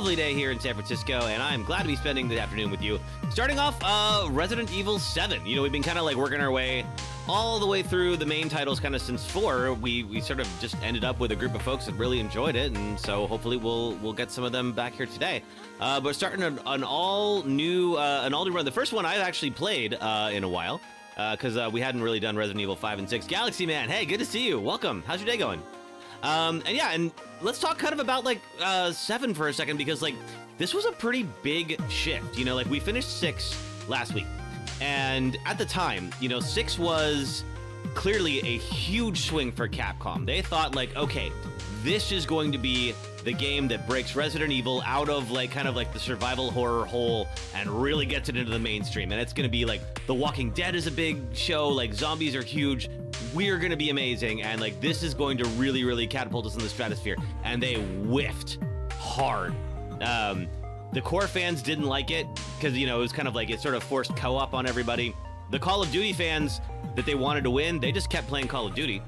lovely day here in San Francisco, and I'm glad to be spending the afternoon with you. Starting off, uh, Resident Evil 7. You know, we've been kind of like working our way all the way through the main titles kind of since 4. We we sort of just ended up with a group of folks that really enjoyed it, and so hopefully we'll we'll get some of them back here today. Uh, but starting an, an all new uh, an all new run. The first one I've actually played uh, in a while uh because uh, we hadn't really done Resident Evil 5 and 6. Galaxy Man, hey, good to see you. Welcome. How's your day going? Um, and yeah, and let's talk kind of about like uh, seven for a second because like this was a pretty big shift. You know, like we finished six last week, and at the time, you know, six was clearly a huge swing for Capcom. They thought like, okay, this is going to be the game that breaks Resident Evil out of like kind of like the survival horror hole and really gets it into the mainstream. And it's going to be like The Walking Dead is a big show, like zombies are huge. We're going to be amazing. And like this is going to really really catapult us in the stratosphere. And they whiffed hard. Um, the core fans didn't like it because you know it was kind of like it sort of forced co-op on everybody. The call of duty fans that they wanted to win they just kept playing call of duty.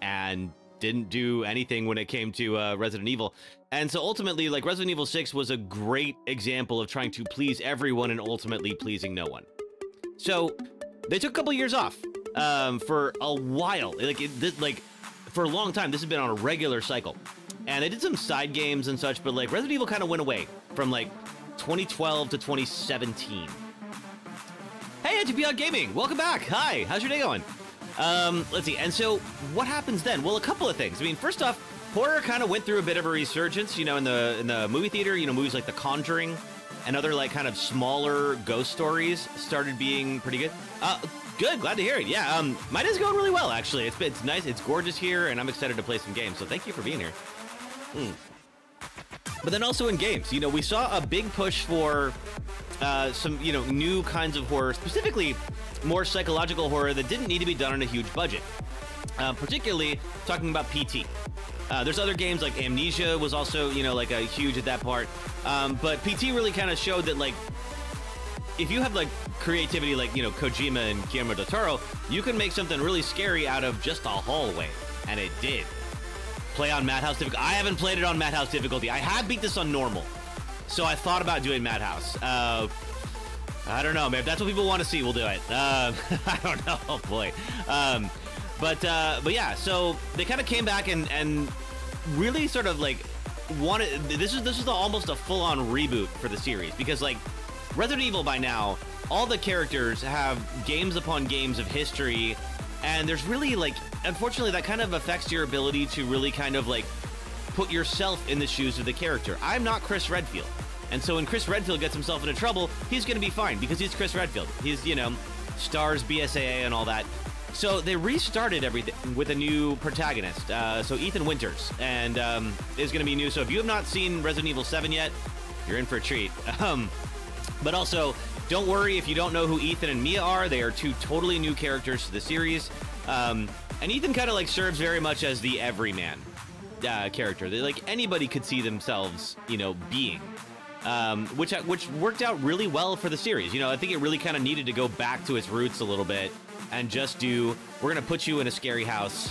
And didn't do anything when it came to uh, resident evil and so ultimately like resident evil 6 was a great example of trying to please everyone and ultimately pleasing no one so they took a couple years off um, for a while. Like, it, this, like for a long time, this has been on a regular cycle. And they did some side games and such, but like Resident Evil kind of went away from like 2012 to 2017. Hey, HBR Gaming, welcome back. Hi, how's your day going? Um, let's see. And so, what happens then? Well, a couple of things. I mean, first off, horror kind of went through a bit of a resurgence. You know, in the in the movie theater, you know, movies like The Conjuring and other like kind of smaller ghost stories started being pretty good. Uh, Good, glad to hear it. Yeah, um, my day's going really well, actually. It's it's nice, it's gorgeous here, and I'm excited to play some games. So thank you for being here. Hmm. But then also in games, you know, we saw a big push for uh, some, you know, new kinds of horror, specifically more psychological horror that didn't need to be done on a huge budget. Uh, particularly talking about PT. Uh, there's other games like Amnesia was also, you know, like a huge at that part. Um, but PT really kind of showed that like if you have like creativity like, you know, Kojima and Guillermo del Toro, you can make something really scary out of just a hallway. And it did. Play on Madhouse difficulty. I haven't played it on Madhouse difficulty. I have beat this on normal. So I thought about doing Madhouse. Uh, I don't know, man. If that's what people want to see, we'll do it. Uh, I don't know. Oh, boy. Um, but, uh, but yeah, so they kind of came back and, and really sort of like wanted, this is, this is almost a full on reboot for the series because like Resident Evil by now, all the characters have games upon games of history, and there's really like, unfortunately, that kind of affects your ability to really kind of like put yourself in the shoes of the character. I'm not Chris Redfield. And so when Chris Redfield gets himself into trouble, he's going to be fine because he's Chris Redfield. He's, you know, stars BSAA and all that. So they restarted everything with a new protagonist. Uh, so Ethan Winters, and um, is going to be new. So if you have not seen Resident Evil 7 yet, you're in for a treat. Um, but also, don't worry if you don't know who Ethan and Mia are. They are two totally new characters to the series. Um, and Ethan kind of like serves very much as the everyman uh, character. They, like anybody could see themselves, you know, being. Um, which which worked out really well for the series. You know, I think it really kind of needed to go back to its roots a little bit and just do. We're gonna put you in a scary house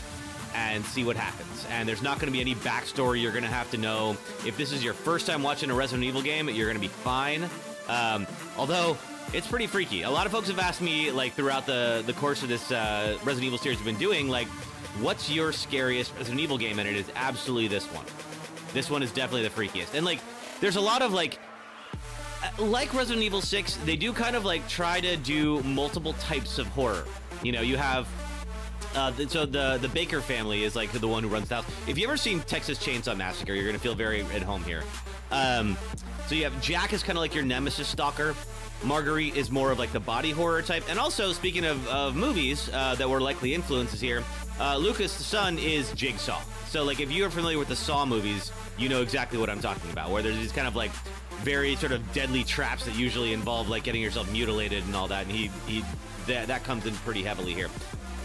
and see what happens. And there's not going to be any backstory you're going to have to know. If this is your first time watching a Resident Evil game, you're going to be fine. Um, although it's pretty freaky. A lot of folks have asked me, like throughout the the course of this uh, Resident Evil series we've been doing, like, what's your scariest Resident Evil game? And it is absolutely this one. This one is definitely the freakiest. And like, there's a lot of like. Uh, like Resident Evil 6, they do kind of like try to do multiple types of horror. You know, you have uh, so the the Baker family is like the one who runs the house. If you ever seen Texas Chainsaw Massacre, you're gonna feel very at home here. Um, so you have Jack is kind of like your nemesis stalker. Marguerite is more of like the body horror type. And also, speaking of, of movies uh, that were likely influences here, uh, Lucas, the son, is Jigsaw. So, like, if you are familiar with the Saw movies, you know exactly what I'm talking about, where there's these kind of like very sort of deadly traps that usually involve like getting yourself mutilated and all that. And he, he that, that comes in pretty heavily here.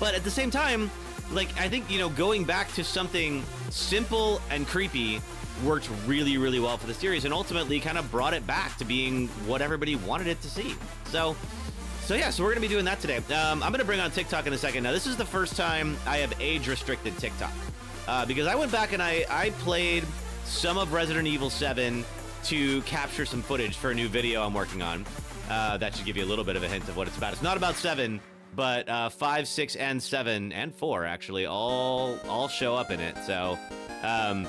But at the same time, like, I think, you know, going back to something simple and creepy worked really, really well for the series and ultimately kind of brought it back to being what everybody wanted it to see. So, so yeah, so we're going to be doing that today. Um, I'm going to bring on TikTok in a second. Now, this is the first time I have age-restricted TikTok uh, because I went back and I, I played some of Resident Evil 7 to capture some footage for a new video I'm working on. Uh, that should give you a little bit of a hint of what it's about. It's not about seven, but uh, five, six, and seven, and four actually all all show up in it. So, um,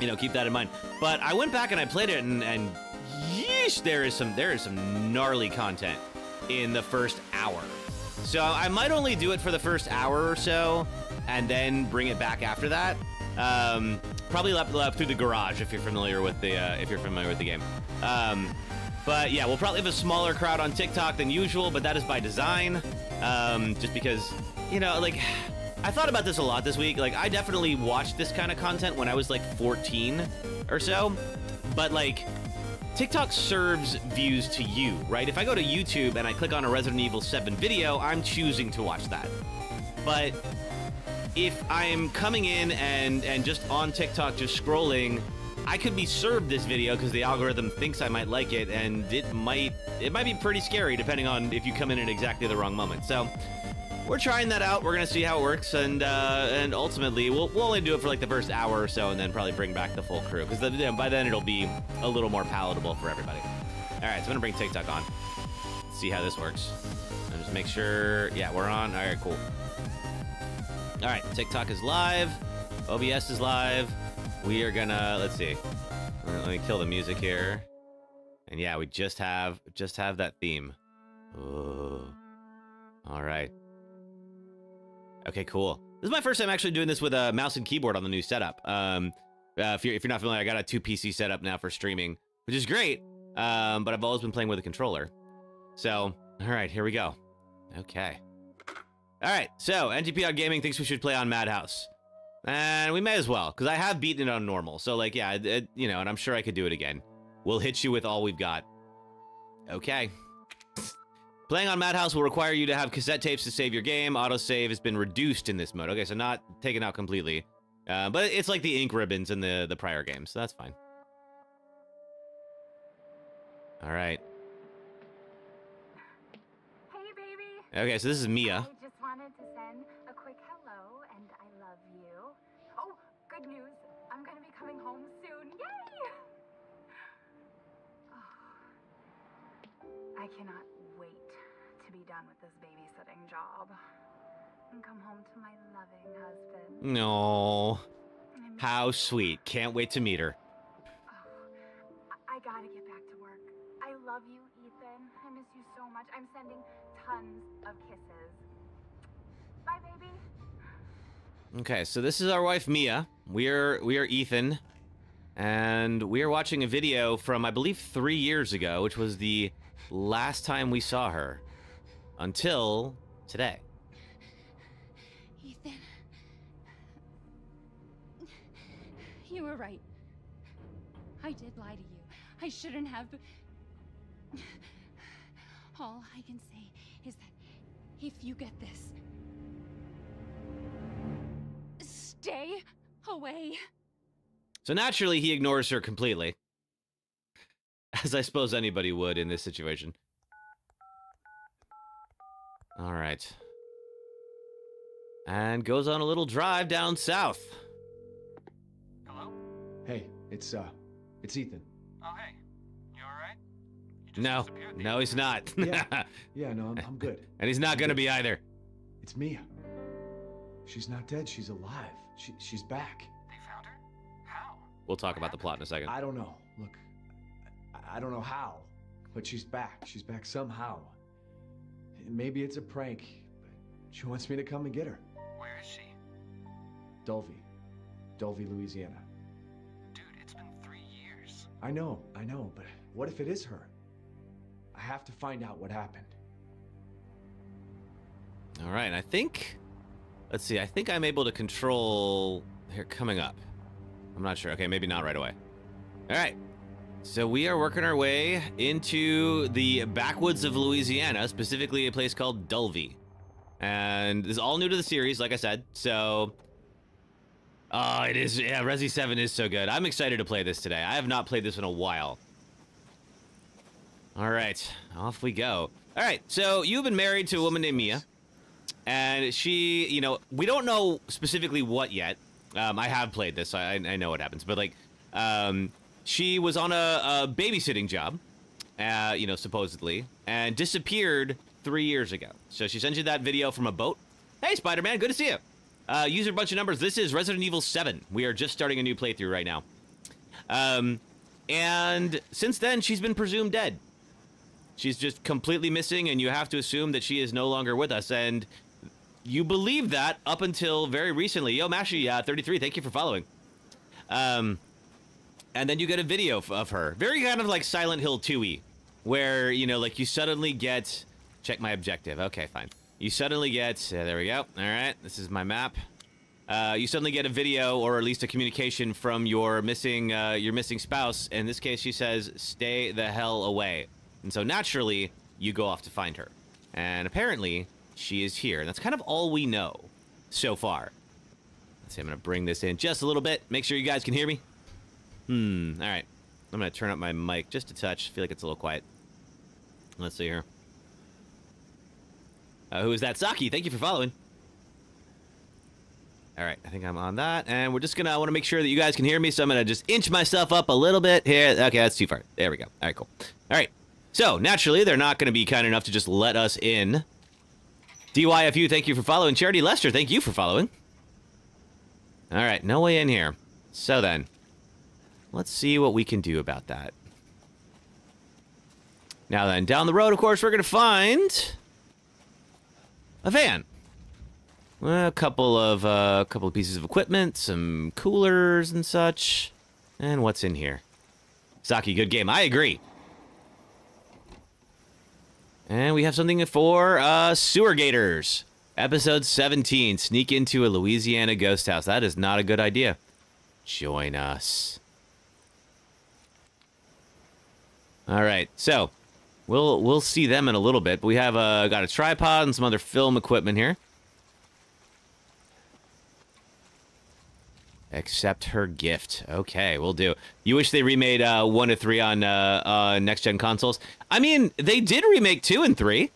you know, keep that in mind. But I went back and I played it, and, and yeesh, there is some there is some gnarly content in the first hour. So I might only do it for the first hour or so, and then bring it back after that. Um, probably up, up through the garage if you're familiar with the uh, if you're familiar with the game. Um, but yeah, we'll probably have a smaller crowd on TikTok than usual, but that is by design. Um, just because, you know, like I thought about this a lot this week. Like I definitely watched this kind of content when I was like 14 or so, but like TikTok serves views to you, right? If I go to YouTube and I click on a Resident Evil 7 video, I'm choosing to watch that. But if I'm coming in and and just on TikTok just scrolling, I could be served this video because the algorithm thinks I might like it, and it might it might be pretty scary depending on if you come in at exactly the wrong moment. So we're trying that out. We're gonna see how it works, and uh, and ultimately we'll we'll only do it for like the first hour or so, and then probably bring back the full crew because you know, by then it'll be a little more palatable for everybody. All right, so I'm gonna bring TikTok on. see how this works. And just make sure. Yeah, we're on. All right, cool. All right, TikTok is live. OBS is live. We are gonna let's see. Let me kill the music here. And yeah, we just have just have that theme. Oh. All right. Okay, cool. This is my first time actually doing this with a mouse and keyboard on the new setup. Um, uh, if, you're, if you're not familiar, I got a two PC setup now for streaming, which is great. Um, but I've always been playing with a controller. So, all right, here we go. Okay. All right, so NGP Gaming thinks we should play on Madhouse. And we may as well, because I have beaten it on normal. So, like, yeah, it, you know, and I'm sure I could do it again. We'll hit you with all we've got. Okay. Playing on Madhouse will require you to have cassette tapes to save your game. Autosave has been reduced in this mode. Okay, so not taken out completely. Uh, but it's like the ink ribbons in the, the prior games, so that's fine. All right. Hey, baby. Okay, so this is Mia. I just wanted to send a quick hello and I love you. Oh, good news. I'm gonna be coming home soon. Yay! Oh, I cannot to done with this babysitting job and come home to my loving husband. No. How sweet. Can't wait to meet her. Oh, I-, I gotta get back to work. I love you, Ethan. I miss you so much. I'm sending tons of kisses. Bye, baby. Okay, so this is our wife Mia. We are we are Ethan, and we are watching a video from I believe three years ago, which was the last time we saw her, until today. Ethan. You were right. I did lie to you. I shouldn't have. All I can say is that if you get this, stay away. So naturally, he ignores her completely, as I suppose anybody would in this situation. All right, and goes on a little drive down south. Hello? Hey, it's uh, it's Ethan. Oh, hey. You alright? No, no, he's not, Yeah. Yeah, no, I'm, I'm good. and he's not gonna be either. It's Mia. She's not dead. She's alive. She, she's back. They found her? How? We'll talk about the plot in a second. I don't know. Look, I, I don't know how, but she's back. She's back somehow. Maybe it's a prank, but she wants me to come and get her. Where is she? Dulvey, Dulvey, Louisiana. Dude, it's been three years. I know, I know, but what if it is her? I have to find out what happened. All right, I think. Let's see. I think I'm able to control. Here, coming up. I'm not sure. Okay, maybe not right away. All right. So we are working our way into the backwoods of Louisiana, specifically a place called Dulvey. And this is all new to the series, like I said. So, oh, it is. Yeah, Resi 7 is so good. I'm excited to play this today. I have not played this in a while. All right, off we go. All right, so you've been married to a woman named Mia and she, you know, we don't know specifically what yet. Um, I have played this, so I, I know what happens, but like, um, she was on a, a babysitting job, uh, you know, supposedly, and disappeared three years ago. So she sends you that video from a boat. Hey, Spider Man, good to see you. Uh, user bunch of numbers. This is Resident Evil 7. We are just starting a new playthrough right now. Um, and since then, she's been presumed dead. She's just completely missing, and you have to assume that she is no longer with us. And you believe that up until very recently. Yo, Mashi, uh, 33, thank you for following. Um, and then you get a video of, her. Very kind of like Silent Hill 2e, where, you know, like you suddenly get... Check my objective. Okay, fine. You suddenly get... Uh, there we go. All right, this is my map. Uh, you suddenly get a video or at least a communication from your missing uh, your missing spouse. In this case, she says, "Stay the hell away." And so naturally, you go off to find her. And apparently, she is here. And that's kind of all we know so far. Let's see, I'm going to bring this in just a little bit. Make sure you guys can hear me. Hmm, all right. I'm going to turn up my mic just a touch. I feel like it's a little quiet. Let's see here. Uh, who is that? Saki, thank you for following. All right, I think I'm on that. And we're just going to, want to make sure that you guys can hear me. So I'm going to just inch myself up a little bit here. Okay, that's too far. There we go. All right, cool. All right. So, naturally, they're not going to be kind enough to just let us in. DYFU, thank you for following. Charity Lester, thank you for following. All right, no way in here. So then, let's see what we can do about that. Now then, down the road, of course, we're going to find a van. A couple of uh, a couple of pieces of equipment, some coolers and such. And what's in here? Saki, good game. I agree. And we have something for uh, Sewer Gators. Episode 17. Sneak into a Louisiana ghost house. That is not a good idea. Join us. All right, so we'll we'll see them in a little bit. But we have uh, got a tripod and some other film equipment here. Accept her gift. Okay, we'll do. You wish they remade uh, one to three on uh, uh, next gen consoles? I mean, they did remake two and three.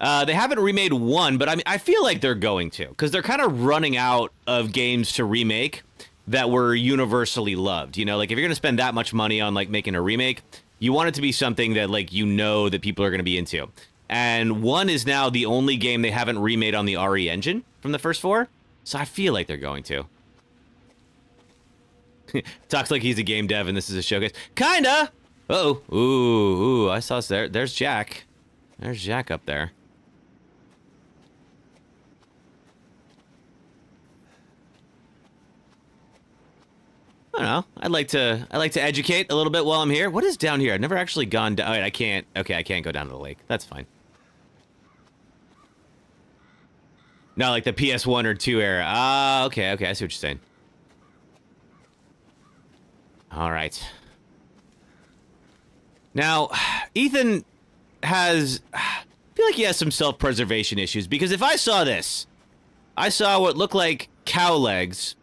Uh, they haven't remade one, but I mean, I feel like they're going to because they're kind of running out of games to remake that were universally loved. You know, like if you're gonna spend that much money on like making a remake, you want it to be something that like you know that people are gonna be into. And one is now the only game they haven't remade on the RE engine from the first four, so I feel like they're going to. Talks like he's a game dev and this is a showcase. Kinda. Uh oh. Ooh, ooh. I saw there. There's Jack. There's Jack up there. I don't know. I'd like to. I'd like to educate a little bit while I'm here. What is down here? I've never actually gone down. I can't. Okay, I can't go down to the lake. That's fine. Not like the PS1 or 2 era. Ah, uh, okay, okay. I see what you're saying. All right. Now, Ethan has. I feel like he has some self preservation issues because if I saw this, I saw what looked like cow legs,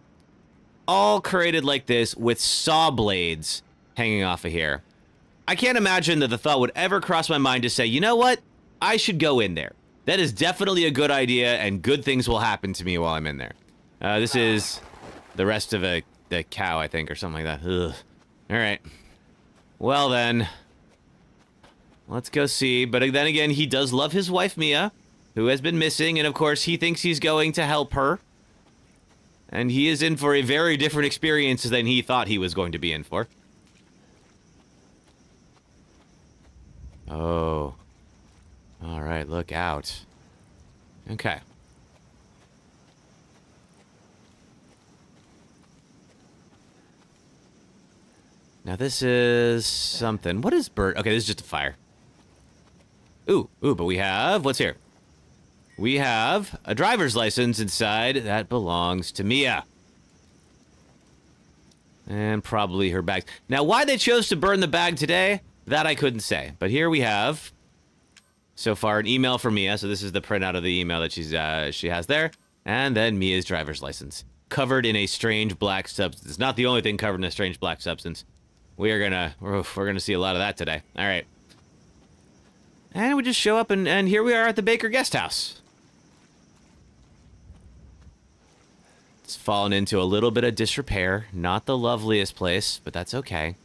all created like this with saw blades hanging off of here. I can't imagine that the thought would ever cross my mind to say, you know what? I should go in there. That is definitely a good idea, and good things will happen to me while I'm in there. Uh, this is the rest of a the cow, I think, or something like that. Ugh. All right. Well then, let's go see. But then again, he does love his wife Mia, who has been missing, and of course, he thinks he's going to help her. And he is in for a very different experience than he thought he was going to be in for. Oh. All right, look out. Okay. Now this is something. What is bird? Okay, this is just a fire. Ooh, ooh, but we have, what's here? We have a driver's license inside that belongs to Mia. And probably her bag. Now, why they chose to burn the bag today, that I couldn't say. But here we have, so far, an email from Mia. So this is the printout of the email that she's uh, she has there. And then Mia's driver's license. Covered in a strange black substance. It's not the only thing covered in a strange black substance. We are gonna, oof, we're gonna see a lot of that today. All right. And we just show up and, and here we are at the Baker Guest House. It's fallen into a little bit of disrepair. Not the loveliest place, but that's okay.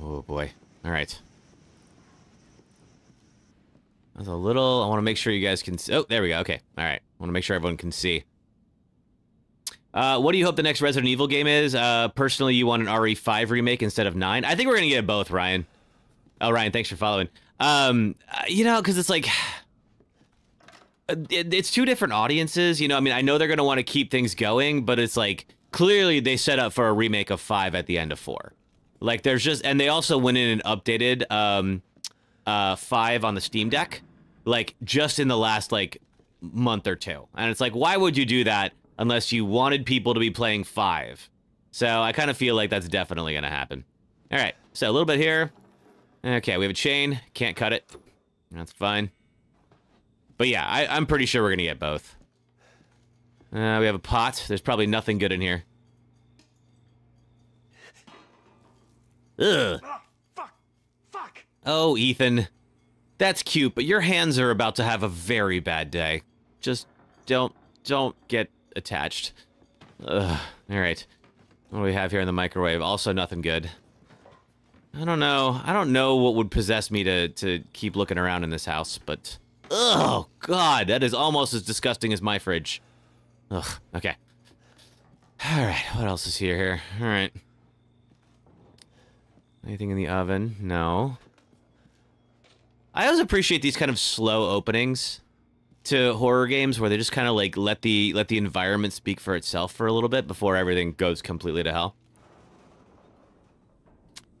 Oh boy. All right. That's a little... I want to make sure you guys can... See. Oh, there we go. Okay. All right. I want to make sure everyone can see. Uh, what do you hope the next Resident Evil game is? Uh, personally, you want an RE5 remake instead of 9? I think we're going to get both, Ryan. Oh, Ryan, thanks for following. Um, you know, because it's like. It, it's two different audiences. You know, I mean, I know they're to want to keep things going, but it's like clearly they set up for a remake of 5 at the end of 4. Like, there's just. And they also went in and updated um, uh, 5 on the Steam Deck, like, just in the last, like, month or two. And it's like, why would you do that? unless you wanted people to be playing five. So I kind of feel like that's definitely to happen. All right, so a little bit here. Okay, we have a chain. Can't cut it. That's fine. But yeah, I, am pretty sure we're going to get both. Uh, we have a pot. There's probably nothing good in here. Ugh. Oh, fuck! Fuck! Oh, Ethan. That's cute, but your hands are about to have a very bad day. Just don't, don't get attached. Ugh. All right. What do we have here in the microwave? Also nothing good. I don't know. I don't know what would possess me to, to keep looking around in this house, but... Oh, God. That is almost as disgusting as my fridge. Ugh. Okay. All right. What else is here here? All right. Anything in the oven? No. I always appreciate these kind of slow openings to horror games where they just kind of like let the let the environment speak for itself for a little bit before everything goes completely to hell.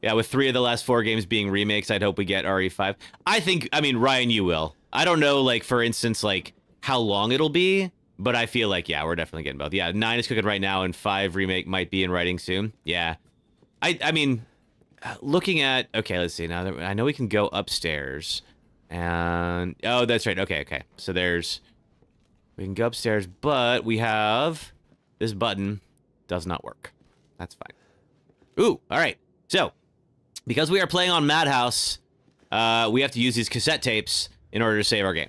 Yeah, with three of the last four games being remakes, I'd hope we get RE5. I think, I mean, Ryan, you will. I don't know, like, for instance, like, how long it'll be, but I feel like, yeah, we're definitely getting both. Yeah, 9 is cooking right now, and 5 remake might be in writing soon. Yeah. I, I mean, looking at, okay, let's see. Now, I know we can go upstairs. And oh, that's right. Okay, okay. So there's we can go upstairs, but we have this button does not work. That's fine. Ooh, all right. So because we are playing on Madhouse, uh, we have to use these cassette tapes in order to save our game.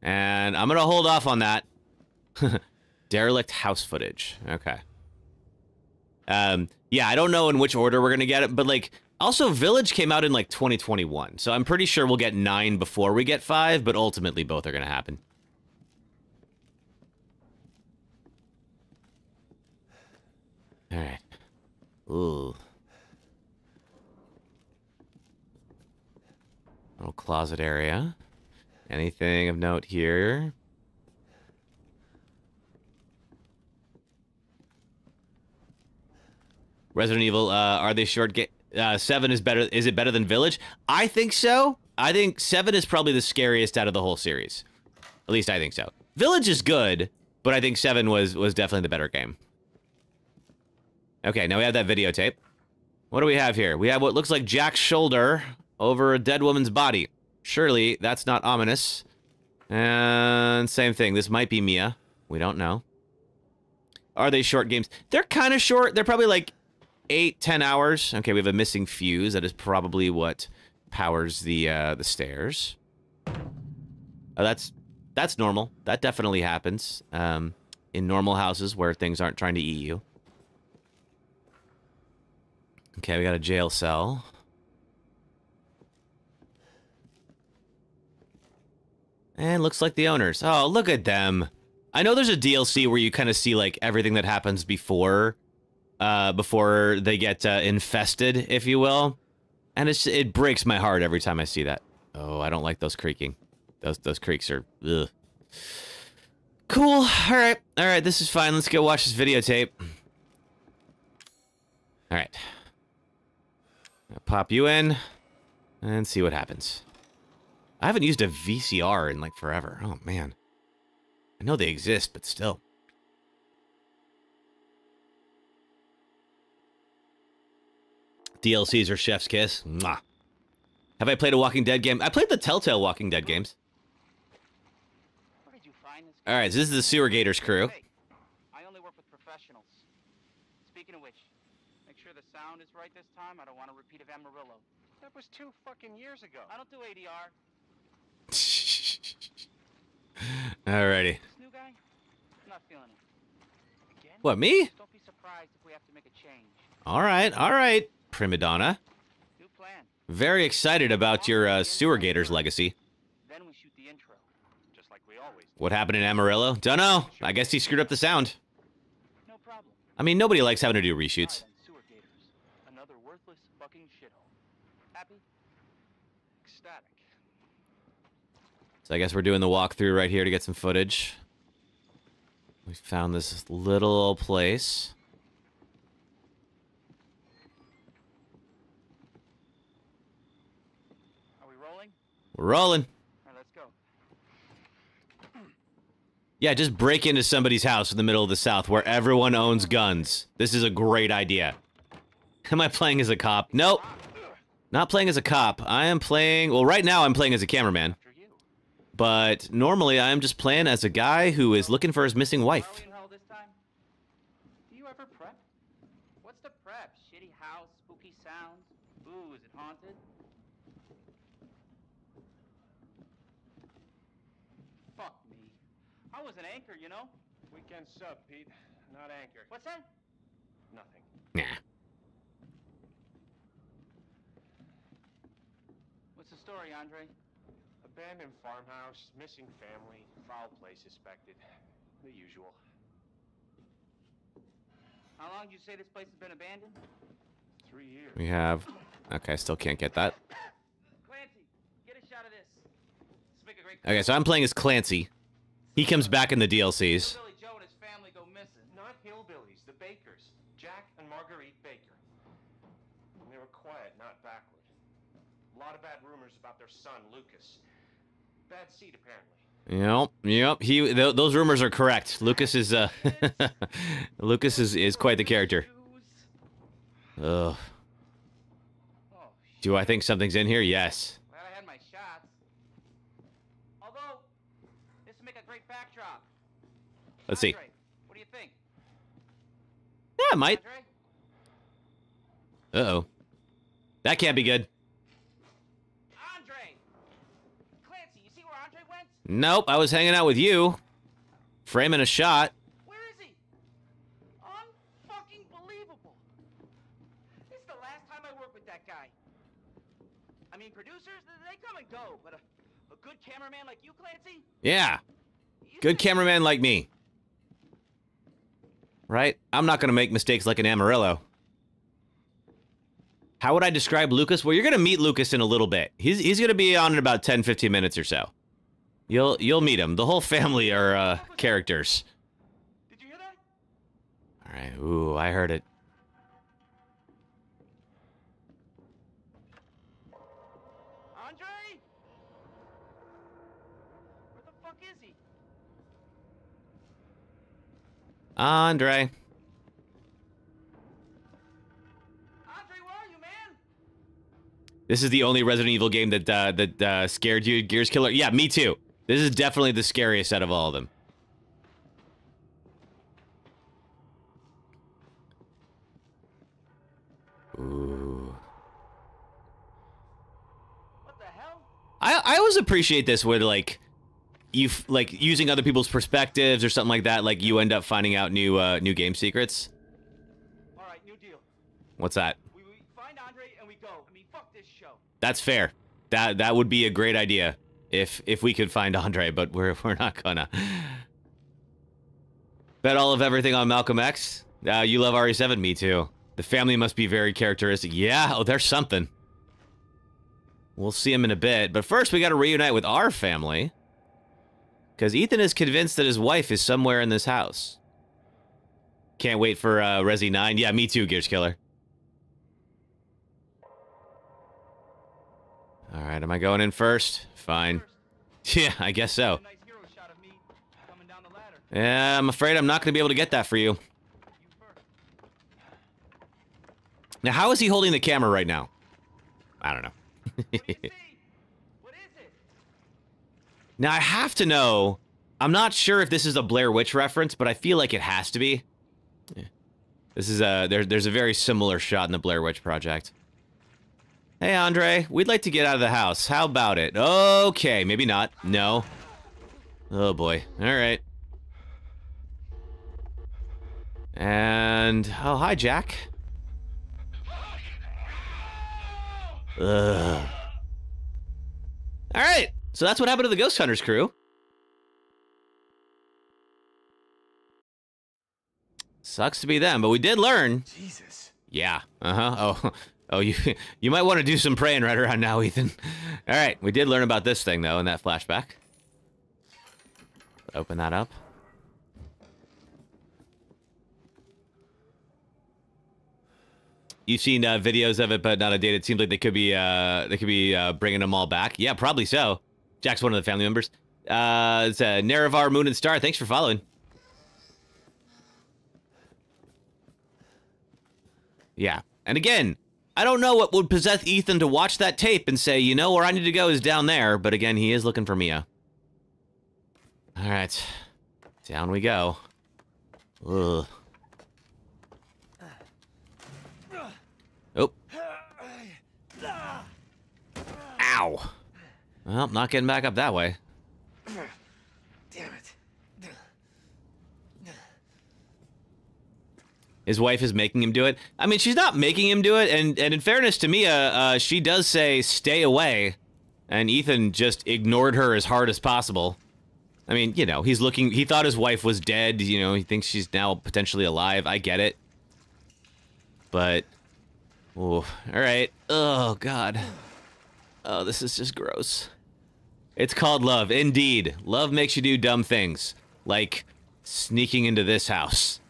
And I'm gonna hold off on that. Derelict house footage. Okay. Um, yeah, I don't know in which order we're gonna get it, but like also, Village came out in like 2021, so I'm pretty sure we'll get nine before we get five, but ultimately both are going to happen. All right. Ooh. Little closet area. Anything of note here? Resident Evil, uh, are they short game? uh, seven is better. Is it better than Village? I think so. I think seven is probably the scariest out of the whole series. At least I think so. Village is good, but I think seven was was definitely the better game. Okay, now we have that videotape. What do we have here? We have what looks like Jack's shoulder over a dead woman's body. Surely that's not ominous. And same thing. This might be Mia. We don't know. Are they short games? They're kind of short. They're probably like eight, ten hours. Okay, we have a missing fuse. That is probably what powers the uh, the stairs. Uh, that's that's normal. That definitely happens um, in normal houses where things aren't trying to eat you. Okay, we got a jail cell. And looks like the owners. Oh, look at them. I know there's a DLC where you kind of see like everything that happens before uh, before they get uh, infested, if you will. And it's it breaks my heart every time I see that. Oh, I don't like those creaking. Those those creaks are ugh. Cool. All right. All right, this is fine. Let's go watch this videotape. All right. I'll pop you in and see what happens. I haven't used a VCR in like forever. Oh man. I know they exist, but still. DLCs or Chef's Kiss. Mwah. Have I played a Walking Dead game? I played the Telltale Walking Dead games. Where did you find this? All right, so this is the Sewer Gators crew. Hey, I only work with professionals. Speaking of which, make sure the sound is right this time. I don't want a repeat of Amarillo. That was two fucking years ago. I don't do ADR. Alrighty. This new guy, I'm not feeling it. Again? What, me? Don't be surprised if we have to make a change. All right, all right, prima donna. Very excited about your uh, Sewer Gators legacy. Then we shoot the intro, just like we always do. What happened in Amarillo? Dunno. I guess he screwed up the sound. No problem. I mean, nobody likes having to do reshoots. Island sewer gators. Another worthless fucking shithole. Happy? Ecstatic. So I guess we're doing the walkthrough right here to get some footage. We found this little place. Are we rolling? We're rolling. All right, let's go. Yeah, just break into somebody's house in the middle of the South where everyone owns guns. This is a great idea. Am I playing as a cop? Nope. Not playing as a cop. I am playing. Well, right now I'm playing as a cameraman. After you. But normally I am just playing as a guy who is looking for his missing wife. we in hell this time? Do you ever prep? What's the prep? Shitty house, spooky sounds? Ooh, is it haunted? Fuck me. I was an anchor, you know? Weekend sub, Pete. Not anchor. What's that? Nothing. Nah. What's the story, Andre? Abandoned farmhouse, missing family, foul play suspected. The usual. How long did you say this place has been abandoned? Three years. We have. Okay, I still can't get that. Clancy, get a shot of this. Let's make a great Okay, so I'm playing as Clancy. He comes back in the DLCs. Billy Joe and his family go missing. Not hillbillies, the Bakers. Jack and Marguerite Baker. And they were quiet, not backward. A lot of bad rumors about their son, Lucas. Bad seed, apparently. Yep, yep. He th- those rumors are correct. Lucas is uh Lucas is is quite the character. Ugh. Oh. Do I think something's in here? Yes. Glad I had my shots. Although, this would make a great backdrop. Let's see. Andre, what do you think? Yeah, it might. Uh oh. That can't be good. Andre! Clancy, you see where Andre went? Nope, I was hanging out with you. Framing a shot. Where is he? Unfucking believable. This is the last time I work with that guy. I mean, producers, they come and go, but a, a good cameraman like you, Clancy? Yeah. Good cameraman like me. Right? I'm not going to make mistakes like an Amarillo. How would I describe Lucas? Well, you're going to meet Lucas in a little bit. He's he's going to be on in about 10 15 minutes or so. You'll you'll meet him. The whole family are uh, characters. Did you hear that? All right. Ooh, I heard it. Andre? Where the fuck is he? Andre. Andre, where are you, man? This is the only Resident Evil game that uh, that uh, scared you, Gears Killer. Yeah, me too. This is definitely the scariest out of all of them. Ooh. What the hell? I I always appreciate this where like you like using other people's perspectives or something like that. Like you end up finding out new uh, new game secrets. All right, new deal. What's that? We, we find Andre and we go. I mean, fuck this show. That's fair. That that would be a great idea if if we could find Andre, but we're we're not gonna. Bet all of everything on Malcolm X. Uh, you love RE7, me too. The family must be very characteristic. Yeah, oh, there's something. We'll see him in a bit, but first we got to reunite with our family. Because Ethan is convinced that his wife is somewhere in this house. Can't wait for uh, Resi 9. Yeah, me too, Gears Killer. All right, am I going in first? Fine. Yeah, I guess so. Yeah, I'm afraid I'm not going to be able to get that for you. Now, how is he holding the camera right now? I don't know. Now, I have to know. I'm not sure if this is a Blair Witch reference, but I feel like it has to be. Yeah. This is a there, there's a very similar shot in the Blair Witch Project. Hey, Andre, we'd like to get out of the house. How about it? Okay, maybe not. No. Oh boy. All right. And oh, hi, Jack. Ugh. All right. So that's what happened to the Ghost Hunters crew. Sucks to be them, but we did learn. Jesus. Yeah. Uh huh. Oh, oh, you you might want to do some praying right around now, Ethan. All right. We did learn about this thing though in that flashback. Open that up. You've seen uh, videos of it, but not a date. It seems like they could be uh, they could be uh, bringing them all back. Yeah, probably so. Jack's one of the family members. Uh, it's uh, Naravar Moon and Star. Thanks for following. Yeah, and again, I don't know what would possess Ethan to watch that tape and say, you know, where I need to go is down there. But again, he is looking for Mia. All right, down we go. Ugh. Oh. Ow. Well, not getting back up that way. Damn it. His wife is making him do it. I mean, she's not making him do it, and and in fairness to Mia, uh, she does say stay away, and Ethan just ignored her as hard as possible. I mean, you know, he's looking. He thought his wife was dead. You know, he thinks she's now potentially alive. I get it, but, oh, all right. Oh God. Oh, this is just gross. It's called love, indeed. Love makes you do dumb things, like sneaking into this house.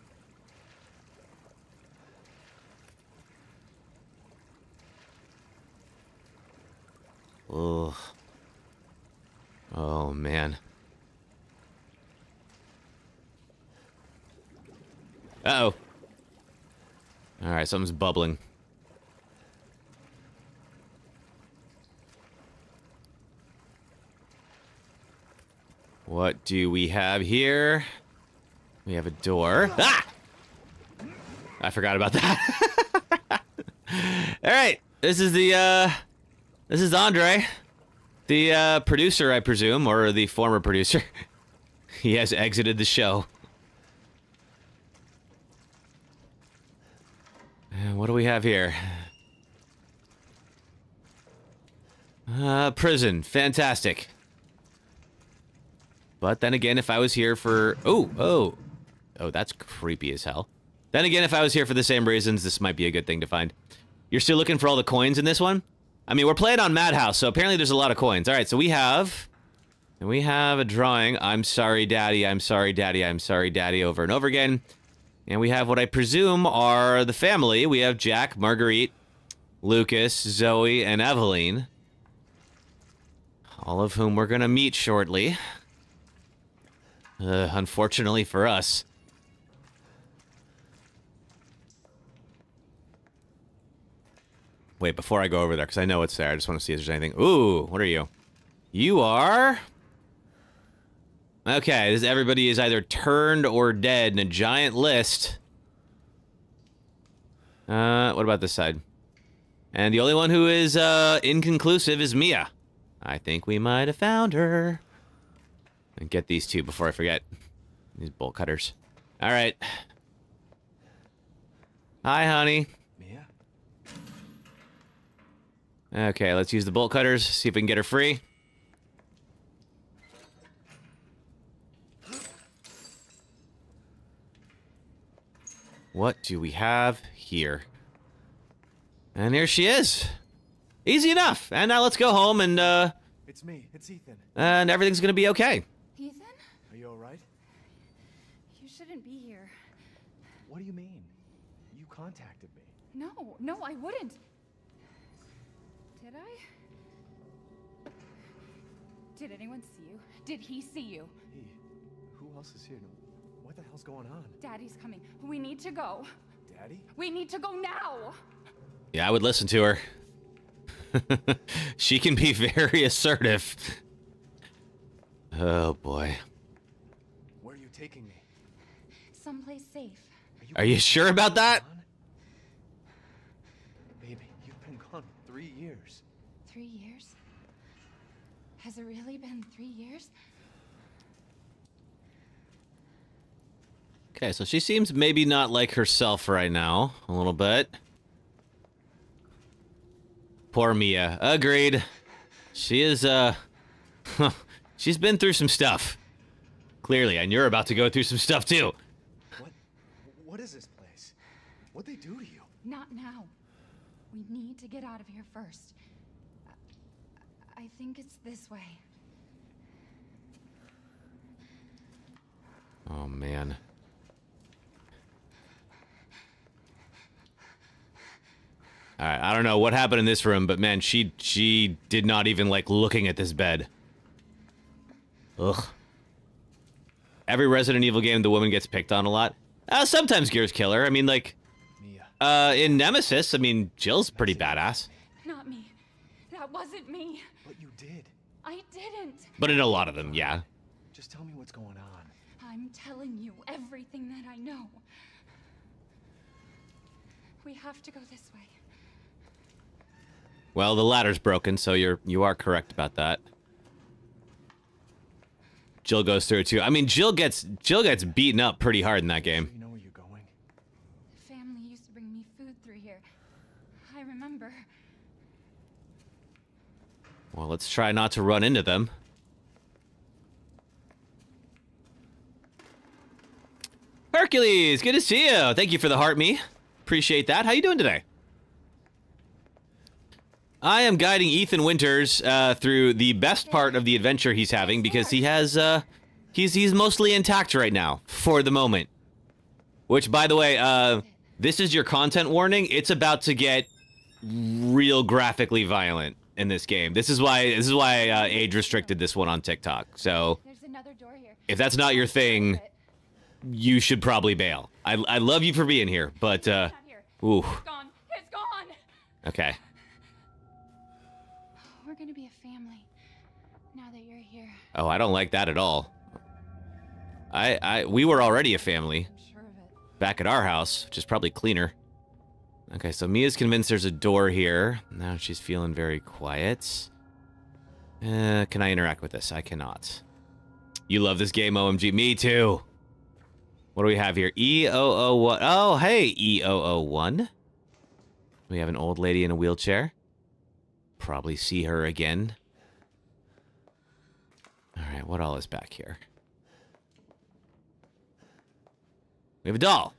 Ugh. Oh, man. Uh-oh. Alright, something's bubbling. What do we have here? We have a door. Ah! I forgot about that. Alright, this is the, uh... This is Andre, the uh, producer, I presume, or the former producer. he has exited the show. And what do we have here? Uh, prison. Fantastic. But then again, if I was here for... Oh, oh. Oh, that's creepy as hell. Then again, if I was here for the same reasons, this might be a good thing to find. You're still looking for all the coins in this one? I mean, we're playing on Madhouse, so apparently there's a lot of coins. All right, so we have... We have a drawing. I'm sorry, Daddy. I'm sorry, Daddy. I'm sorry, Daddy, over and over again. And we have what I presume are the family. We have Jack, Marguerite, Lucas, Zoe, and Eveline. All of whom we're going to meet shortly. Uh, unfortunately for us. Wait, before I go over there, because I know it's there, I just want to see if there's anything. Ooh, what are you? You are... Okay, this everybody is either turned or dead in a giant list. Uh, what about this side? And the only one who is, uh, inconclusive is Mia. I think we might have found her. And get these two before I forget. These bolt cutters. All right. Hi, honey. Mia? Okay, let's use the bolt cutters, see if we can get her free. What do we have here? And here she is. Easy enough. And now let's go home and, uh, It's me. It's Ethan. and everything's gonna be okay. Ethan? Are you alright? You shouldn't be here. What do you mean? You contacted me. No, no, I wouldn't. Did anyone see you? Did he see you? He. Who else is here? What the hell's going on? Daddy's coming. We need to go. Daddy? We need to go now. Yeah, I would listen to her. she can be very assertive. Oh boy. Where are you taking me? Someplace safe. Are you sure about that? gone? Baby, you've been gone three years. Three years? Has it really been three years? Okay, so she seems maybe not like herself right now, a little bit. Poor Mia. Agreed. She is, uh... she's been through some stuff. Clearly, and you're about to go through some stuff, too. What? What is this place? What'd they do to you? Not now. We need to get out of here first. I, I think it's this way. Oh, man. All right, I don't know what happened in this room, but man, she she did not even like looking at this bed. Ugh. Every Resident Evil game, the woman gets picked on a lot. Uh, sometimes Gears kill her. I mean, like, Mia. uh, in Nemesis, I mean, Jill's pretty badass. Not me. That wasn't me. But you did. I didn't. But in a lot of them, yeah. Just tell me what's going on. I'm telling you everything that I know. We have to go this way. Well, the ladder's broken, so you're you are correct about that. Jill goes through it too. I mean, Jill gets Jill gets beaten up pretty hard in that game. You know where you're going? The family used to bring me food through here. I remember. Well, let's try not to run into them. Hercules, good to see you. Thank you for the heart me. Appreciate that. How you doing today? I am guiding Ethan Winters uh, through the best part of the adventure he's having because he has uh, he's he's mostly intact right now for the moment. Which, by the way, uh, this is your content warning. It's about to get real graphically violent in this game. This is why this is why uh, age restricted this one on TikTok. So There's another door here. if that's not your thing, you should probably bail. I I love you for being here, but uh, ooh, It's gone. It's gone. okay. Oh, I don't like that at all. I I we were already a family back at our house, which is probably cleaner. Okay, so Mia's convinced there's a door here. Now she's feeling very quiet. Uh, can I interact with this? I cannot. You love this game, OMG. Me too. What do we have here? E001. Oh, hey, E001. We have an old lady in a wheelchair. Probably see her again. All right, what all is back here? We have a doll.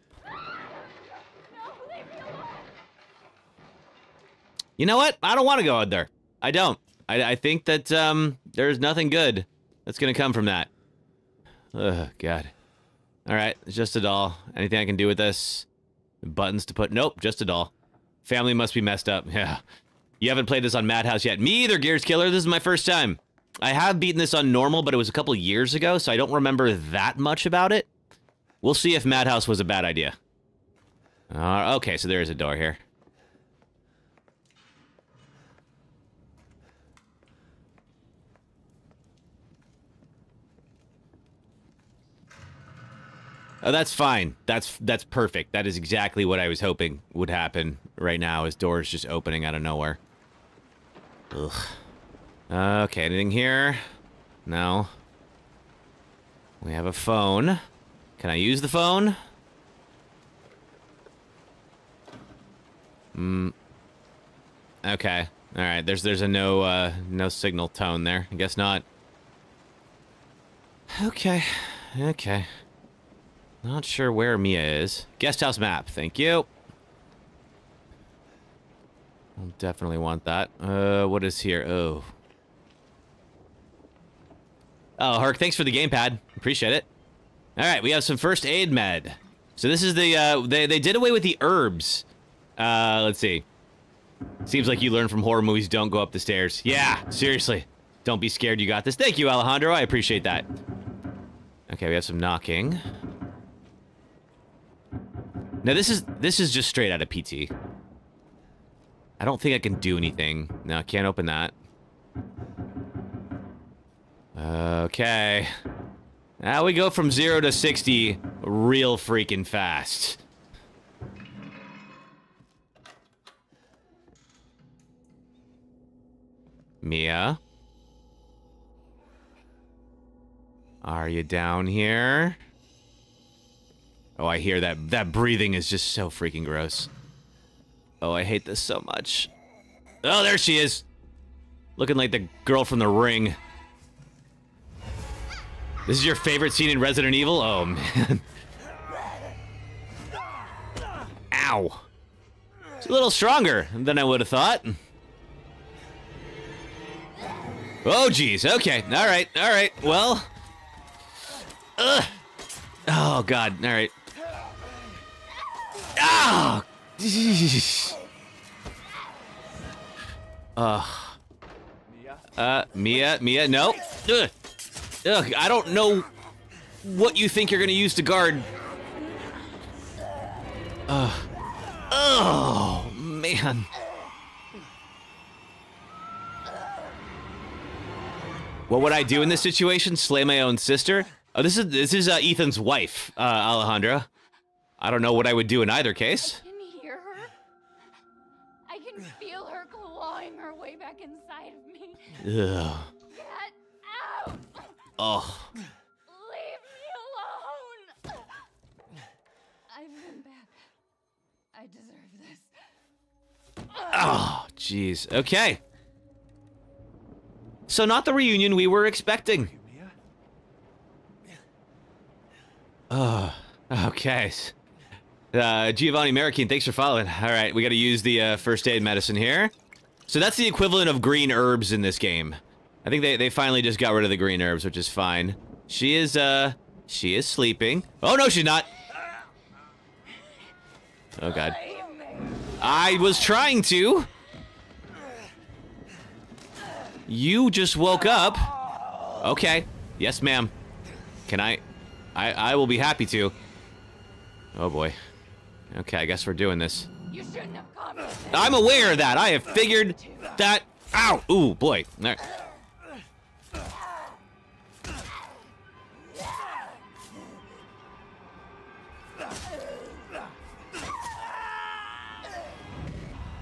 You know what? I don't want to go out there. I don't. I, I think that um, there's nothing good that's gonna come from that. Ugh, God. All right, it's just a doll. Anything I can do with this? Buttons to put? Nope, just a doll. Family must be messed up. Yeah. You haven't played this on Madhouse yet. Me either, Gears Killer. This is my first time. I have beaten this on normal, but it was a couple years ago, so I don't remember that much about it. We'll see if Madhouse was a bad idea. Uh, okay, so there is a door here. Oh, that's fine. That's that's perfect. That is exactly what I was hoping would happen right now. Is doors just opening out of nowhere. Ugh. Okay, anything here? No. We have a phone. Can I use the phone? Hmm. Okay. All right. There's there's a no uh no signal tone there. I guess not. Okay. Okay. Not sure where Mia is. Guest house map. Thank you. I'll definitely want that. Uh, what is here? Oh. Oh, Herc, thanks for the gamepad. Appreciate it. All right, we have some first aid med. So this is the, uh, they, they did away with the herbs. Uh, let's see. Seems like you learn from horror movies, don't go up the stairs. Yeah, seriously. Don't be scared, you got this. Thank you, Alejandro, I appreciate that. Okay, we have some knocking. Now this is, this is just straight out of PT. I don't think I can do anything. No, I can't open that. Okay. Now we go from 0 to 60 real freaking fast. Mia? Are you down here? Oh, I hear that. That breathing is just so freaking gross. Oh, I hate this so much. Oh, there she is. Looking like the girl from the ring. This is your favorite scene in Resident Evil? Oh, man. Ow. It's a little stronger than I would have thought. Oh, geez. Okay. All right. All right. Well. Ugh. Oh, God. All right. Jeez. Ugh. Uh, Mia, Mia, no. Ugh. Ugh, I don't know what you think you're gonna use to guard. Ugh. Oh, man. What would I do in this situation? Slay my own sister? Oh, this is this is uh, Ethan's wife, uh, Alejandra. I don't know what I would do in either case. I can hear her. I can feel her clawing her way back inside of me. Ugh. Get! Oh. Leave me alone! I've been bad. I deserve this. Oh, jeez. Okay. So not the reunion we were expecting. Oh, okay. Uh, Giovanni Marroquin, thanks for following. All right, we got to use the uh, first aid medicine here. So that's the equivalent of green herbs in this game. I think they, they finally just got rid of the green herbs, which is fine. She is, uh, she is sleeping. Oh, no, she's not. Oh, God. I was trying to. You just woke up. Okay. Yes, ma'am. Can I? I I will be happy to. Oh boy. Okay, I guess we're doing this. You shouldn't have come. I'm aware of that. I have figured that out. Ooh, boy. All right.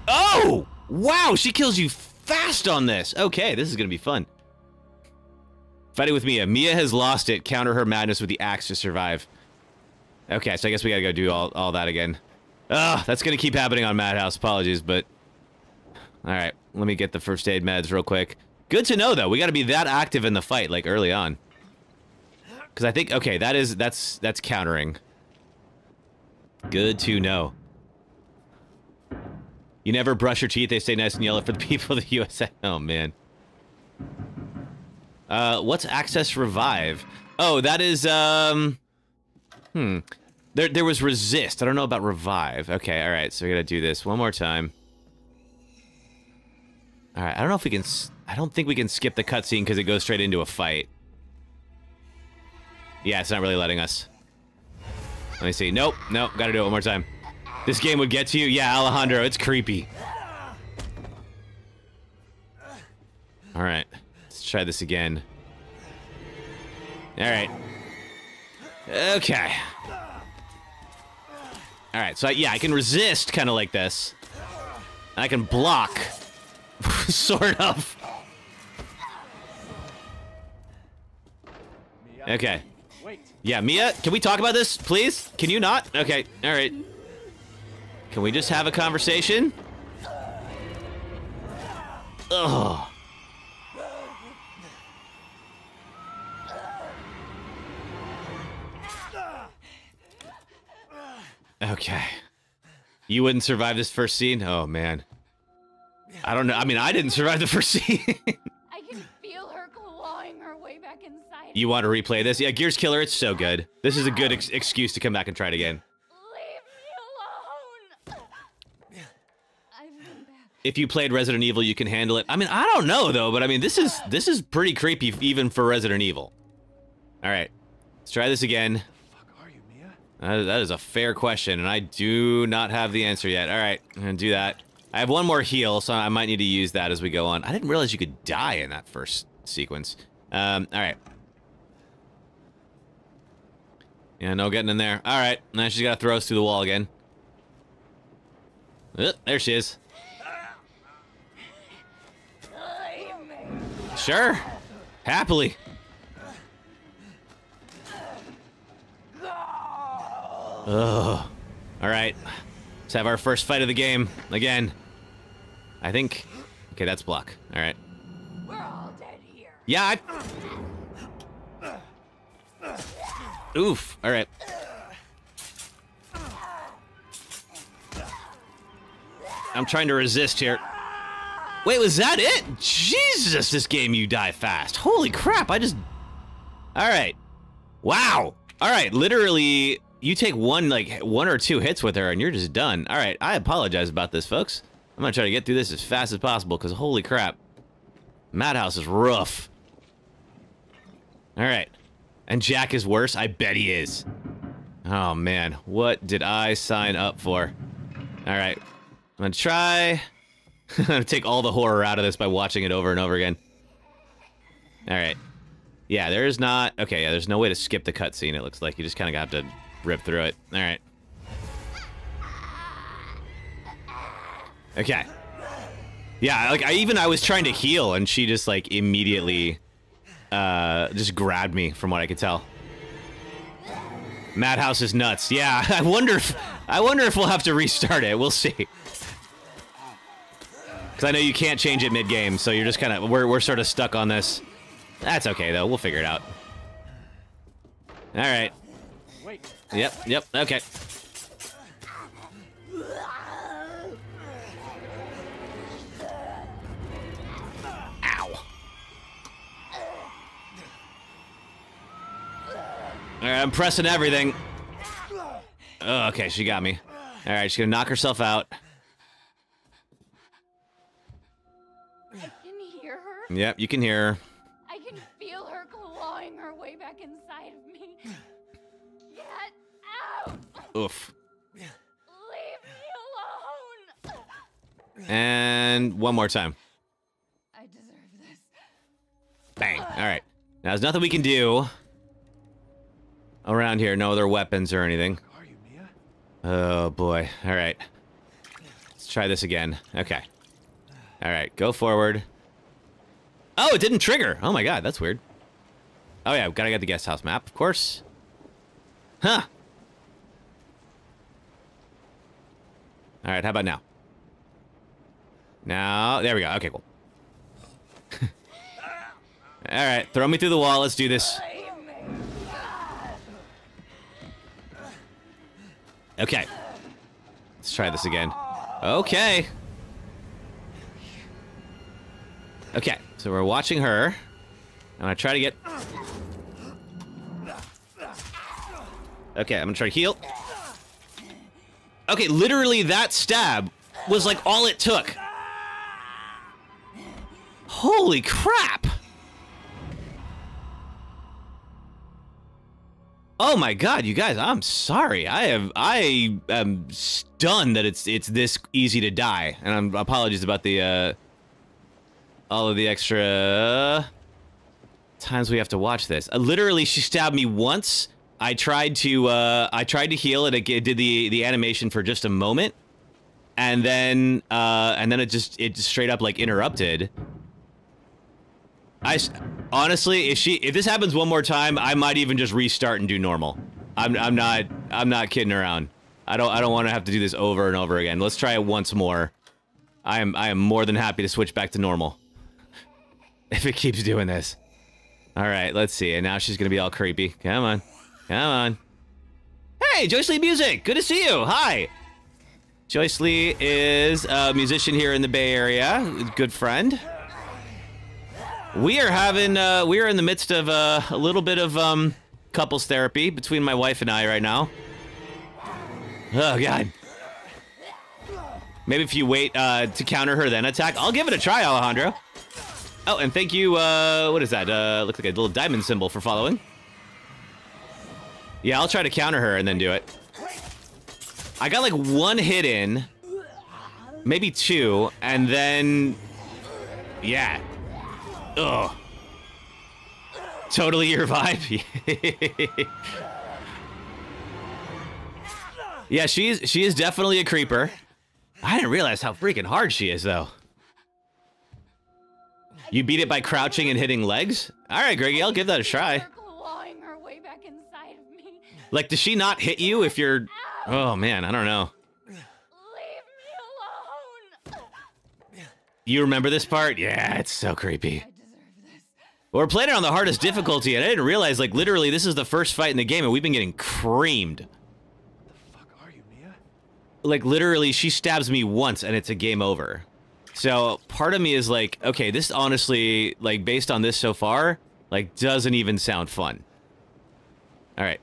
Oh! Wow, she kills you fast on this. Okay, this is going to be fun. Fighting with Mia. Mia has lost it. Counter her madness with the axe to survive. Okay, so I guess we gotta go do all, all that again. Ugh, that's gonna keep happening on Madhouse. Apologies, but... Alright, let me get the first aid meds real quick. Good to know, though. We gotta be that active in the fight, like, early on. Because I think... Okay, that is... That's, that's countering. Good to know. You never brush your teeth. They stay nice and yellow for the people of the USA. Oh, man. Uh, what's access revive? Oh, that is, um... Hmm. There, there was resist. I don't know about revive. Okay, all right. So we gotta do this one more time. All right. I don't know if we can. I don't think we can skip the cutscene because it goes straight into a fight. Yeah, it's not really letting us. Let me see. Nope. Nope. Gotta do it one more time. This game would get to you. Yeah, Alejandro. It's creepy. All right. Let's try this again. All right. Okay. All right, so I, yeah, I can resist kind of like this. I can block, sort of. Okay. Wait. Yeah, Mia, can we talk about this, please? Can you not? Okay, all right. Can we just have a conversation? Ugh. Okay. You wouldn't survive this first scene? Oh, man. I don't know. I mean, I didn't survive the first scene. I can feel her clawing her way back inside. you want to replay this? Yeah, Gears Killer, it's so good. This is a good ex excuse to come back and try it again. Leave me alone! I've been bad. If you played Resident Evil, you can handle it. I mean, I don't know though, but I mean, this is this is pretty creepy even for Resident Evil. All right, let's try this again. Fuck are you, Mia? Uh, that is a fair question, and I do not have the answer yet. All right, I'm gonna do that. I have one more heal, so I might need to use that as we go on. I didn't realize you could die in that first sequence. Um, all right. Yeah, no getting in there. All right, now she's got to throw us through the wall again. There she is. Sure. Happily. Ugh. All right. Let's have our first fight of the game again. I think Okay, that's block. All right. We're all dead here. Yeah. I... Oof. All right. I'm trying to resist here. Wait, was that it? Jesus, this game you die fast. Holy crap, I just... All right. Wow. All right, literally, you take one, like, one or two hits with her and you're just done. All right, I apologize about this, folks. I'm gonna try to get through this as fast as possible, because holy crap. Madhouse is rough. All right. And Jack is worse? I bet he is. Oh, man. What did I sign up for? All right. I'm gonna try. I'm gonna take all the horror out of this by watching it over and over again. All right. Yeah, there's not. Okay, yeah, there's no way to skip the cutscene. It looks like you just kind of have to rip through it. All right. Okay. Yeah, like I even I was trying to heal and she just like immediately uh just grabbed me from what I could tell. Madhouse is nuts. Yeah, I wonder if I wonder if we'll have to restart it. We'll see. Cuz I know you can't change it mid-game, so you're just kind of we're we're sort of stuck on this. That's okay though. We'll figure it out. All right. Wait. Yep, yep. Okay. Ow. All right, I'm pressing everything. Oh, okay, she got me. All right, she's gonna knock herself out. Yep, you can hear her. I can feel her clawing her way back inside of me. Get out! Oof. Leave me alone! And one more time. I deserve this. Bang. All right. Now, there's nothing we can do around here. No other weapons or anything. Are you, Mia? Oh, boy. All right. Let's try this again. Okay. All right. Go forward. Oh, it didn't trigger. Oh, my God. That's weird. Oh, yeah. Gotta get the guest house map, of course. Huh. All right. How about now? Now, there we go. Okay, cool. All right, throw me through the wall. Let's do this. Okay. Let's try this again. Okay. Okay, so we're watching her. And I'm try to get... Okay, I'm gonna try to heal. Okay, literally that stab was like all it took. Holy crap! Oh my god, you guys, I'm sorry. I have I am stunned that it's it's this easy to die. And I'm apologies about the uh all of the extra times we have to watch this. Uh, literally she stabbed me once. I tried to uh I tried to heal it. It did the the animation for just a moment. And then uh and then it just it just straight up like interrupted. I honestly, if she if this happens one more time, I might even just restart and do normal. I'm I'm not I'm not kidding around. I don't I don't want to have to do this over and over again. Let's try it once more. I am I am more than happy to switch back to normal. If it keeps doing this. All right, let's see. And now she's gonna be all creepy. Come on, come on. Hey, Joyce Lee Music. Good to see you. Hi. Joyce Lee is a musician here in the Bay Area. Good friend. We are having, uh, we are in the midst of uh, a little bit of um, couples therapy between my wife and I right now. Oh, God. Maybe if you wait uh, to counter her, then attack. I'll give it a try, Alejandro. Oh, and thank you, uh, what is that? Uh, looks like a little diamond symbol for following. Yeah, I'll try to counter her and then do it. I got like one hit in, maybe two, and then, yeah, Ugh. Totally your vibe. yeah, she's she is definitely a creeper. I didn't realize how freaking hard she is, though. You beat it by crouching and hitting legs? All right, Greggy, I'll give that a try. Her clawing her way back inside of me. Like, does she not hit you if you're... Oh, man, I don't know. Leave me alone! You remember this part? Yeah, it's so creepy. I deserve this. We're playing it on the hardest difficulty, and I didn't realize, like, literally, this is the first fight in the game, and we've been getting creamed. fuck are you, Mia? Like, literally, she stabs me once, and it's a game over. So, part of me is like, okay, this honestly, like, based on this so far, like, doesn't even sound fun. All right.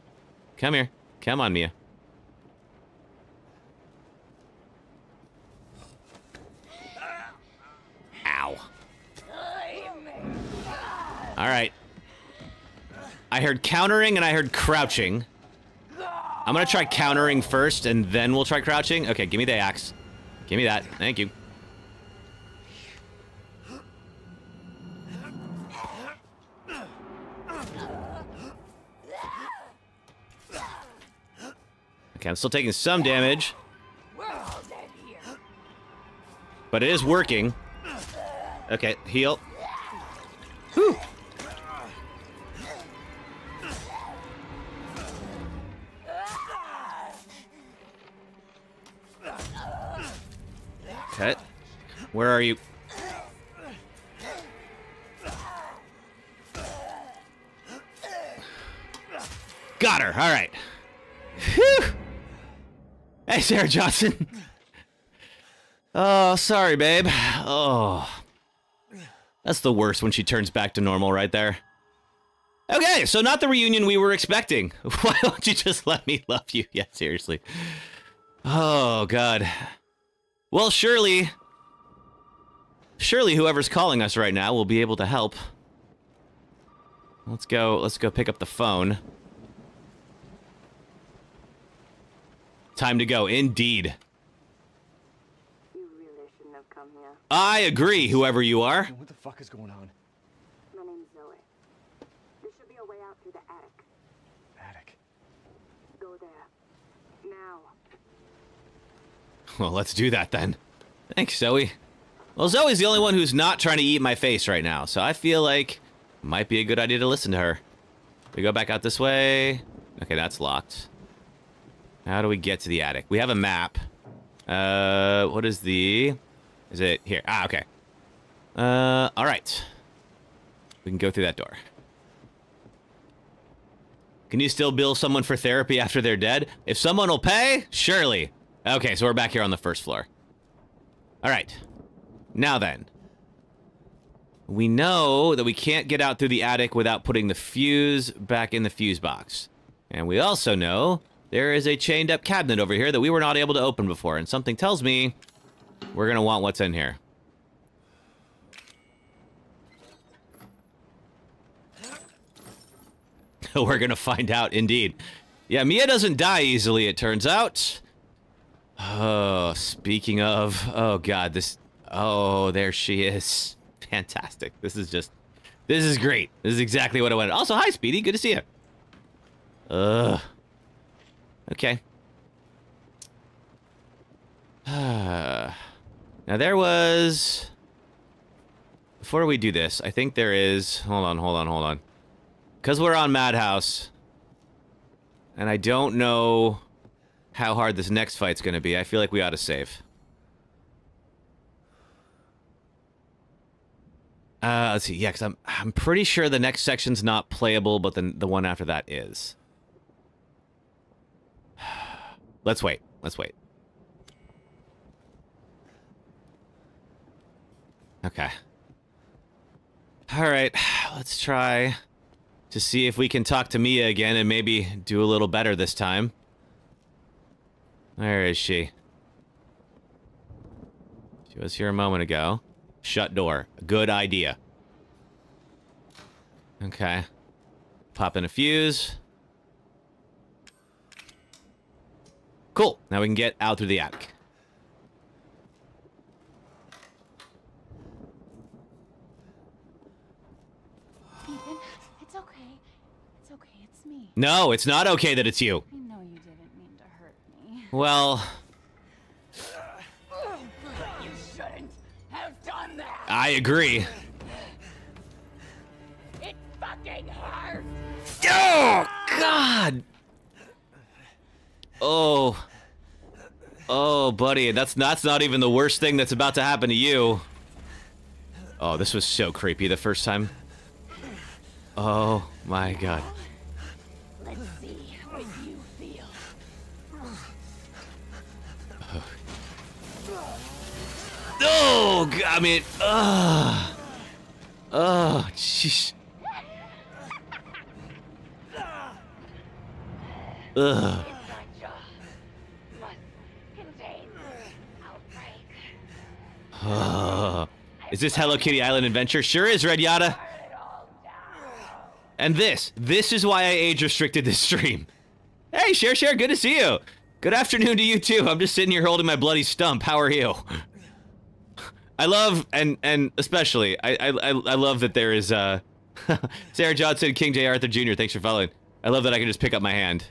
Come here. Come on, Mia. Ow. All right. I heard countering and I heard crouching. I'm gonna try countering first and then we'll try crouching. Okay, give me the axe. Give me that. Thank you. Okay, I'm still taking some damage. But it is working. Okay, heal. Whew. Okay. Where are you? Got her. All right. Whew. Hey, Sarah Johnson. Oh, sorry, babe. Oh. That's the worst when she turns back to normal right there. Okay, so not the reunion we were expecting. Why don't you just let me love you? Yeah, seriously. Oh, God. Well, surely... Surely whoever's calling us right now will be able to help. Let's go, let's go pick up the phone. Time to go, indeed. You really shouldn't have come here. I agree, whoever you are. What the fuck is going on? My name's Zoe. There should be a way out through the attic. Attic. Go there. Now. Well, let's do that then. Thanks, Zoe. Well, Zoe's the only one who's not trying to eat my face right now, so I feel like it might be a good idea to listen to her. We go back out this way. Okay, that's locked. How do we get to the attic? We have a map. Uh, what is the... Is it here? Ah, okay. Uh, all right. We can go through that door. Can you still bill someone for therapy after they're dead? If someone will pay, surely. Okay, so we're back here on the first floor. All right. Now then. We know that we can't get out through the attic without putting the fuse back in the fuse box. And we also know there is a chained up cabinet over here that we were not able to open before. And something tells me we're going to want what's in here. we're going to find out indeed. Yeah, Mia doesn't die easily, it turns out. Oh, speaking of, oh god, this, oh, there she is. Fantastic. This is just, this is great. This is exactly what I wanted. Also, hi, Speedy. Good to see you. Ugh. Okay. now there was, before we do this, I think there is, hold on, hold on, hold on. Because we're on Madhouse, and I don't know how hard this next fight's going to be, I feel like we ought to save. Uh, let's see. Yeah, because I'm I'm pretty sure the next section's not playable, but then the one after that is. Let's wait. Let's wait. Okay. All right. Let's try to see if we can talk to Mia again and maybe do a little better this time. Where is she? She was here a moment ago. Shut door. Good idea. Okay. Pop in a fuse. Cool. Now we can get out through the attic. Ethan, it's okay. It's okay. It's me. No, it's not okay that it's you. I know you didn't mean to hurt me. Well, You shouldn't have done that! I agree. It fucking hurt! Oh, God. Oh. Oh, buddy, that's that's not even the worst thing that's about to happen to you. Oh, this was so creepy the first time. Oh my god. Let's see what you feel. Oh, g- I mean, ugh. Oh, jeez. Ugh. Is this Hello Kitty Island Adventure? Sure is, Red Yada. And this, this is why I age restricted this stream. Hey, Share Share, good to see you. Good afternoon to you too. I'm just sitting here holding my bloody stump. How are you? I love and and especially I I I love that there is uh Sarah Johnson, King J. Arthur Jr. Thanks for following. I love that I can just pick up my hand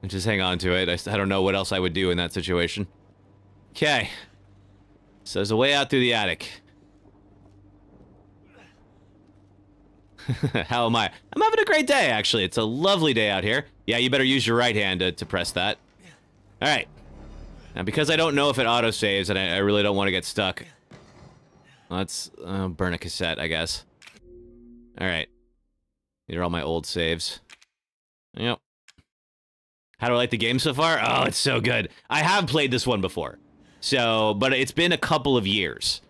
and just hang on to it. I, I don't know what else I would do in that situation. Okay. So there's a way out through the attic. How am I? I'm having a great day, actually. It's a lovely day out here. Yeah, you better use your right hand to, to press that. All right. Now, because I don't know if it auto-saves and I, I really don't want to get stuck, let's uh, burn a cassette, I guess. All right. These are all my old saves. Yep. How do I like the game so far? Oh, it's so good. I have played this one before. So, but it's been a couple of years.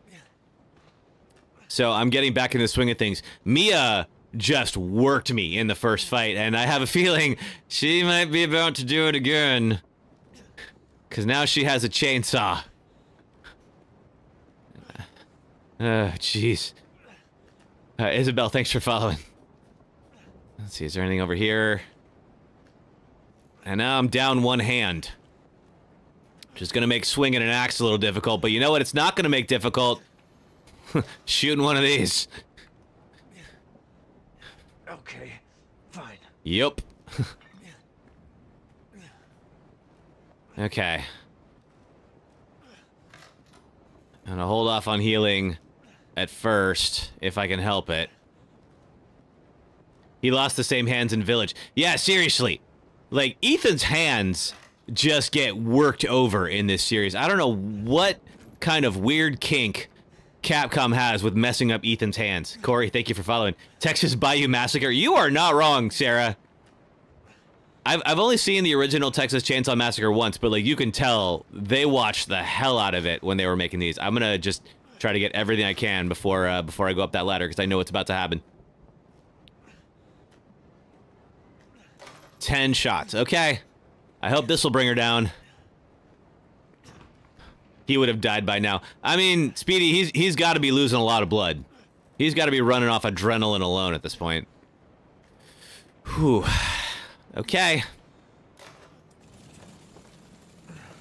So I'm getting back in the swing of things. Mia just worked me in the first fight, and I have a feeling she might be about to do it again. Because now she has a chainsaw. Oh, jeez. Uh, Isabel, thanks for following. Let's see, is there anything over here? And now I'm down one hand. Which is going to make swinging an axe a little difficult, but you know what? It's not going to make difficult. Shooting one of these. Okay, fine. Yup. okay. I'm gonna hold off on healing at first, if I can help it. He lost the same hands in Village. Yeah, seriously. Like, Ethan's hands just get worked over in this series. I don't know what kind of weird kink Capcom has with messing up Ethan's hands. Corey, thank you for following. Texas Bayou Massacre. You are not wrong, Sarah. I've, I've only seen the original Texas Chainsaw Massacre once, but like you can tell they watched the hell out of it when they were making these. I'm gonna just try to get everything I can before uh, before I go up that ladder because I know what's about to happen. Ten shots. Okay. I hope this will bring her down. He would have died by now. I mean, Speedy, he's he's got to be losing a lot of blood. He's got to be running off adrenaline alone at this point. Whew. Okay.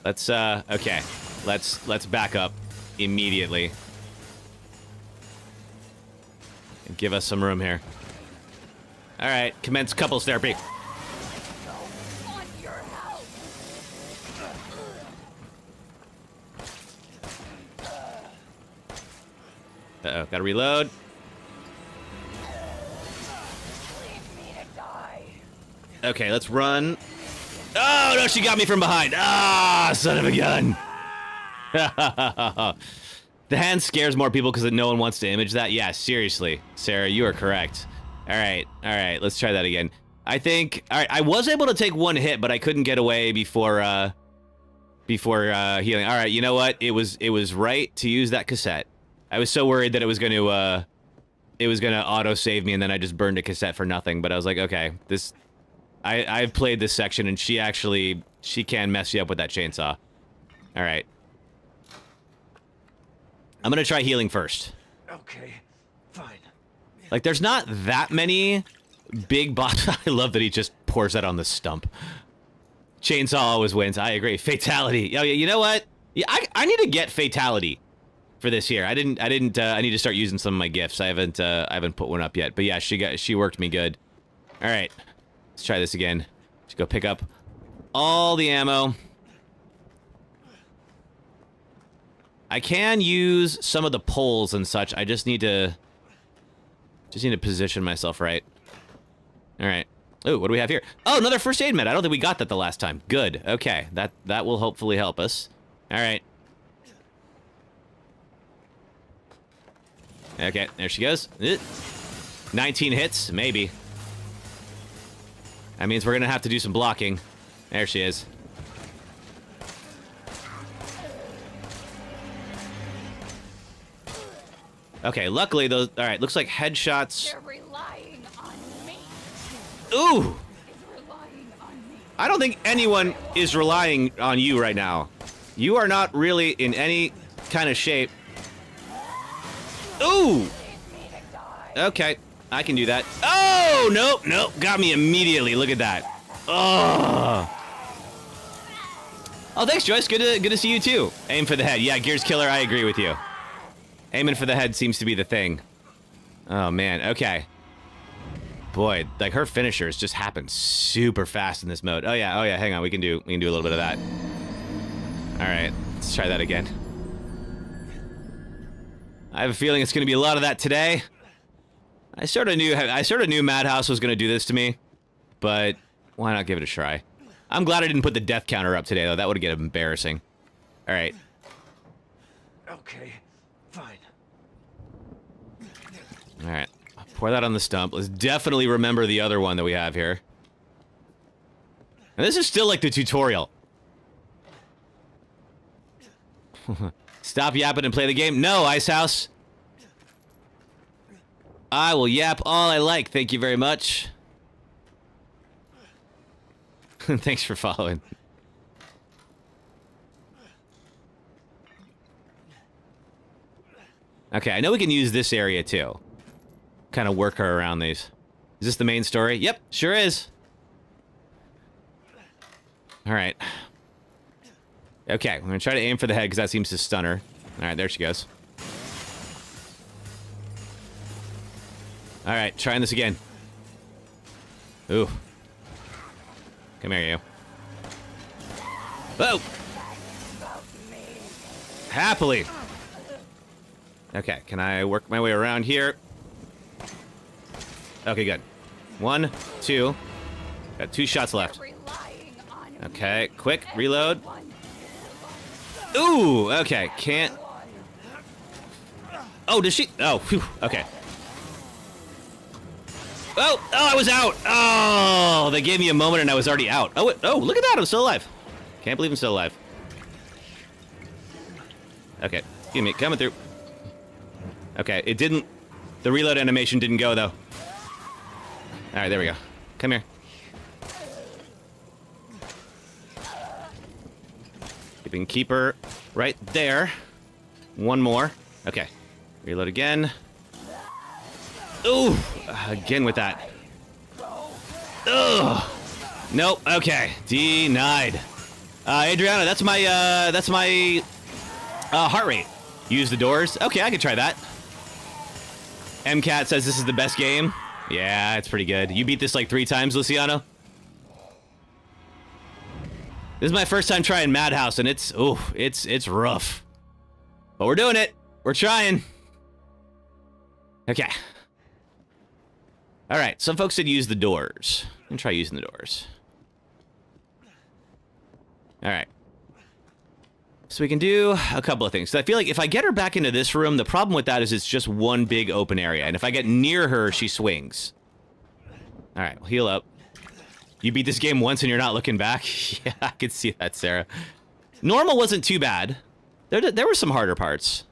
Let's uh okay. Let's let's back up immediately. And give us some room here. All right, commence couples therapy. Want your help. Uh-oh, gotta reload. Okay, let's run. Oh, no, she got me from behind. Ah, son of a gun. the hand scares more people because no one wants to image that. Yeah, seriously. Sarah, you are correct. All right, all right, let's try that again. I think, all right, I was able to take one hit, but I couldn't get away before, uh, before, uh, healing. All right, you know what? It was, it was right to use that cassette. I was so worried that it was going to, uh, it was going to auto save me and then I just burned a cassette for nothing. But I was like, okay, this, I, I've played this section and she actually, she can mess you up with that chainsaw. All right. I'm going to try healing first. Okay, fine. Like, there's not that many big boss. I love that he just pours that on the stump. Chainsaw always wins. I agree. Fatality. Oh, yeah. You know what? Yeah, I, I need to get fatality for this here. I didn't. I didn't. Uh, I need to start using some of my gifts. I haven't. Uh, I haven't put one up yet. But yeah, she got. She worked me good. All right. Let's try this again. Let's go pick up all the ammo. I can use some of the poles and such. I just need to just need to position myself right. All right. Oh, what do we have here? Oh, another first aid med. I don't think we got that the last time. Good. Okay. That that will hopefully help us. All right. Okay, there she goes. Eh. 19 hits, maybe. That means we're gonna have to do some blocking. There she is. Okay, luckily those. All right, looks like headshots. They're relying on me. Ooh, Is relying on me. I don't think anyone is relying on you right now. You are not really in any kind of shape. Ooh. Okay, I can do that. Oh nope, nope, got me immediately. Look at that. Oh. Oh, thanks, Joyce. Good to good to see you too. Aim for the head. Yeah, Gears Killer. I agree with you. Aiming for the head seems to be the thing. Oh man. Okay. Boy, like her finishers just happen super fast in this mode. Oh yeah. Oh yeah. Hang on. We can do we can do a little bit of that. All right. Let's try that again. I have a feeling it's going to be a lot of that today. I sort of knew I sort of knew Madhouse was going to do this to me, but why not give it a try? I'm glad I didn't put the death counter up today though. That would get embarrassing. All right. Okay, fine. All right. I'll pour that on the stump. Let's definitely remember the other one that we have here. And this is still like the tutorial. Stop yapping and play the game. No, Ice House. I will yap all I like. Thank you very much. Thanks for following. Okay, I know we can use this area too. Kind of work her around these. Is this the main story? Yep, sure is. All right. Okay, I'm gonna try to aim for the head because that seems to stun her. All right, there she goes. All right, trying this again. Ooh. Come here, you. Whoa! Happily. Okay, can I work my way around here? Okay, good. One, two. Got two shots left. They're relying on me. Okay, quick, reload. Ooh, okay, can't. Oh, does she? Oh, phew, okay. Oh, oh, I was out. Oh, they gave me a moment and I was already out. Oh, oh, look at that, I'm still alive. Can't believe I'm still alive. Okay, excuse me, coming through. Okay, it didn't. The reload animation didn't go though. All right, there we go. Come here. Keeping keeper right there. One more. Okay. Reload again. Ooh, again with that. Ugh. Nope. Okay. Denied. Uh, Adriana, that's my uh, that's my uh, heart rate. Use the doors. Okay, I could try that. MCAT says this is the best game. Yeah, it's pretty good. You beat this like three times, Luciano. This is my first time trying Madhouse, and it's oh, it's it's rough. But we're doing it. We're trying. Okay. All right. Some folks said use the doors. I'm try using the doors. All right. So we can do a couple of things. So I feel like if I get her back into this room, the problem with that is it's just one big open area. And if I get near her, she swings. All right, well, heal up. You beat this game once and you're not looking back? yeah, I could see that, Sarah. Normal wasn't too bad. There, there were some harder parts.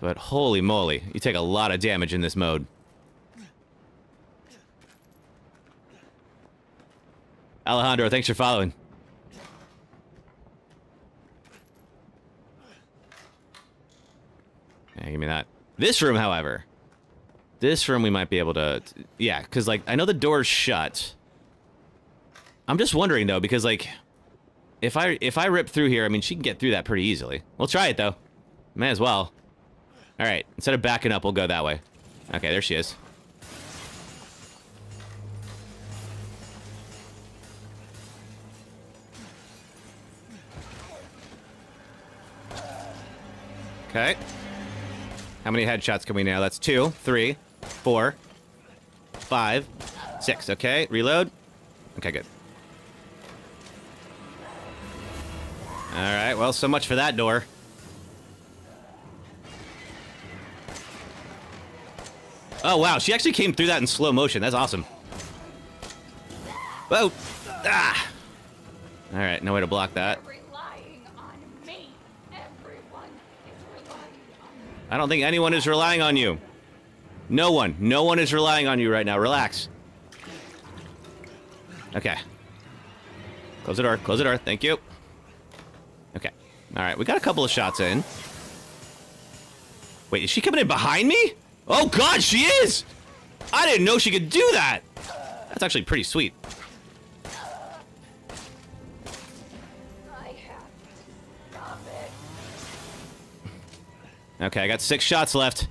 But holy moly, you take a lot of damage in this mode. Alejandro, thanks for following. Yeah, give me that. This room, however, this room we might be able to, yeah, because like I know the door's shut. I'm just wondering though, because like, if I if I rip through here, I mean she can get through that pretty easily. We'll try it though. May as well. All right, instead of backing up, we'll go that way. Okay, there she is. Okay. How many headshots can we nail? That's two, three, four, five, six. Okay, reload. Okay, good. All right, well, so much for that door. Oh, wow. She actually came through that in slow motion. That's awesome. Whoa. Ah. All right, no way to block that. I don't think anyone is relying on you. No one. No one is relying on you right now. Relax. Okay. Close the door. Close the door. Thank you. All right. We got a couple of shots in. Wait, is she coming in behind me? Oh, God, she is! I didn't know she could do that. That's actually pretty sweet. Okay, I got six shots left.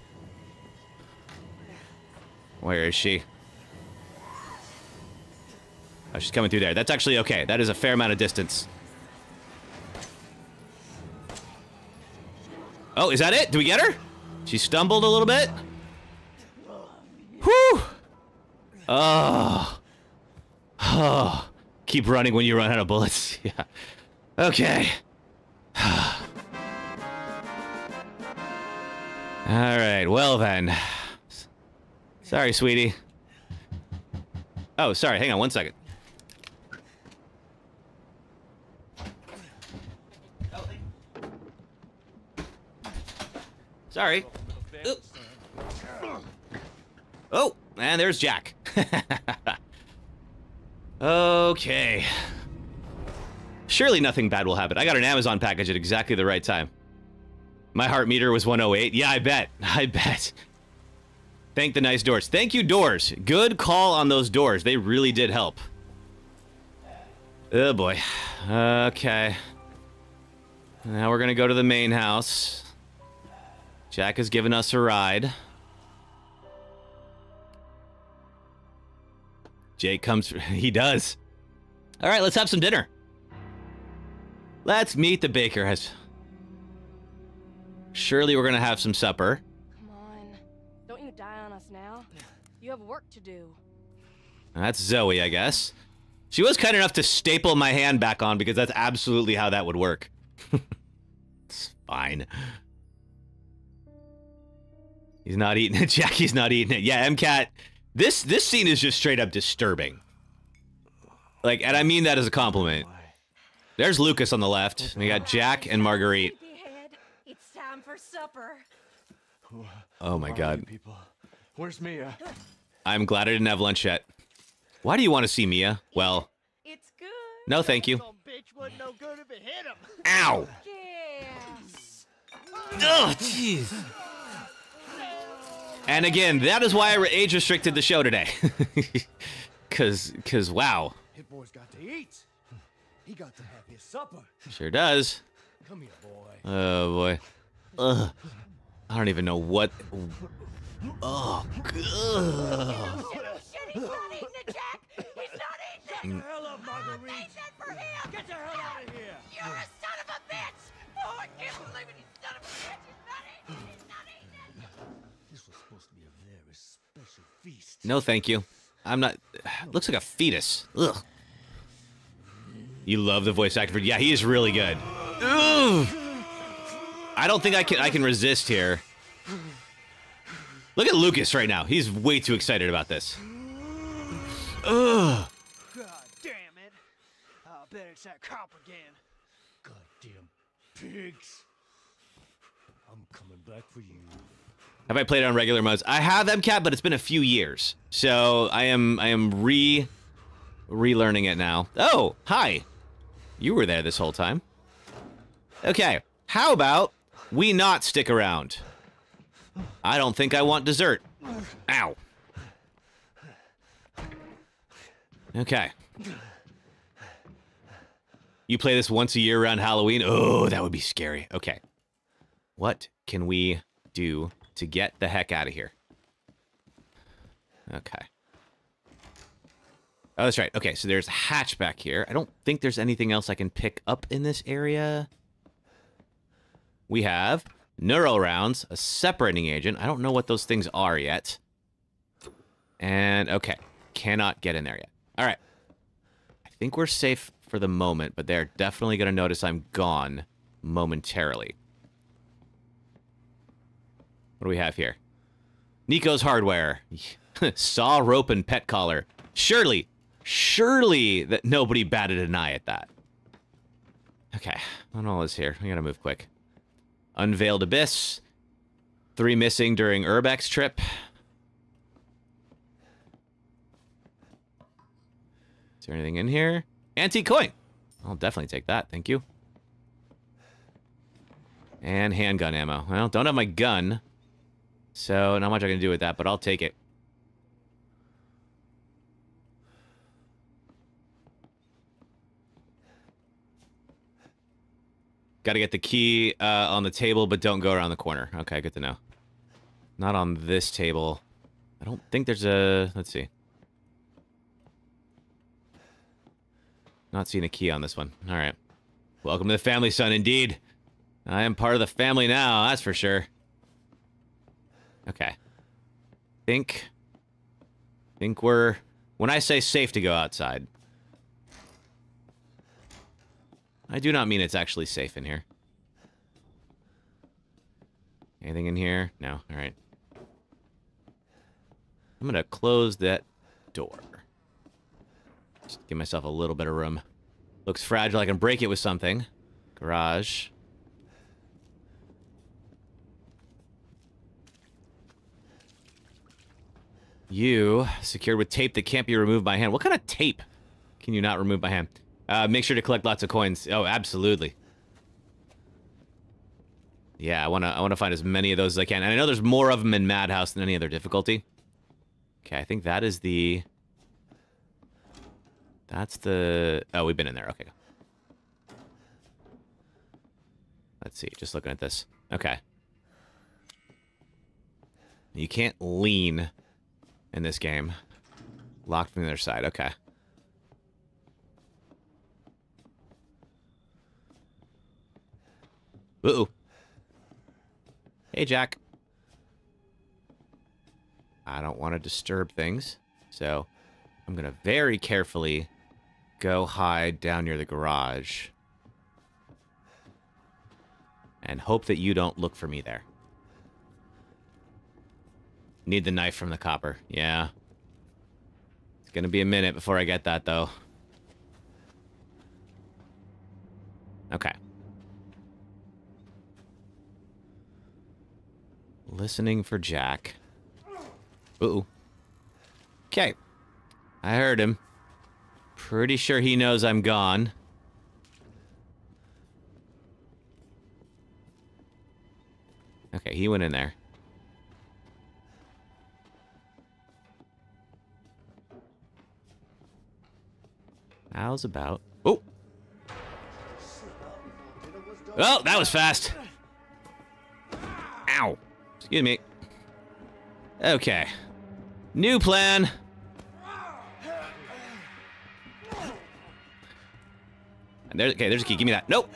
Where is she? Oh, she's coming through there. That's actually okay. That is a fair amount of distance. Oh, is that it? Do we get her? She stumbled a little bit. Whew. Oh. Oh. Keep running when you run out of bullets. Yeah. Okay. All right. Well then. Sorry, sweetie. Oh, sorry. Hang on one second. Sorry. Oh, and there's Jack. okay. Surely nothing bad will happen. I got an Amazon package at exactly the right time. My heart meter was 108. Yeah, I bet. I bet. Thank the nice doors. Thank you, doors. Good call on those doors. They really did help. Oh boy. Okay. Now we're gonna go to the main house. Jack has given us a ride. Jake comes. He does. All right, let's have some dinner. Let's meet the baker. Has surely we're gonna have some supper. Come on. Don't you die on us now. You have work to do. That's Zoe, I guess. She was kind enough to staple my hand back on because that's absolutely how that would work. it's fine. He's not eating it. Jackie's not eating it. Yeah, MCAT. This this scene is just straight up disturbing. Like, and I mean that as a compliment. There's Lucas on the left. We got Jack and Marguerite. It's time for supper. Oh my god. Where's Mia? I'm glad I didn't have lunch yet. Why do you want to see Mia? Well, It's good. no thank you. bitch wasn't no good if it hit him. Ow! Yes. Oh, jeez. And again, that is why I age restricted the show today. Cause, cause, wow, Hit boy's got to eat. He got to have his supper. sure does. Come here, boy. Oh boy. Ugh. I don't even know what. Oh, ugh. Shit, he's not eating it, Jack. He's not eating it. hell up, Marguerite. Made that for him. Get the hell out of here. You're a son of a bitch. Oh, I can't believe it. You son of a bitch. He's not eating it. He's not eating it. This was supposed to be a very special feast. No, thank you. I'm not. Looks like a fetus. Ugh. You love the voice actor for. Yeah, he is really good. Ugh. I don't think I can. I can resist here. Look at Lucas right now. He's way too excited about this. Ugh. God damn it. I bet it's that cop again. Goddamn pigs. I'm coming back for you. Have I played it on regular modes? I have MCAT, but it's been a few years, so I am I am re relearning it now. Oh, hi. You were there this whole time. Okay, how about we not stick around? I don't think I want dessert. Ow. Okay. You play this once a year around Halloween? Oh, that would be scary. Okay. What can we do to get the heck out of here? Okay. Oh, that's right. Okay, so there's a hatch back here. I don't think there's anything else I can pick up in this area. We have neuro rounds, a separating agent. I don't know what those things are yet. And, okay, cannot get in there yet. All right. I think we're safe for the moment, but they're definitely going to notice I'm gone momentarily. What do we have here? Nico's Hardware. Saw, rope, and pet collar. Surely, surely that nobody batted an eye at that. Okay, what all is here? I gotta move quick. Unveiled Abyss. Three missing during Urbex trip. Is there anything in here? Antique coin. I'll definitely take that, thank you. And handgun ammo. Well, don't have my gun. So, not much I can do with that, but I'll take it. Got to get the key uh, on the table, but don't go around the corner. Okay, good to know. Not on this table. I don't think there's a... Let's see. Not seeing a key on this one. All right. Welcome to the family, son, indeed. I am part of the family now, that's for sure. Okay. Think... Think we're... When I say safe to go outside, I do not mean it's actually safe in here. Anything in here? No. All right. I'm going to close that door. Just give myself a little bit of room. Looks fragile. I can break it with something. Garage. You secured with tape that can't be removed by hand. What kind of tape can you not remove by hand? Uh, make sure to collect lots of coins. Oh, absolutely. Yeah, I wanna I wanna find as many of those as I can. And I know there's more of them in Madhouse than any other difficulty. Okay, I think that is the. That's the. Oh, we've been in there. Okay. Let's see. Just looking at this. Okay. You can't lean in this game. Locked from the other side. Okay. Uh-oh. Hey, Jack. I don't want to disturb things, so I'm going to very carefully go hide down near the garage and hope that you don't look for me there. Need the knife from the copper. Yeah. It's to be a minute before I get that, though. Okay. Listening for Jack. Ooh. Okay. I heard him. Pretty sure he knows I'm gone. Okay, he went in there. How's about... Oh! Oh, that was fast. Ow. Excuse me. Okay. New plan. And there, okay, there's a key. Give me that. Nope.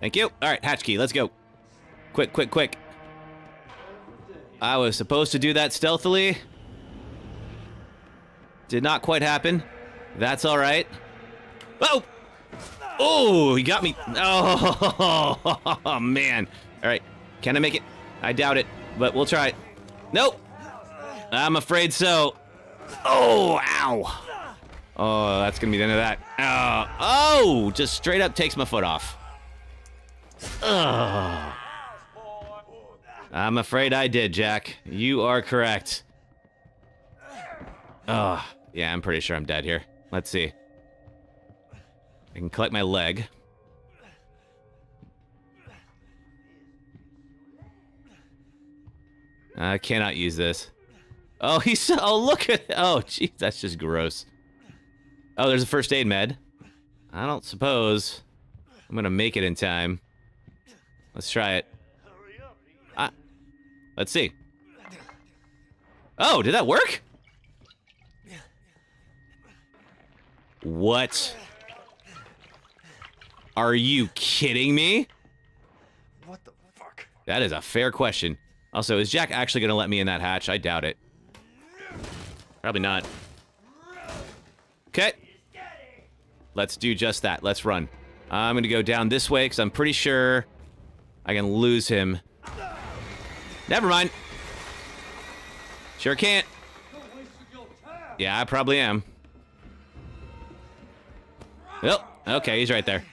Thank you. All right, hatch key. Let's go. Quick, quick, quick. I was supposed to do that stealthily. Did not quite happen. That's all right. Oh! Oh, he got me. Oh, man. All right. Can I make it? I doubt it, but we'll try it. Nope. I'm afraid so. Oh, ow. Oh, that's going to be the end of that. Uh, oh, just straight up takes my foot off. Ugh. I'm afraid I did, Jack. You are correct. Oh, yeah, I'm pretty sure I'm dead here. Let's see. I can collect my leg. I cannot use this. Oh, he's... Oh, look at... Oh, jeez, that's just gross. Oh, there's a first aid med. I don't suppose I'm gonna make it in time. Let's try it. Ah, let's see. Oh, did that work? What? Are you kidding me? What the fuck? That is a fair question. Also, is Jack actually going to let me in that hatch? I doubt it. Probably not. Okay. Let's do just that. Let's run. I'm going to go down this way because I'm pretty sure I can lose him Never mind. Sure can't. Yeah, I probably am. Yep. Okay, he's right there.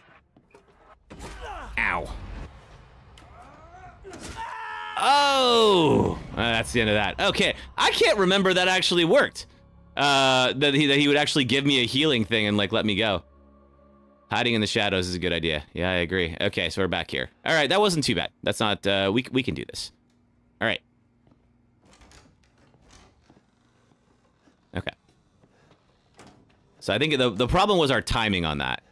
Ow. Oh, uh, that's the end of that. Okay, I can't remember that actually worked. Uh, that he that he would actually give me a healing thing and like let me go. Hiding in the shadows is a good idea. Yeah, I agree. Okay, so we're back here. All right, that wasn't too bad. That's not. Uh, we we can do this. All right. Okay. So I think the the problem was our timing on that.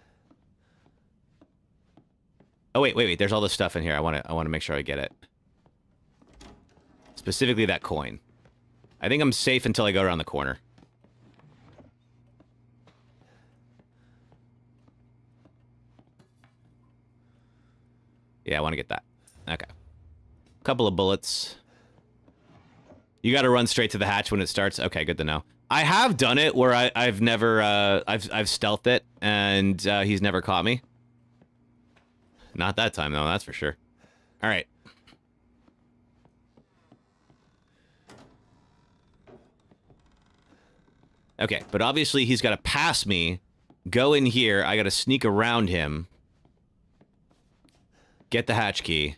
Oh wait, wait, wait. There's all this stuff in here. I want to I want to make sure I get it. Specifically that coin. I think I'm safe until I go around the corner. Yeah, I want to get that. Okay. Couple of bullets. You got to run straight to the hatch when it starts. Okay, good to know. I have done it where I, I've never, uh, I've, I've stealthed it, and uh, he's never caught me. Not that time, though, that's for sure. All right. Okay, but obviously he's got to pass me, go in here, I got to sneak around him, get the hatch key,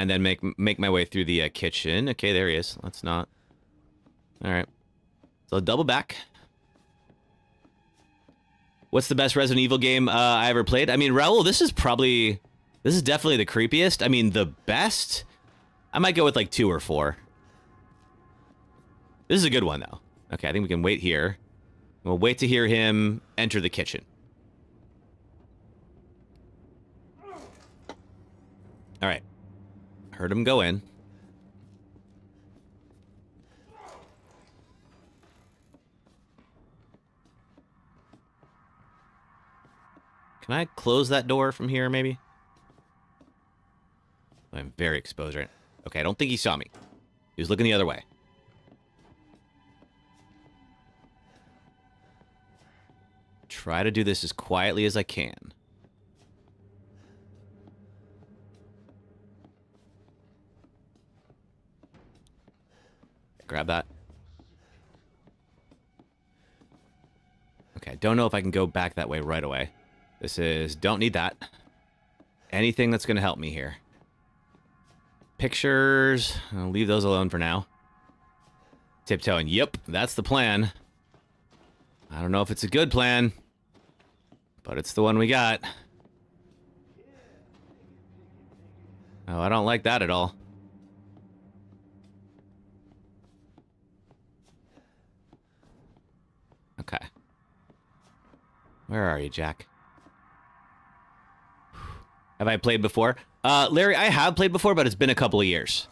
and then make make my way through the uh, kitchen. Okay, there he is. Let's not. All right. So double back. What's the best Resident Evil game uh, I ever played? I mean, Raul, this is probably this is definitely the creepiest. I mean, the best. I might go with like two or four. This is a good one though. Okay, I think we can wait here. We'll wait to hear him enter the kitchen. All right. Heard him go in. Can I close that door from here, maybe? I'm very exposed right Okay, I don't think he saw me. He was looking the other way. Try to do this as quietly as I can. Grab that. Okay, I don't know if I can go back that way right away. This is... Don't need that. Anything that's going to help me here. Pictures. I'll leave those alone for now. Tiptoeing. Yep, that's the plan. I don't know if it's a good plan, but it's the one we got. Oh, I don't like that at all. Okay. Where are you, Jack? Have I played before? Uh, Larry, I have played before, but it's been a couple of years.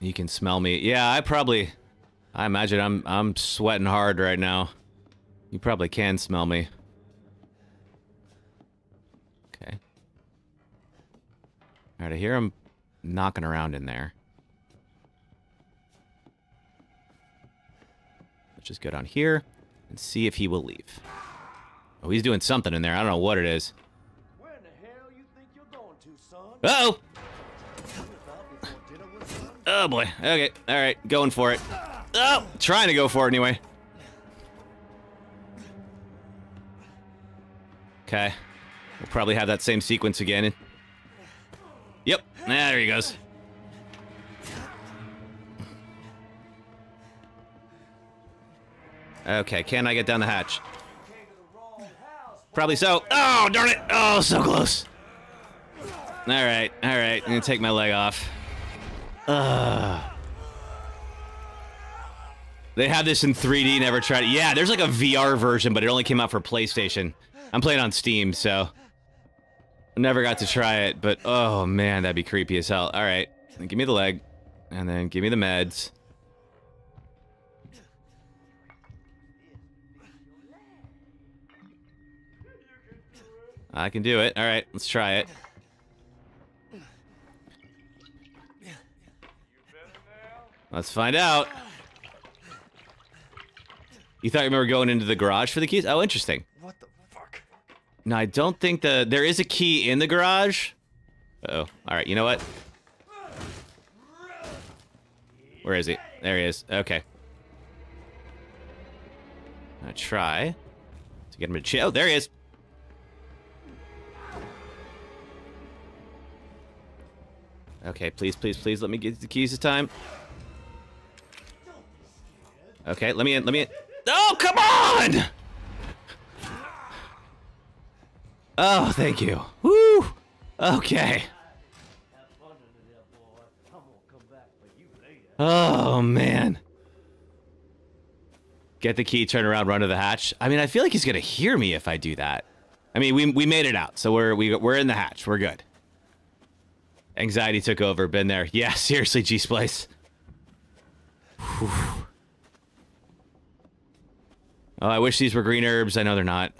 You can smell me. Yeah, I probably... I imagine I'm I'm sweating hard right now. You probably can smell me. Okay. Alright, I hear him knocking around in there. Let's just go down here and see if he will leave. Oh, he's doing something in there. I don't know what it is. Where in the hell you think you're going to, son? Uh oh! Oh boy. Okay. All right. Going for it. Oh, trying to go for it anyway. Okay. We'll probably have that same sequence again. Yep. There he goes. Okay, can I get down the hatch? Probably so. Oh, darn it! Oh, so close. All right, all right. I'm gonna take my leg off. Ugh. They have this in 3D. Never tried it. Yeah, there's like a VR version, but it only came out for PlayStation. I'm playing on Steam, so never got to try it. But oh man, that'd be creepy as hell. All right, give me the leg, and then give me the meds. I can do it. All right, let's try it. Let's find out. You thought you were going into the garage for the keys? Oh, interesting. What the fuck? No, I don't think the there is a key in the garage. Uh oh. All right. You know what? Where is he? There he is. Okay. I try to get him to chill. Oh, there he is. Okay, please, please, please, let me get the keys this time. Okay, let me in, let me in. Oh, come on! Oh, thank you. Woo! Okay. Oh, man. Get the key, turn around, run to the hatch. I mean, I feel like he's gonna hear me if I do that. I mean, we we made it out, so we're we, we're in the hatch. We're good. Anxiety took over. Been there. Yeah, seriously, G Splice. Oh, I wish these were green herbs. I know they're not.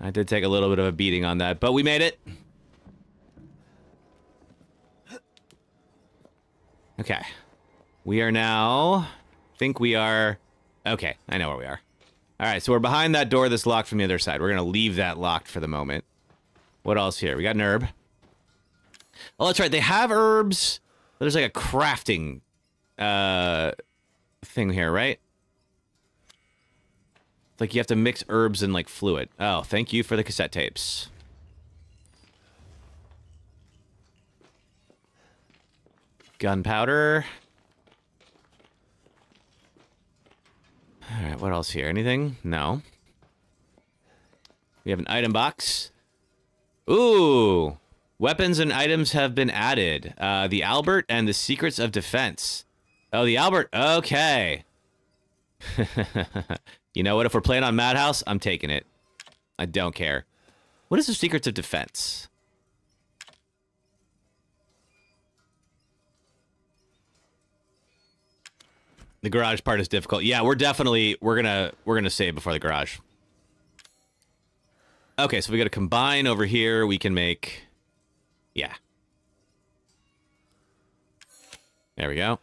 I did take a little bit of a beating on that, but we made it. Okay. We are now... think we are... Okay, I know where we are. All right, so we're behind that door that's locked from the other side. We're going to leave that locked for the moment. What else here? We got an herb. Oh, that's right. They have herbs. There's like a crafting uh, thing here, right? Like you have to mix herbs and like fluid. Oh, thank you for the cassette tapes. Gunpowder. All right, what else here? Anything? No. We have an item box. Ooh. Weapons and items have been added. Uh, the Albert and the Secrets of Defense. Oh, the Albert. Okay. you know what? If we're playing on Madhouse, I'm taking it. I don't care. What is the Secrets of Defense? The garage part is difficult. Yeah, we're definitely we're gonna we're gonna save before the garage. Okay, so we got to combine over here. We can make, yeah. There we go.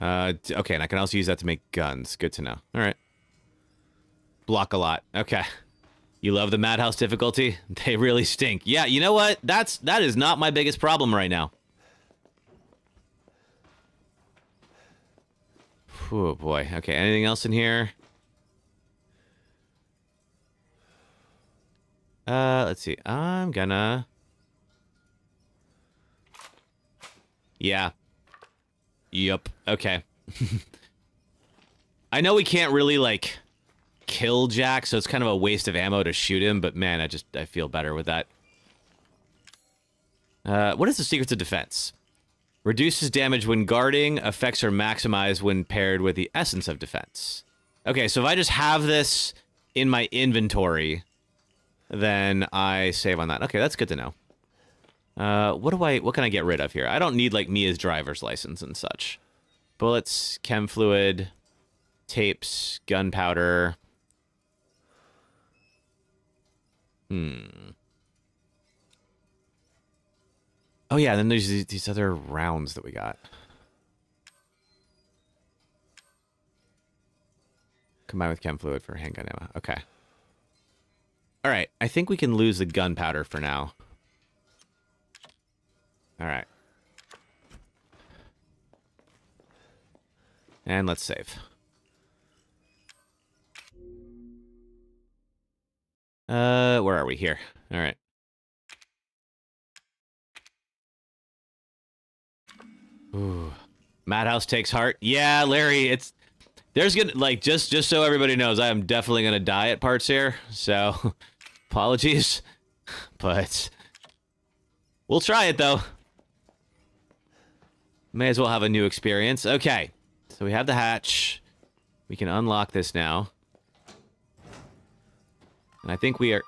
Uh, okay, and I can also use that to make guns. Good to know. All right. Block a lot. Okay. You love the Madhouse difficulty? They really stink. Yeah, you know what? That's that is not my biggest problem right now. Oh boy. Okay, anything else in here? Uh, let's see. I'm gonna... Yeah. Yep. Okay. I know we can't really, like, kill Jack, so it's kind of a waste of ammo to shoot him, but man, I just, I feel better with that. Uh, what is the Secrets of Defense? Reduces damage when guarding, effects are maximized when paired with the Essence of Defense. Okay, so if I just have this in my inventory, then I save on that. Okay, that's good to know. Uh, what do I, what can I get rid of here? I don't need, like, Mia's driver's license and such. Bullets, chem fluid, tapes, gunpowder. Hmm. Oh, yeah, then there's these, other rounds that we got. Combine with chem fluid for handgun ammo. Okay. All right, I think we can lose the gunpowder for now. All right. And let's save. Uh, where are we here? All right. Ooh. Madhouse takes heart. Yeah, Larry, it's there's gonna like just just so everybody knows, I am definitely gonna die at parts here. So Apologies, but we'll try it though. May as well have a new experience. Okay, so we have the hatch. We can unlock this now. And I think we are...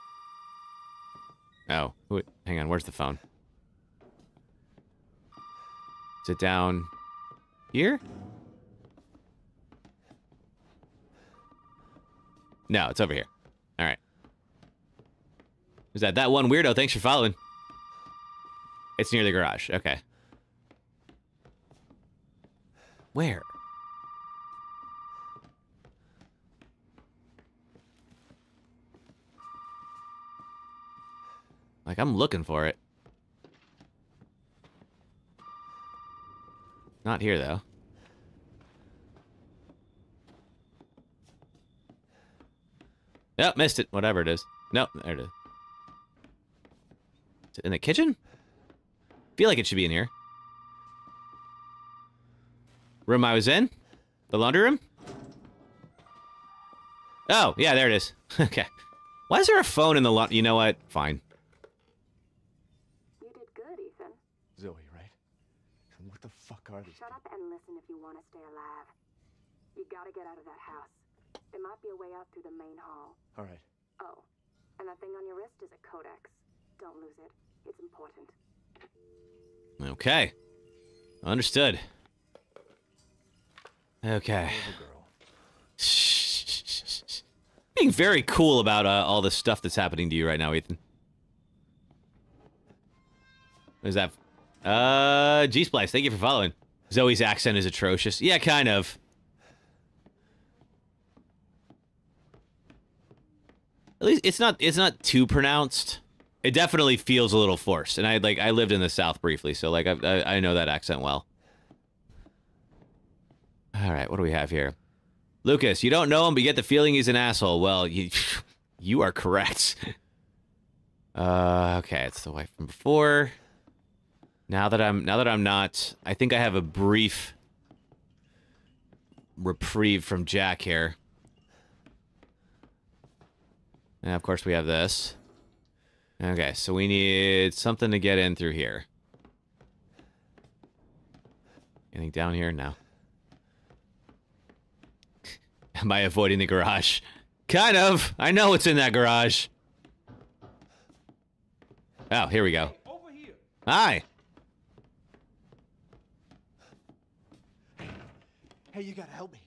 Oh, wait, hang on, where's the phone? Is it down here? No, it's over here. Is that that one weirdo? Thanks for following. It's near the garage. Okay. Where? Like, I'm looking for it. Not here, though. Nope, missed it. Whatever it is. Nope, there it is. Is it in the kitchen? feel like it should be in here. Room I was in? The laundry room? Oh, yeah, there it is. okay. Why is there a phone in the laundry? You know what? Fine. You did good, Ethan. Zoe, right? What the fuck are these? Shut up and listen if you want to stay alive. You gotta get out of that house. There might be a way out through the main hall. All right. Oh, and that thing on your wrist is a codex. Don't lose it. It's important. Okay. Understood. Okay. Being very cool about uh, all the stuff that's happening to you right now, Ethan. What is that? Uh, G Splice, thank you for following. Zoe's accent is atrocious. Yeah, kind of. At least it's not it's not too pronounced. It definitely feels a little forced, and I like I lived in the South briefly, so like I I, know that accent well. All right, what do we have here? Lucas, you don't know him, but you get the feeling he's an asshole. Well, you you are correct. Uh, okay, it's the wife from before. Now that I'm now that I'm not, I think I have a brief reprieve from Jack here. And of course we have this. Okay, so we need something to get in through here. Anything down here? No. Am I avoiding the garage? Kind of. I know what's in that garage. Oh, here we go. Hi. Hey, you gotta help me.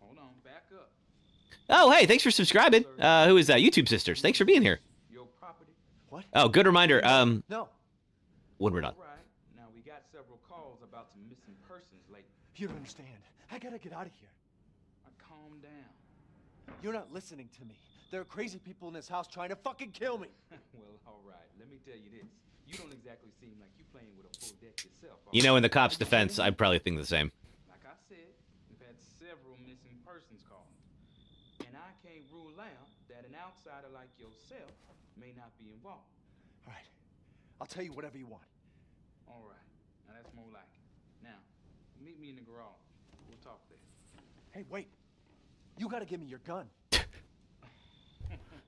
Hold on, back up. Oh, hey, thanks for subscribing. Uh, who is that? YouTube sisters. Thanks for being here. Your property. What? Oh, good reminder. Um, No. when we're done. All right. Now we got several calls about some missing persons lately. You don't understand. I gotta get out of here. Now, calm down. You're not listening to me. There are crazy people in this house trying to fucking kill me. well, all right. Let me tell you this. You don't exactly seem like you playing with a full deck yourself. You know, in the cop's defense, I'd probably think the same. Like I said, we've had several missing persons calls. And I can't rule out that an outsider like yourself may not be involved. I'll tell you whatever you want. All right. Now that's more like it. Now, meet me in the garage. We'll talk there. Hey, wait. You gotta give me your gun. oh,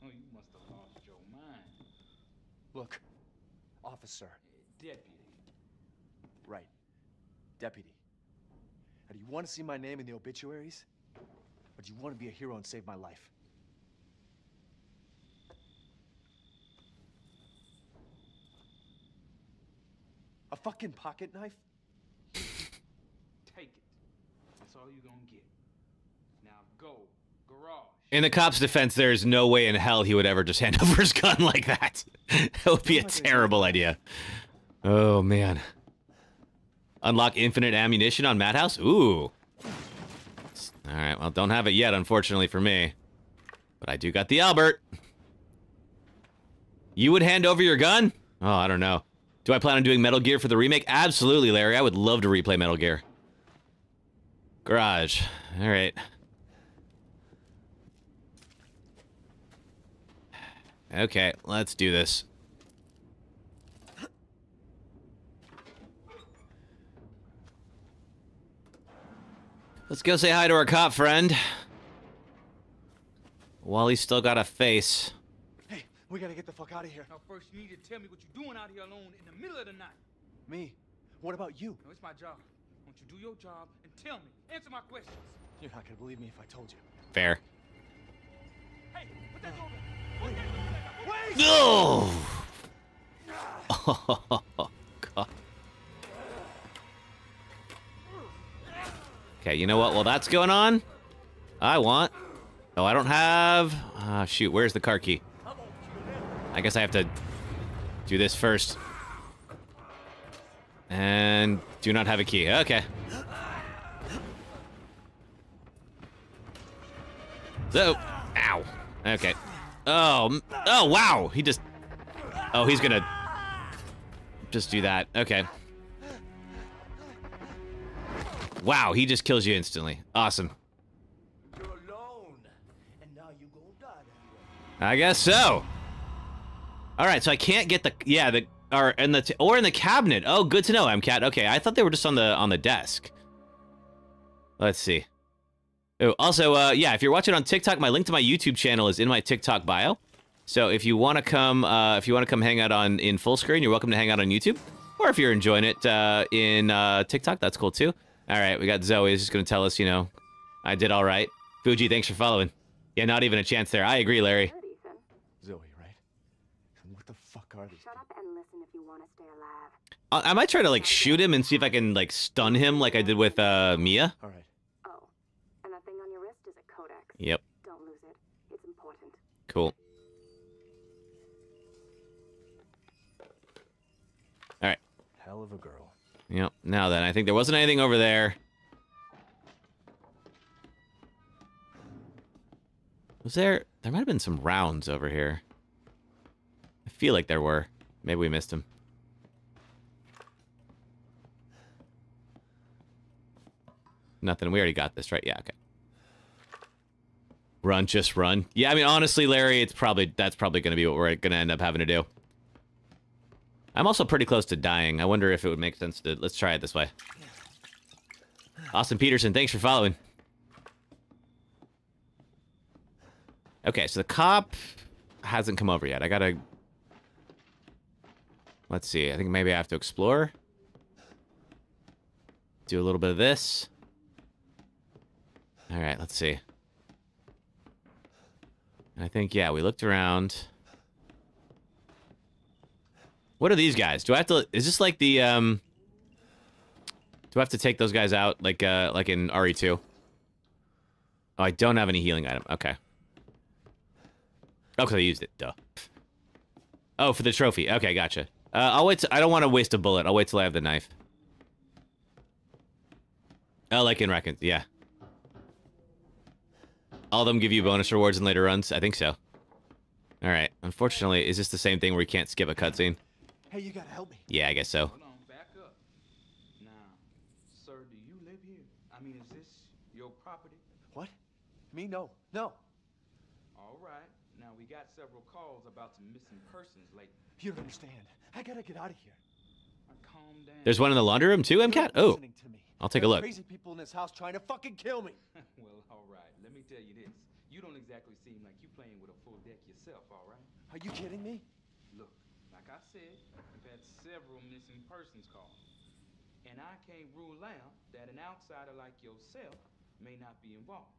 you must have lost your mind. Look, officer. Eh, deputy. Right. Deputy. Now, do you want to see my name in the obituaries? Or do you want to be a hero and save my life? A fucking pocket knife? Take it. That's all you're gonna get. Now go. Garage. In the cop's defense, there's no way in hell he would ever just hand over his gun like that. that would be oh a terrible idea. Oh, man. Unlock infinite ammunition on Madhouse? Ooh. Alright, well, don't have it yet, unfortunately for me. But I do got the Albert. You would hand over your gun? Oh, I don't know. Do I plan on doing Metal Gear for the remake? Absolutely, Larry. I would love to replay Metal Gear. Garage. Alright. Okay, let's do this. Let's go say hi to our cop friend. While he's still got a face. Hey, we gotta get the fuck out of here. Now first you need to tell me what you're doing out here alone in the middle of the night. Me? What about you? No, it's my job. Won't you do your job and tell me? Answer my questions. You're not gonna believe me if I told you. Fair. Hey, put that door back. Put that door back. No! Oh, God. Okay, you know what? While that's going on, I want... Oh, I don't have... Ah, shoot. Where's the car key? I guess I have to do this first. And do not have a key. Okay. So, ow. Okay. Oh, oh, wow. He just Oh, he's gonna just do that. Okay. Wow, he just kills you instantly. Awesome. You're alone, and now you gonna die. I guess so. All right, so I can't get the yeah the or in the or in the cabinet. Oh, good to know, MCAT. Okay, I thought they were just on the on the desk. Let's see. Oh, also, uh, yeah, if you're watching on TikTok, my link to my YouTube channel is in my TikTok bio. So if you want to come, uh, if you want to come hang out on in full screen, you're welcome to hang out on YouTube. Or if you're enjoying it uh, in uh, TikTok, that's cool too. All right, we got Zoe. Is just gonna tell us, you know, I did all right. Fuji, thanks for following. Yeah, not even a chance there. I agree, Larry. Zoe, right? What the fuck are these? Shut up and listen if you want to stay alive. I, I might try to like shoot him and see if I can like stun him like I did with uh, Mia. All right. Oh, and that thing on your wrist is a codex. Yep. Don't lose it. It's important. Cool. All right. Hell of a girl. Yep. Now then, I think there wasn't anything over there. Was there? There might have been some rounds over here. Feel like there were. Maybe we missed them. Nothing. We already got this, right? Yeah, okay. Run, just run. Yeah, I mean, honestly, Larry, it's probably that's probably going to be what we're going to end up having to do. I'm also pretty close to dying. I wonder if it would make sense to... Let's try it this way. Austin Peterson, thanks for following. Okay, so the cop hasn't come over yet. I gotta... Let's see. I think maybe I have to explore. Do a little bit of this. All right, let's see. I think, yeah, we looked around. What are these guys? Do I have to... Is this like the, um... Do I have to take those guys out like, uh, like in RE2? Oh, I don't have any healing item. Okay. Oh, because I used it. Duh. Oh, for the trophy. Okay, gotcha. Uh, I'll wait. I don't want to waste a bullet. I'll wait till I have the knife. Oh, like in Reckon. Yeah. All of them give you bonus rewards in later runs? I think so. All right. Unfortunately, is this the same thing where you can't skip a cutscene? Hey, you gotta help me. Yeah, I guess so. Hold on, back up. Now, sir, do you live here? I mean, is this your property? What? Me? No. No. All right. Now, we got several calls about some missing persons lately. You don't understand. I gotta get out of here. Calm down. There's one in the laundry room too, MCAT? Oh. Listening to me. I'll take a look. Crazy people in this house trying to fucking kill me. well, all right. Let me tell you this. You don't exactly seem like you're playing with a full deck yourself, all right? Are you kidding me? Look, like I said, I've had several missing persons calls. And I can't rule out that an outsider like yourself may not be involved.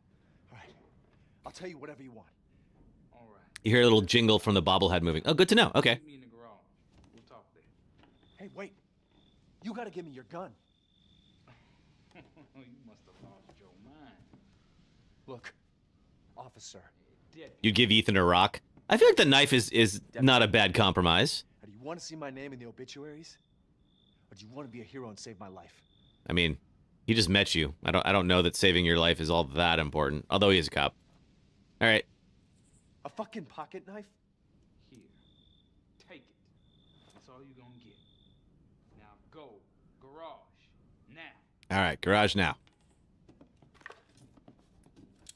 All right. I'll tell you whatever you want. All right. You hear a little jingle from the bobblehead moving. Oh, good to know. Okay. Meet me in the garage. We'll talk there. Hey, wait. You gotta give me your gun. you must have lost your mind. Look, officer. You'd give Ethan a rock. I feel like the knife is is not a bad compromise. Now, do you want to see my name in the obituaries? Or do you want to be a hero and save my life? I mean, he just met you. I don't I don't know that saving your life is all that important. Although he is a cop. All right. A fucking pocket knife? Here. Take it. That's all you're gonna get. Now go. Garage. Now. All right. Garage now.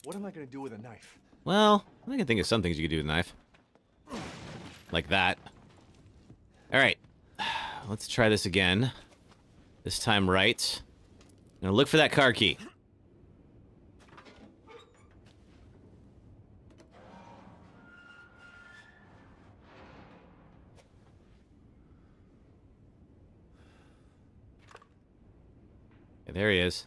What am I gonna do with a knife? Well, I can think of some things you could do with a knife. Like that. All right. Let's try this again. This time right. Now look for that car key. Okay, there he is.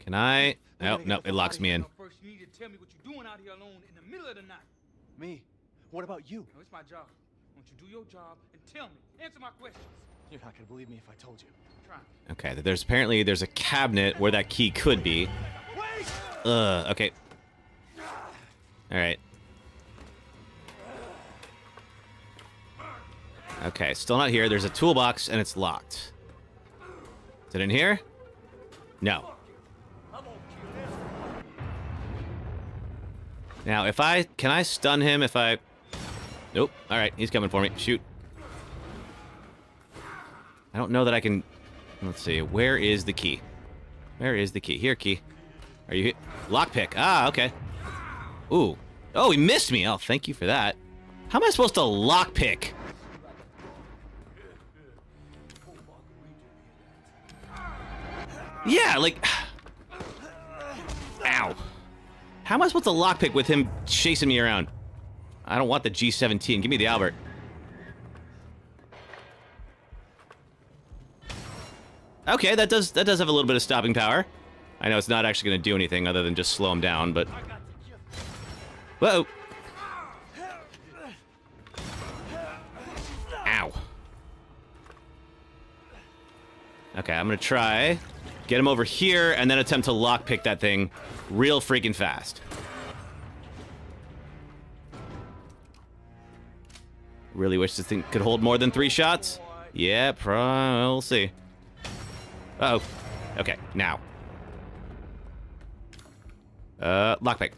Can I? No, no, it locks me in. First, you need to tell me what you're doing out here alone in the middle of the night. Me? What about you? No, it's my job. Won't you do your job and tell me? Answer my questions. You're not gonna believe me if I told you. Try. Okay, there's apparently there's a cabinet where that key could be. Ugh, okay. All right. Okay, still not here. There's a toolbox and it's locked. Is it in here? No. Now, if I can I stun him if I Nope. All right, he's coming for me. Shoot. I don't know that I can... Let's see. Where is the key? Where is the key? Here, key. Are you... Lockpick. Ah, okay. Ooh. Oh, he missed me. Oh, thank you for that. How am I supposed to lockpick? Yeah, like... Ow. How am I supposed to lockpick with him chasing me around? I don't want the G17. Give me the Albert. Okay, that does that does have a little bit of stopping power. I know it's not actually going to do anything other than just slow him down, but... Whoa! Ow. Okay, I'm going to try get him over here and then attempt to lockpick that thing real freaking fast. Really wish this thing could hold more than three shots. Yeah, pro we'll see. Uh oh Okay, now. Uh, lockpick.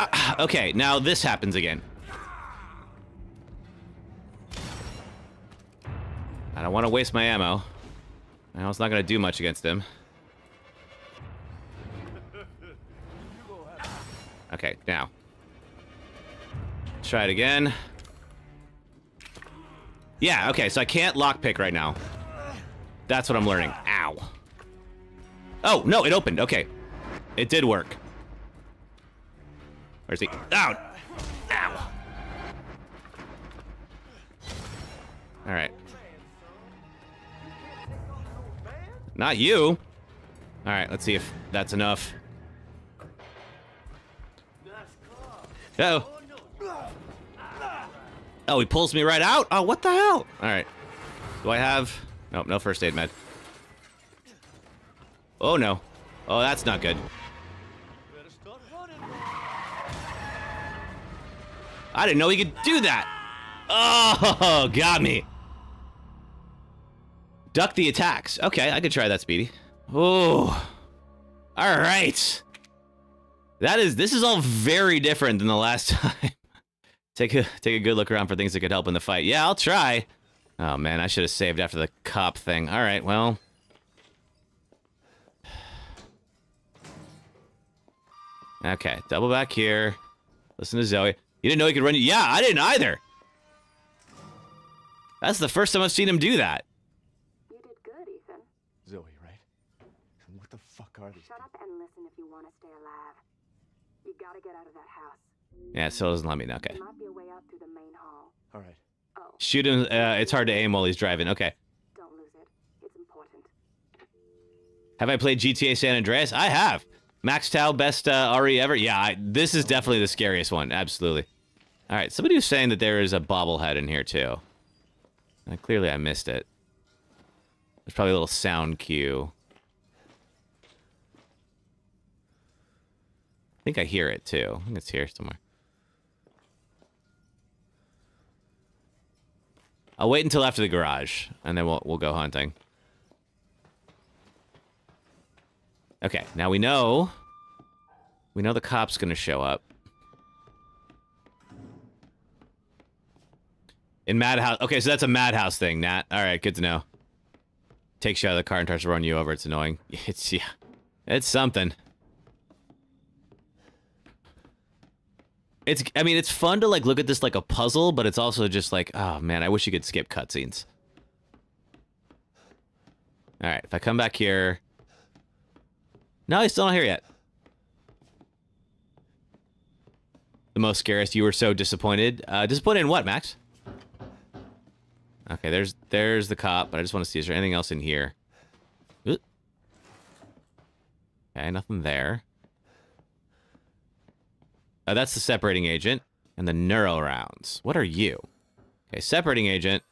Uh, okay, now this happens again. I don't want to waste my ammo. I know it's not going to do much against him. Okay, now. Try it again. Yeah, okay, so I can't lockpick right now. That's what I'm learning. Ow. Oh, no, it opened. Okay. It did work. Where's he? Oh, ow! Ow! Alright. Not you! Alright, let's see if that's enough. Oh. Oh, he pulls me right out? Oh, what the hell? Alright. Do I have... Nope, no first aid med. Oh, no. Oh, that's not good. I didn't know he could do that. Oh, got me. Duck the attacks. Okay, I could try that, Speedy. Oh. All right. That is, this is all very different than the last time. take a take a good look around for things that could help in the fight. Yeah, I'll try. Oh man, I should have saved after the cop thing. All right, well. Okay, double back here. Listen to Zoe. You didn't know he could run. Yeah, I didn't either. That's the first time I've seen him do that. You did good, Ethan. Zoe, right? And what the fuck are these? Shut up and listen if you want to stay alive. You gotta get out of that house. Yeah, it still doesn't let me. Okay. There might be a way out through the main hall. All right. Oh, Shoot him. Uh, it's hard to aim while he's driving. Okay. don't lose it. It's important. Have I played GTA San Andreas? I have. Max Tau, best uh, RE ever? Yeah, I, this is definitely the scariest one. Absolutely. All right, somebody was saying that there is a bobblehead in here, too. Uh, clearly, I missed it. There's probably a little sound cue. I think I hear it, too. I think it's here somewhere. I'll wait until after the garage, and then we'll, we'll go hunting. Okay, now we know... We know the cop's gonna show up. In Madhouse... Okay, so that's a Madhouse thing, Nat. Alright, good to know. Takes you out of the car and tries to run you over. It's annoying. It's, yeah... It's something. It's... I mean, it's fun to, like, look at this like a puzzle, but it's also just like, oh, man, I wish you could skip cutscenes. Alright, if I come back here... No, he's still not here yet. The most scariest. You were so disappointed. Uh, disappointed in what, Max? Okay, there's there's the cop, but I just want to see is there anything else in here? Okay, nothing there. Uh, that's the separating agent and the neuro rounds. What are you? Okay, separating agent.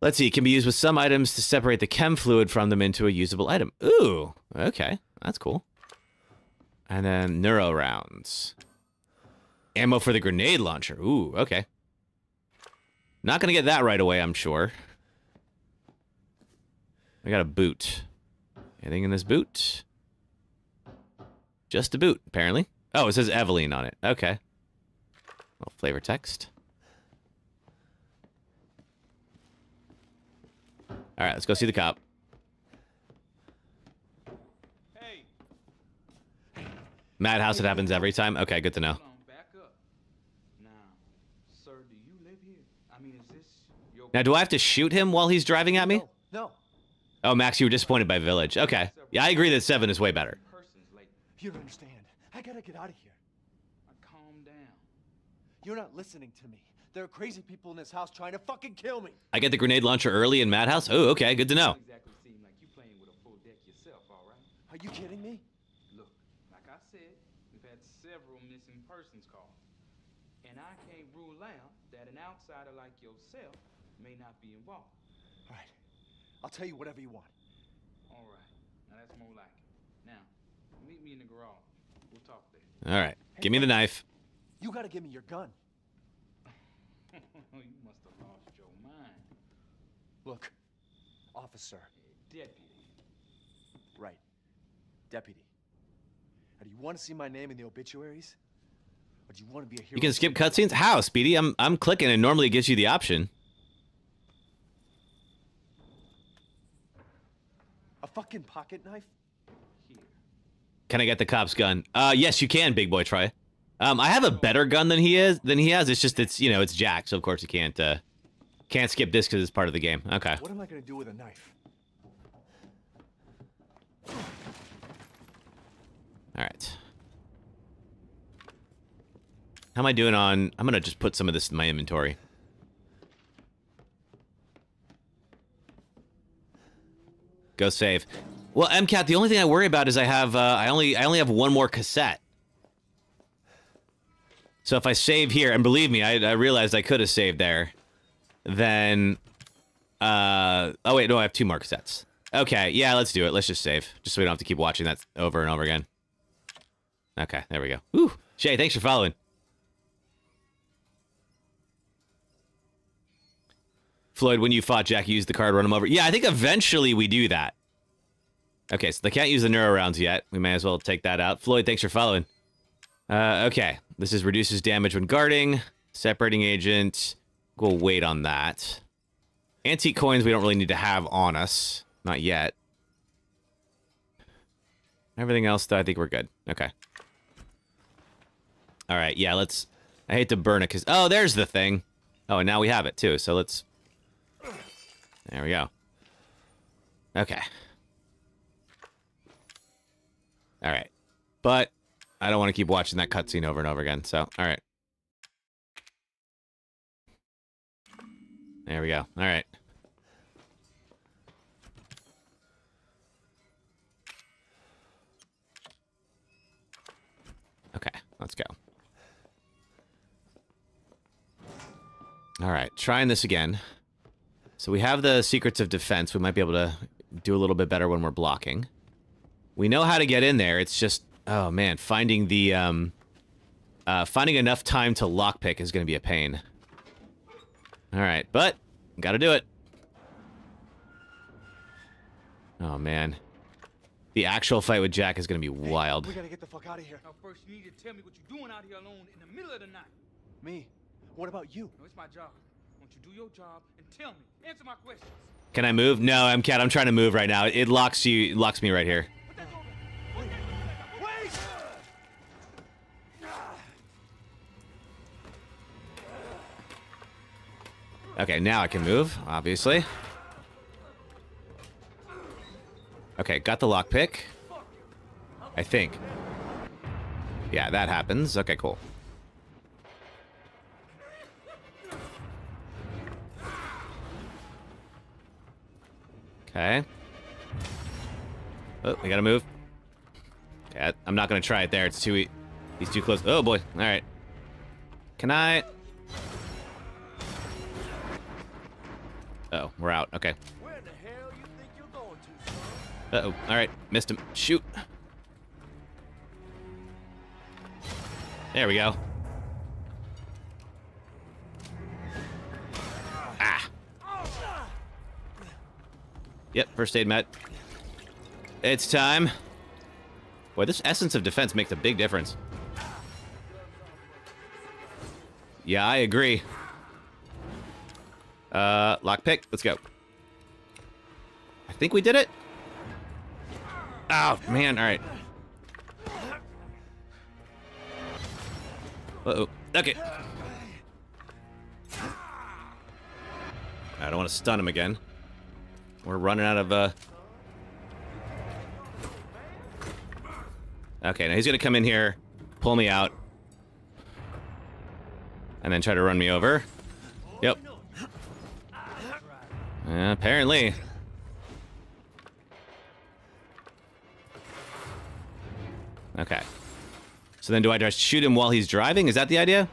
Let's see, it can be used with some items to separate the chem fluid from them into a usable item. Ooh, okay, that's cool. And then neuro rounds. Ammo for the grenade launcher. Ooh, okay. Not gonna get that right away, I'm sure. I got a boot. Anything in this boot? Just a boot, apparently. Oh, it says Eveline on it. Okay. Little flavor text. All right, let's go see the cop. Madhouse, it happens every time. Okay, good to know. Now, do I have to shoot him while he's driving at me? No. Oh, Max, you were disappointed by Village. Okay. Yeah, I agree that 7 is way better. You don't understand. I gotta get out of here. Calm down. You're not listening to me. There are crazy people in this house trying to fucking kill me. I get the grenade launcher early in Madhouse? Oh, okay, good to know. Exactly seem like you playing with a full deck yourself, all right? Are you kidding me? Look, like I said, we've had several missing persons calls. And I can't rule out that an outsider like yourself may not be involved. All right. I'll tell you whatever you want. All right. Now that's more like it. Now, meet me in the garage. We'll talk there. All right, give me the knife. You gotta give me your gun. you must have lost your mind. Look, officer. Deputy. Right. Deputy. Now, do you want to see my name in the obituaries? Or do you want to be a hero? You can skip cutscenes? How, Speedy? I'm I'm clicking and normally it gives you the option. A fucking pocket knife? Can I get the cop's gun? Uh, yes, you can, big boy Troy. Um, I have a better gun than he is than he has. It's just it's you know it's Jack, so of course you can't uh can't skip this because it's part of the game. Okay. What am I gonna do with a knife? All right. How am I doing on? I'm gonna just put some of this in my inventory. Go save. Well, MCAT, the only thing I worry about is I have uh, I only I only have one more cassette. So if I save here, and believe me, I, I realized I could have saved there, then uh oh wait, no, I have two more cassettes. Okay, yeah, let's do it. Let's just save. Just so we don't have to keep watching that over and over again. Okay, there we go. Woo! Shay, thanks for following. Floyd, when you fought Jack, you used the card, run him over. Yeah, I think eventually we do that. Okay, so they can't use the neuro rounds yet. We may as well take that out. Floyd, thanks for following. Uh, okay, this is reduces damage when guarding. Separating agent. We'll wait on that. Antique coins we don't really need to have on us. Not yet. Everything else, though, I think we're good. Okay. All right, yeah, let's... I hate to burn it, because... Oh, there's the thing. Oh, and now we have it, too, so let's... There we go. Okay. All right. But I don't want to keep watching that cutscene over and over again, so, all right. There we go. All right. Okay, let's go. All right, trying this again. So we have the secrets of defense. We might be able to do a little bit better when we're blocking. We know how to get in there. It's just, oh man, finding the, um, uh, finding enough time to lockpick is going to be a pain. All right, but got to do it. Oh man. The actual fight with Jack is going to be wild. We gotta get the fuck out of here. Now, first, you need to tell me what you're doing out here alone in the middle of the night. Me? What about you? No, it's my job. Won't you do your job and tell me? Answer my questions. Can I move? No, MCAT. I'm trying to move right now. It locks you, it locks me right here. Okay, now I can move, obviously. Okay, got the lockpick. I think. Yeah, that happens. Okay, cool. Okay. Oh, we gotta move. Okay, I'm not gonna try it there. It's too... E he's too close. Oh, boy. All right. Can I... Uh oh, we're out. Okay. Uh-oh. All right. Missed him. Shoot. There we go. Ah. Yep, first aid med. It's time. Boy, this essence of defense makes a big difference. Yeah, I agree. Uh, lockpick. Let's go. I think we did it. Oh, man. All right. Uh-oh. Okay. I don't want to stun him again. We're running out of, uh... Okay, now he's gonna come in here, pull me out, and then try to run me over. Yep. Uh, apparently. Okay. So then do I just shoot him while he's driving? Is that the idea?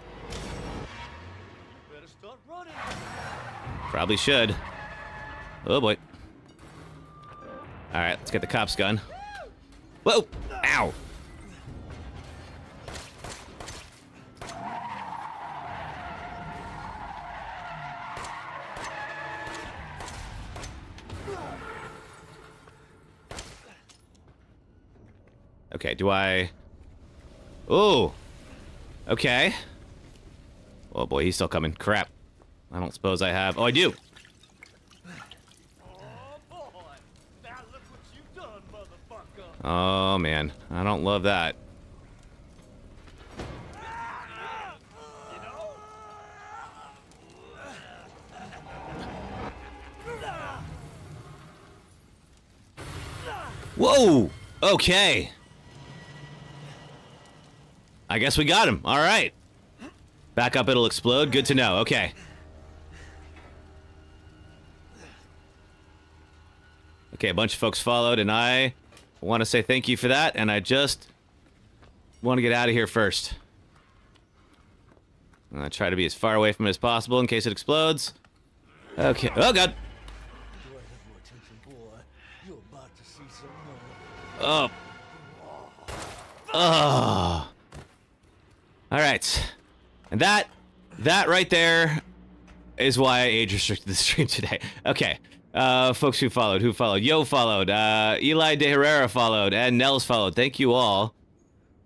Probably should. Oh boy. Alright, let's get the cop's gun. Whoa! Ow! Okay, do I... Oh! Okay. Oh boy, he's still coming. Crap. I don't suppose I have... Oh, I do! Oh, man. I don't love that. Whoa! Okay. I guess we got him. All right. Back up, it'll explode. Good to know. Okay. Okay, a bunch of folks followed, and I want to say thank you for that, and I just want to get out of here first. To try to be as far away from it as possible in case it explodes. Okay. Oh, God. Oh. Oh. All right. And that, that right there is why I age restricted the stream today. Okay. Uh, folks who followed, who followed. Yo followed. Uh, Eli De Herrera followed. And Nels followed. Thank you all.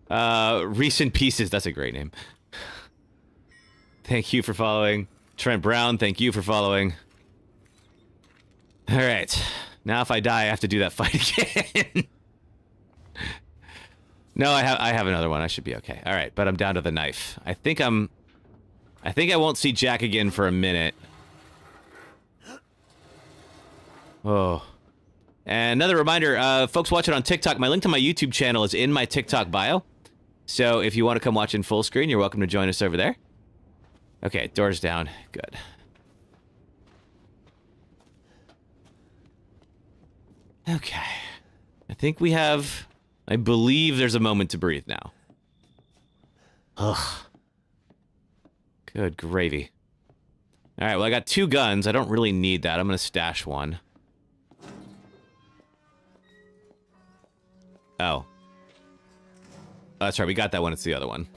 Uh, Recent Pieces. That's a great name. Thank you for following. Trent Brown, thank you for following. All right. Now if I die, I have to do that fight again. No, I have I have another one. I should be okay. All right, but I'm down to the knife. I think I'm I think I won't see Jack again for a minute. Oh. And another reminder, uh, folks watching on TikTok, my link to my YouTube channel is in my TikTok bio. So if you want to come watch in full screen, you're welcome to join us over there. Okay, doors down. Good. Okay. I think we have... I believe there's a moment to breathe now. Ugh. Good gravy. Alright, well, I got two guns. I don't really need that. I'm gonna stash one. Oh. That's right, we got that one. It's the other one.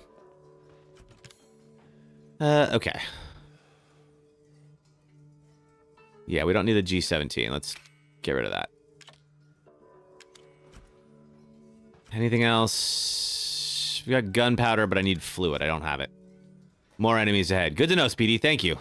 Uh, okay. Yeah, we don't need the G17. Let's get rid of that. Anything else? We got gunpowder, but I need fluid. I don't have it. More enemies ahead. Good to know, Speedy. Thank you.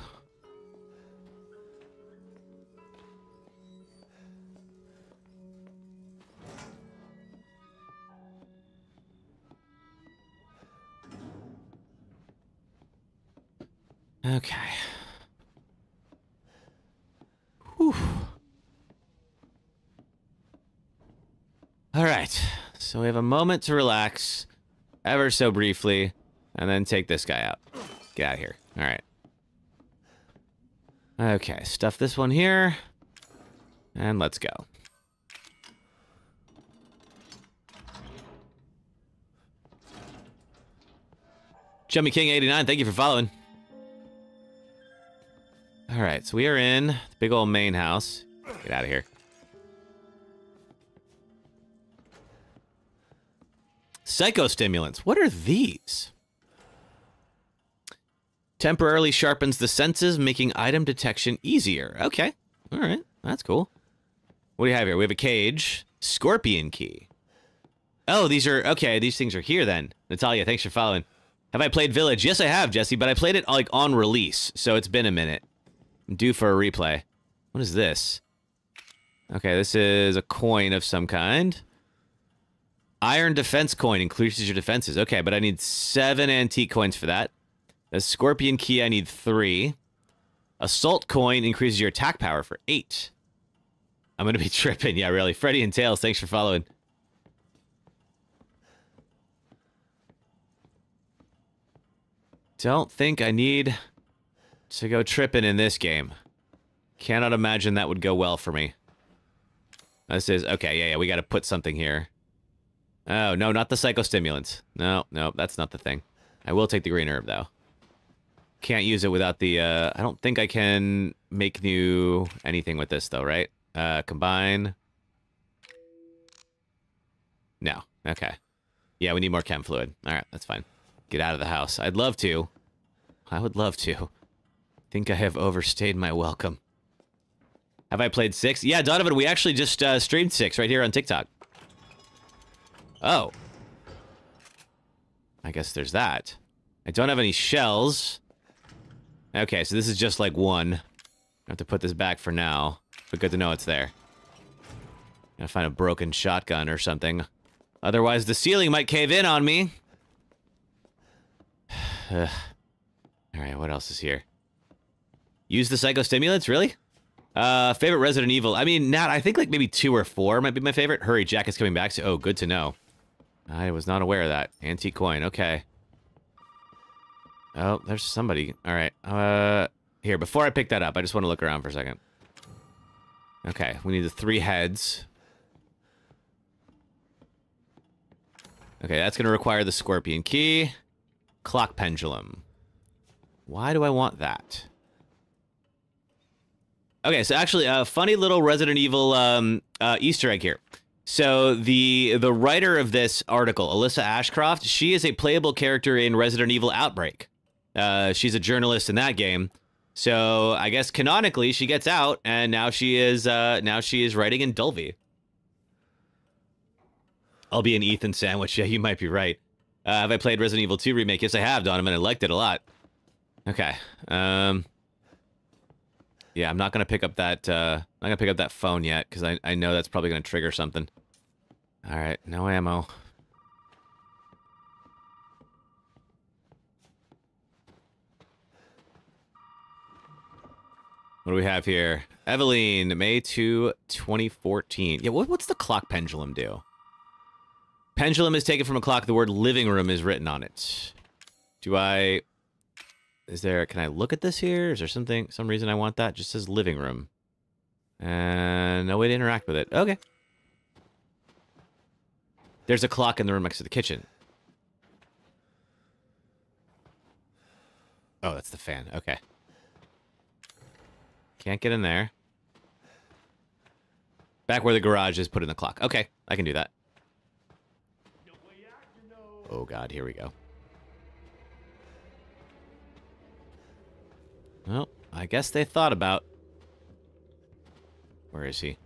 Okay. Whew. All right. So we have a moment to relax, ever so briefly, and then take this guy out. Get out of here. All right. Okay, stuff this one here, and let's go. Chummy King 89, thank you for following. All right, so we are in the big old main house. Get out of here. Psychostimulants. What are these? Temporarily sharpens the senses, making item detection easier. Okay. All right. That's cool. What do you have here? We have a cage. Scorpion key. Oh, these are... Okay, these things are here then. Natalia, thanks for following. Have I played Village? Yes, I have, Jesse, but I played it like on release, so it's been a minute. I'm due for a replay. What is this? Okay, this is a coin of some kind. Iron defense coin increases your defenses. Okay, but I need seven antique coins for that. The scorpion key, I need three. Assault coin increases your attack power for eight. I'm gonna be tripping. Yeah, really. Freddy and Tails, thanks for following. Don't think I need to go tripping in this game. Cannot imagine that would go well for me. This is okay. Yeah, yeah. We got to put something here. Oh no, not the psychostimulants. No, no, that's not the thing. I will take the green herb though. Can't use it without the. Uh, I don't think I can make new anything with this though, right? Uh, combine. No. Okay. Yeah, we need more chem fluid. All right, that's fine. Get out of the house. I'd love to. I would love to. Think I have overstayed my welcome. Have I played six? Yeah, Donovan, we actually just uh, streamed six right here on TikTok. Oh. I guess there's that. I don't have any shells. Okay, so this is just like one. I have to put this back for now, but good to know it's there. Gotta find a broken shotgun or something. Otherwise, the ceiling might cave in on me. Alright, what else is here? Use the psychostimulants? Really? Uh, favorite Resident Evil. I mean, Nat, I think like maybe two or four might be my favorite. Hurry, Jack is coming back. So, oh, good to know. I was not aware of that. Antique coin. Okay. Oh, there's somebody. All right. Uh, here, before I pick that up, I just want to look around for a second. Okay, we need the three heads. Okay, that's going to require the scorpion key. Clock pendulum. Why do I want that? Okay, so actually, a funny little Resident Evil um, uh, Easter egg here. So the the writer of this article, Alyssa Ashcroft, she is a playable character in Resident Evil Outbreak. Uh, she's a journalist in that game. So I guess canonically she gets out, and now she is uh, now she is writing in Dulvey. I'll be an Ethan sandwich. Yeah, you might be right. Uh, have I played Resident Evil 2 remake? Yes, I have, Donovan. I liked it a lot. Okay. Um. Yeah, I'm not gonna pick up that. Uh, I'm not gonna pick up that phone yet because I I know that's probably gonna trigger something. All right, no ammo. What do we have here? Eveline, May 2, 2014. Yeah, what, what's the clock pendulum do? Pendulum is taken from a clock. The word living room is written on it. Do I... Is there... Can I look at this here? Is there something... Some reason I want that? Just says living room. And no way to interact with it. Okay. There's a clock in the room next to the kitchen. Oh, that's the fan. Okay. Can't get in there. Back where the garage is, put in the clock. Okay, I can do that. Oh god, here we go. Well, I guess they thought about... Where is he?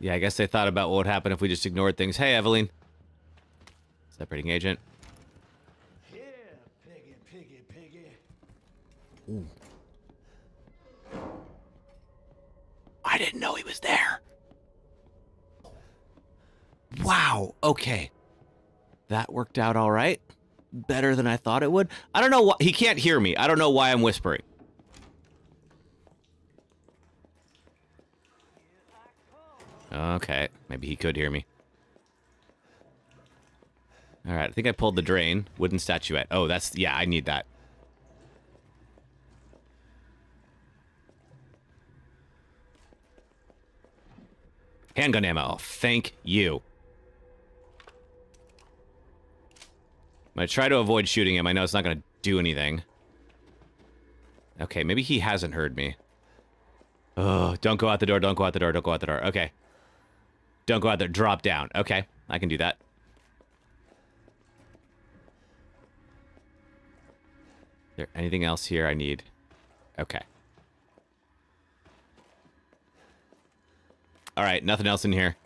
Yeah, I guess they thought about what would happen if we just ignored things. Hey, Evelyn. Separating agent. Piggy, piggy, piggy. Ooh. I didn't know he was there. Wow. Okay. That worked out all right. Better than I thought it would. I don't know why he can't hear me. I don't know why I'm whispering. Okay. Maybe he could hear me. All right. I think I pulled the drain. Wooden statuette. Oh, that's yeah. I need that. Handgun ammo. Thank you. I'm gonna try to avoid shooting him. I know it's not gonna do anything. Okay, maybe he hasn't heard me. Oh, don't go out the door, don't go out the door, don't go out the door. Okay. Don't go out there. Drop down. Okay, I can do that. Is there anything else here I need? Okay. All right, nothing else in here.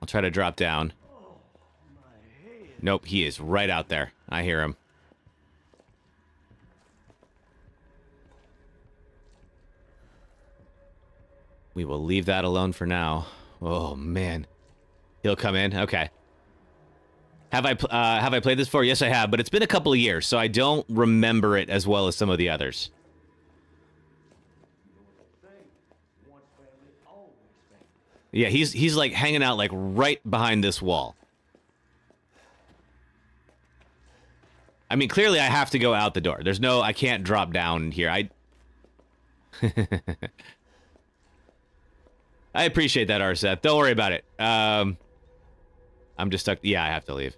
I'll try to drop down. Nope, he is right out there. I hear him. We will leave that alone for now. Oh, man he'll come in. Okay. Have I uh, have I played this before? Yes, I have, but it's been a couple of years, so I don't remember it as well as some of the others. Yeah, he's he's like hanging out like right behind this wall. I mean, clearly I have to go out the door. There's no I can't drop down here. I I appreciate that, Arseth. Don't worry about it. Um I'm just stuck. Yeah, I have to leave.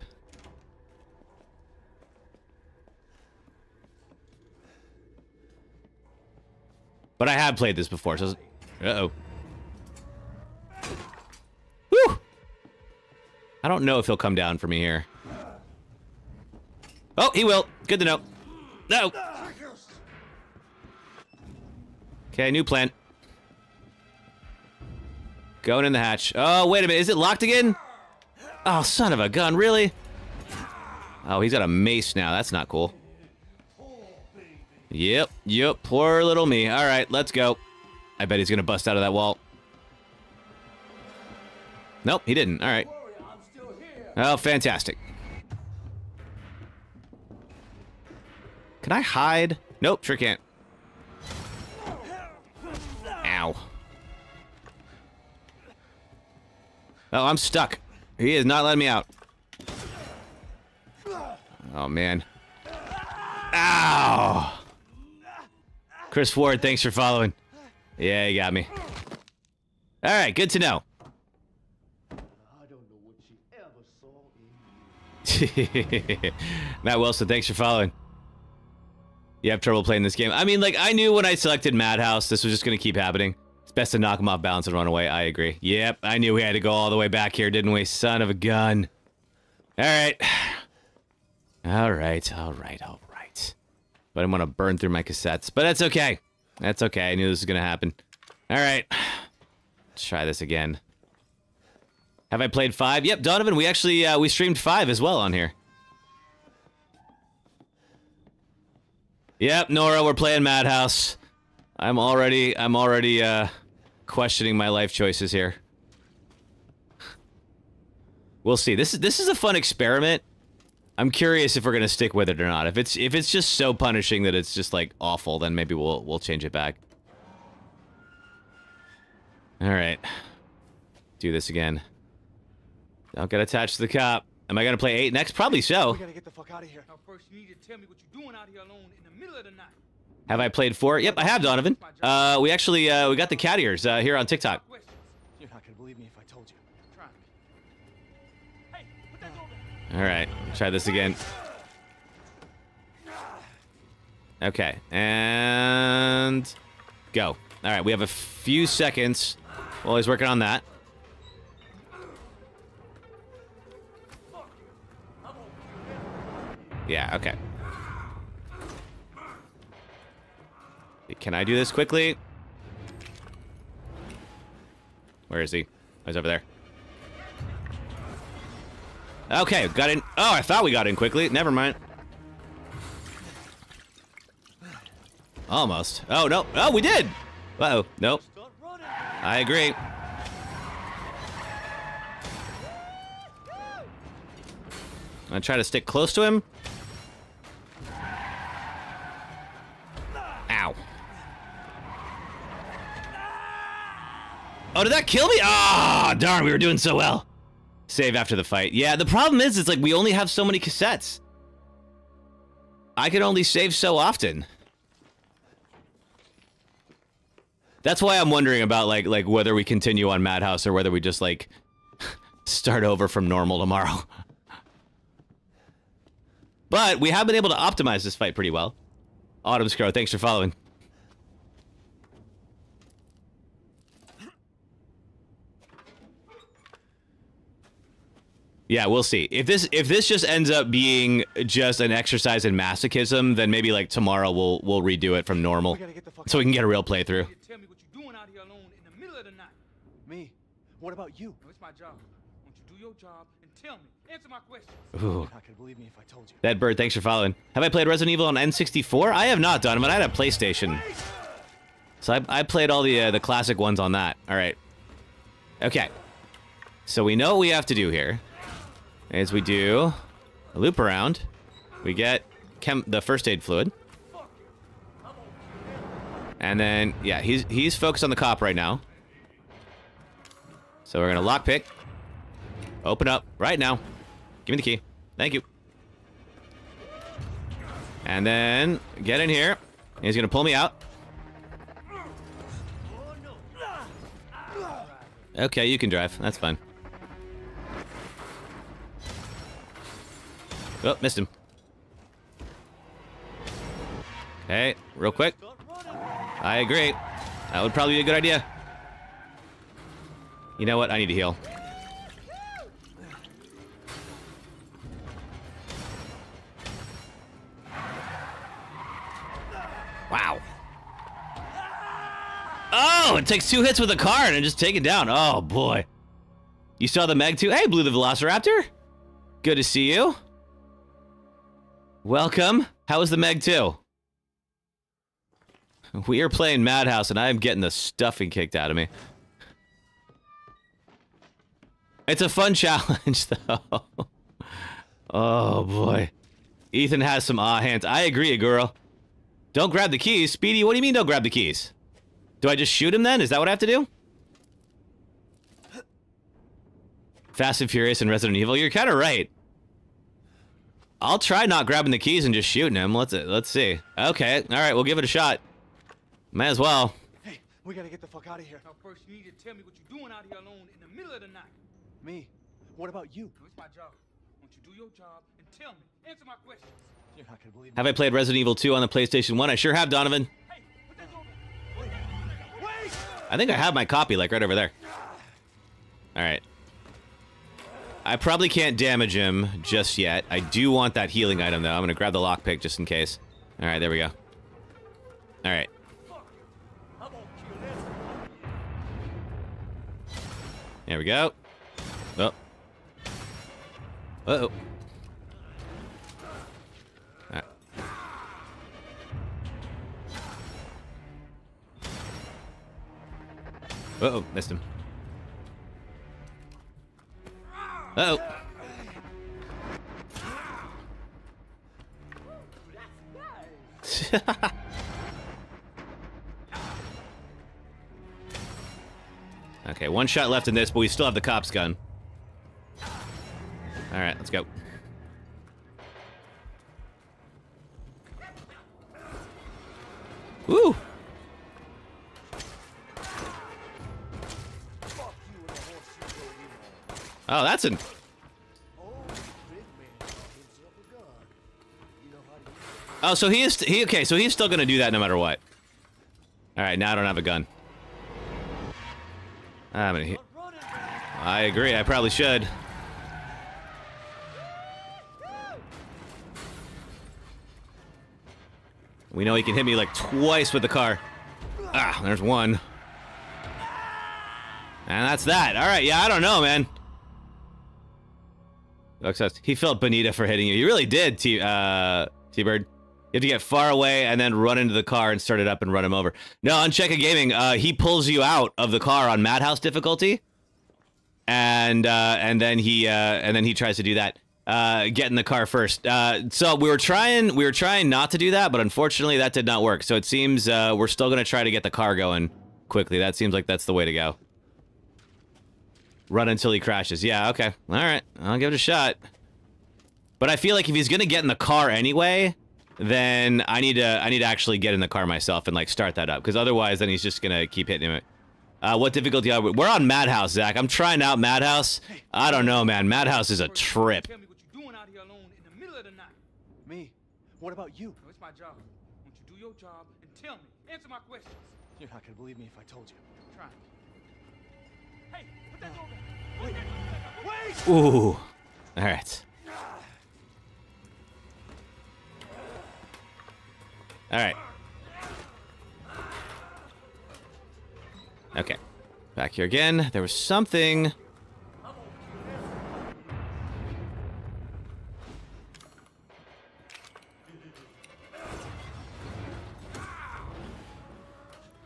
But I have played this before, so... Uh-oh. Whew! I don't know if he'll come down for me here. Oh, he will. Good to know. No. Okay, new plan. Going in the hatch. Oh, wait a minute. Is it locked again? Oh, son of a gun. Really? Oh, he's got a mace now. That's not cool. Yep, yep. Poor little me. All right, let's go. I bet he's going to bust out of that wall. Nope, he didn't. All right. Oh, fantastic. Can I hide? Nope, sure can't. Ow. Oh, I'm stuck. He is not letting me out. Oh, man. Ow! Chris Ford, thanks for following. Yeah, you got me. All right, good to know. Matt Wilson, thanks for following. You have trouble playing this game. I mean, like, I knew when I selected Madhouse, this was just going to keep happening. Best to knock him off balance and run away. I agree. Yep, I knew we had to go all the way back here, didn't we? Son of a gun. All right. All right, all right, all right. But I'm going to burn through my cassettes. But that's okay. That's okay. I knew this was going to happen. All right. Let's try this again. Have I played five? Yep, Donovan, we actually, uh, we streamed five as well on here. Yep, Nora, we're playing Madhouse. I'm already, I'm already, uh, questioning my life choices here. We'll see. This is, this is a fun experiment. I'm curious if we're gonna stick with it or not. If it's, if it's just so punishing that it's just, like, awful, then maybe we'll, we'll change it back. Alright. Do this again. Don't get attached to the cop. Am I gonna play eight next? Probably so. We gotta get the fuck out of here. Now first you need to tell me what you're doing out here alone in the middle of the night. Have I played four? Yep, I have, Donovan. Uh, we actually, uh, we got the cat ears, uh, here on TikTok. You're not gonna believe me if I told you. All right, try this again. Okay, and go. All right, we have a few seconds while he's working on that. Yeah, okay. Can I do this quickly? Where is he? Oh, he's over there. Okay, got in. Oh, I thought we got in quickly. Never mind. Almost. Oh, no. Oh, we did. Uh oh Nope. I agree. I try to stick close to him. Ow. Oh, did that kill me? Ah, oh, darn, we were doing so well. Save after the fight. Yeah, the problem is, it's like we only have so many cassettes. I can only save so often. That's why I'm wondering about like like whether we continue on Madhouse or whether we just like start over from normal tomorrow. but we have been able to optimize this fight pretty well. Autumn Scrow, thanks for following. Yeah, we'll see. If this if this just ends up being just an exercise in masochism, then maybe like tomorrow we'll we'll redo it from normal, so we can get a real playthrough. Tell me what you're doing out here alone in the middle of the night. Me? What about you? No, it's my job. Won't you do your job and tell me? Answer my questions. Ooh. You're believe me if I told you. That bird, thanks for following. Have I played Resident Evil on N64? I have not done, but I had a PlayStation. So I, I played all the uh, the classic ones on that. All right. Okay. So we know what we have to do here. Is we do a loop around. We get the first aid fluid. And then, yeah, he's he's focused on the cop right now. So we're gonna lockpick. Open up right now. Give me the key. Thank you. And then get in here. He's gonna pull me out. Okay, you can drive. That's fine. Oh, missed him. Okay, real quick. I agree. That would probably be a good idea. You know what? I need to heal. Wow. Oh, it takes two hits with a car and just take it down. Oh, boy. You saw the Meg 2? Hey, Blue the Velociraptor. Good to see you. Welcome. How was the Meg 2? We are playing Madhouse, and I am getting the stuffing kicked out of me. It's a fun challenge, though. oh, boy. Ethan has some ah hands. I agree, girl. Don't grab the keys. Speedy, what do you mean don't grab the keys? Do I just shoot him then? Is that what I have to do? Fast and Furious and Resident Evil. You're kind of right. I'll try not grabbing the keys and just shooting him. Let's let's see. Okay, all right, we'll give it a shot. May as well. Hey, we gotta get the fuck out of here. Now, first, you need to tell me what you're doing out here alone in the middle of the night. Me? What about you? It's my job. Won't you do your job and tell me? Answer my questions. You're not gonna believe Have I played Resident Evil 2 on the PlayStation 1? I sure have, Donovan. I think I have my copy, like, right over there. Alright. I probably can't damage him just yet. I do want that healing item, though. I'm gonna grab the lockpick just in case. Alright, there we go. Alright. There we go. Oh. Uh-oh. Alright. Uh-oh, missed him. Uh-oh. okay, one shot left in this, but we still have the cop's gun. All right, let's go. Woo! Oh, that's an. Oh, so he is he okay? So he's still gonna do that no matter what. All right, now I don't have a gun. I'm gonna. I agree. I probably should. We know he can hit me like twice with the car. Ah, there's one. And that's that. All right, yeah, I don't know, man. He felt Bonita for hitting you. He really did, T uh, T-Bird. You have to get far away and then run into the car and start it up and run him over. No, on Check Gaming, uh, he pulls you out of the car on Madhouse difficulty, and uh, and then he uh, and then he tries to do that. Uh, get in the car first. Uh, so we were trying we were trying not to do that, but unfortunately that did not work. So it seems uh, we're still gonna try to get the car going quickly. That seems like that's the way to go. Run until he crashes. Yeah, okay. All right. I'll give it a shot. But I feel like if he's going to get in the car anyway, then I need to I need to actually get in the car myself and like start that up because otherwise then he's just going to keep hitting him. Uh, what difficulty are we? We're on Madhouse, Zach. I'm trying out Madhouse. I don't know, man. Madhouse is a trip. Me? What about you? No, it's my job. Won't you do your job and tell me? Answer my questions. You're not gonna believe me if I told you. Ooh. All right. All right. Okay. Back here again. There was something.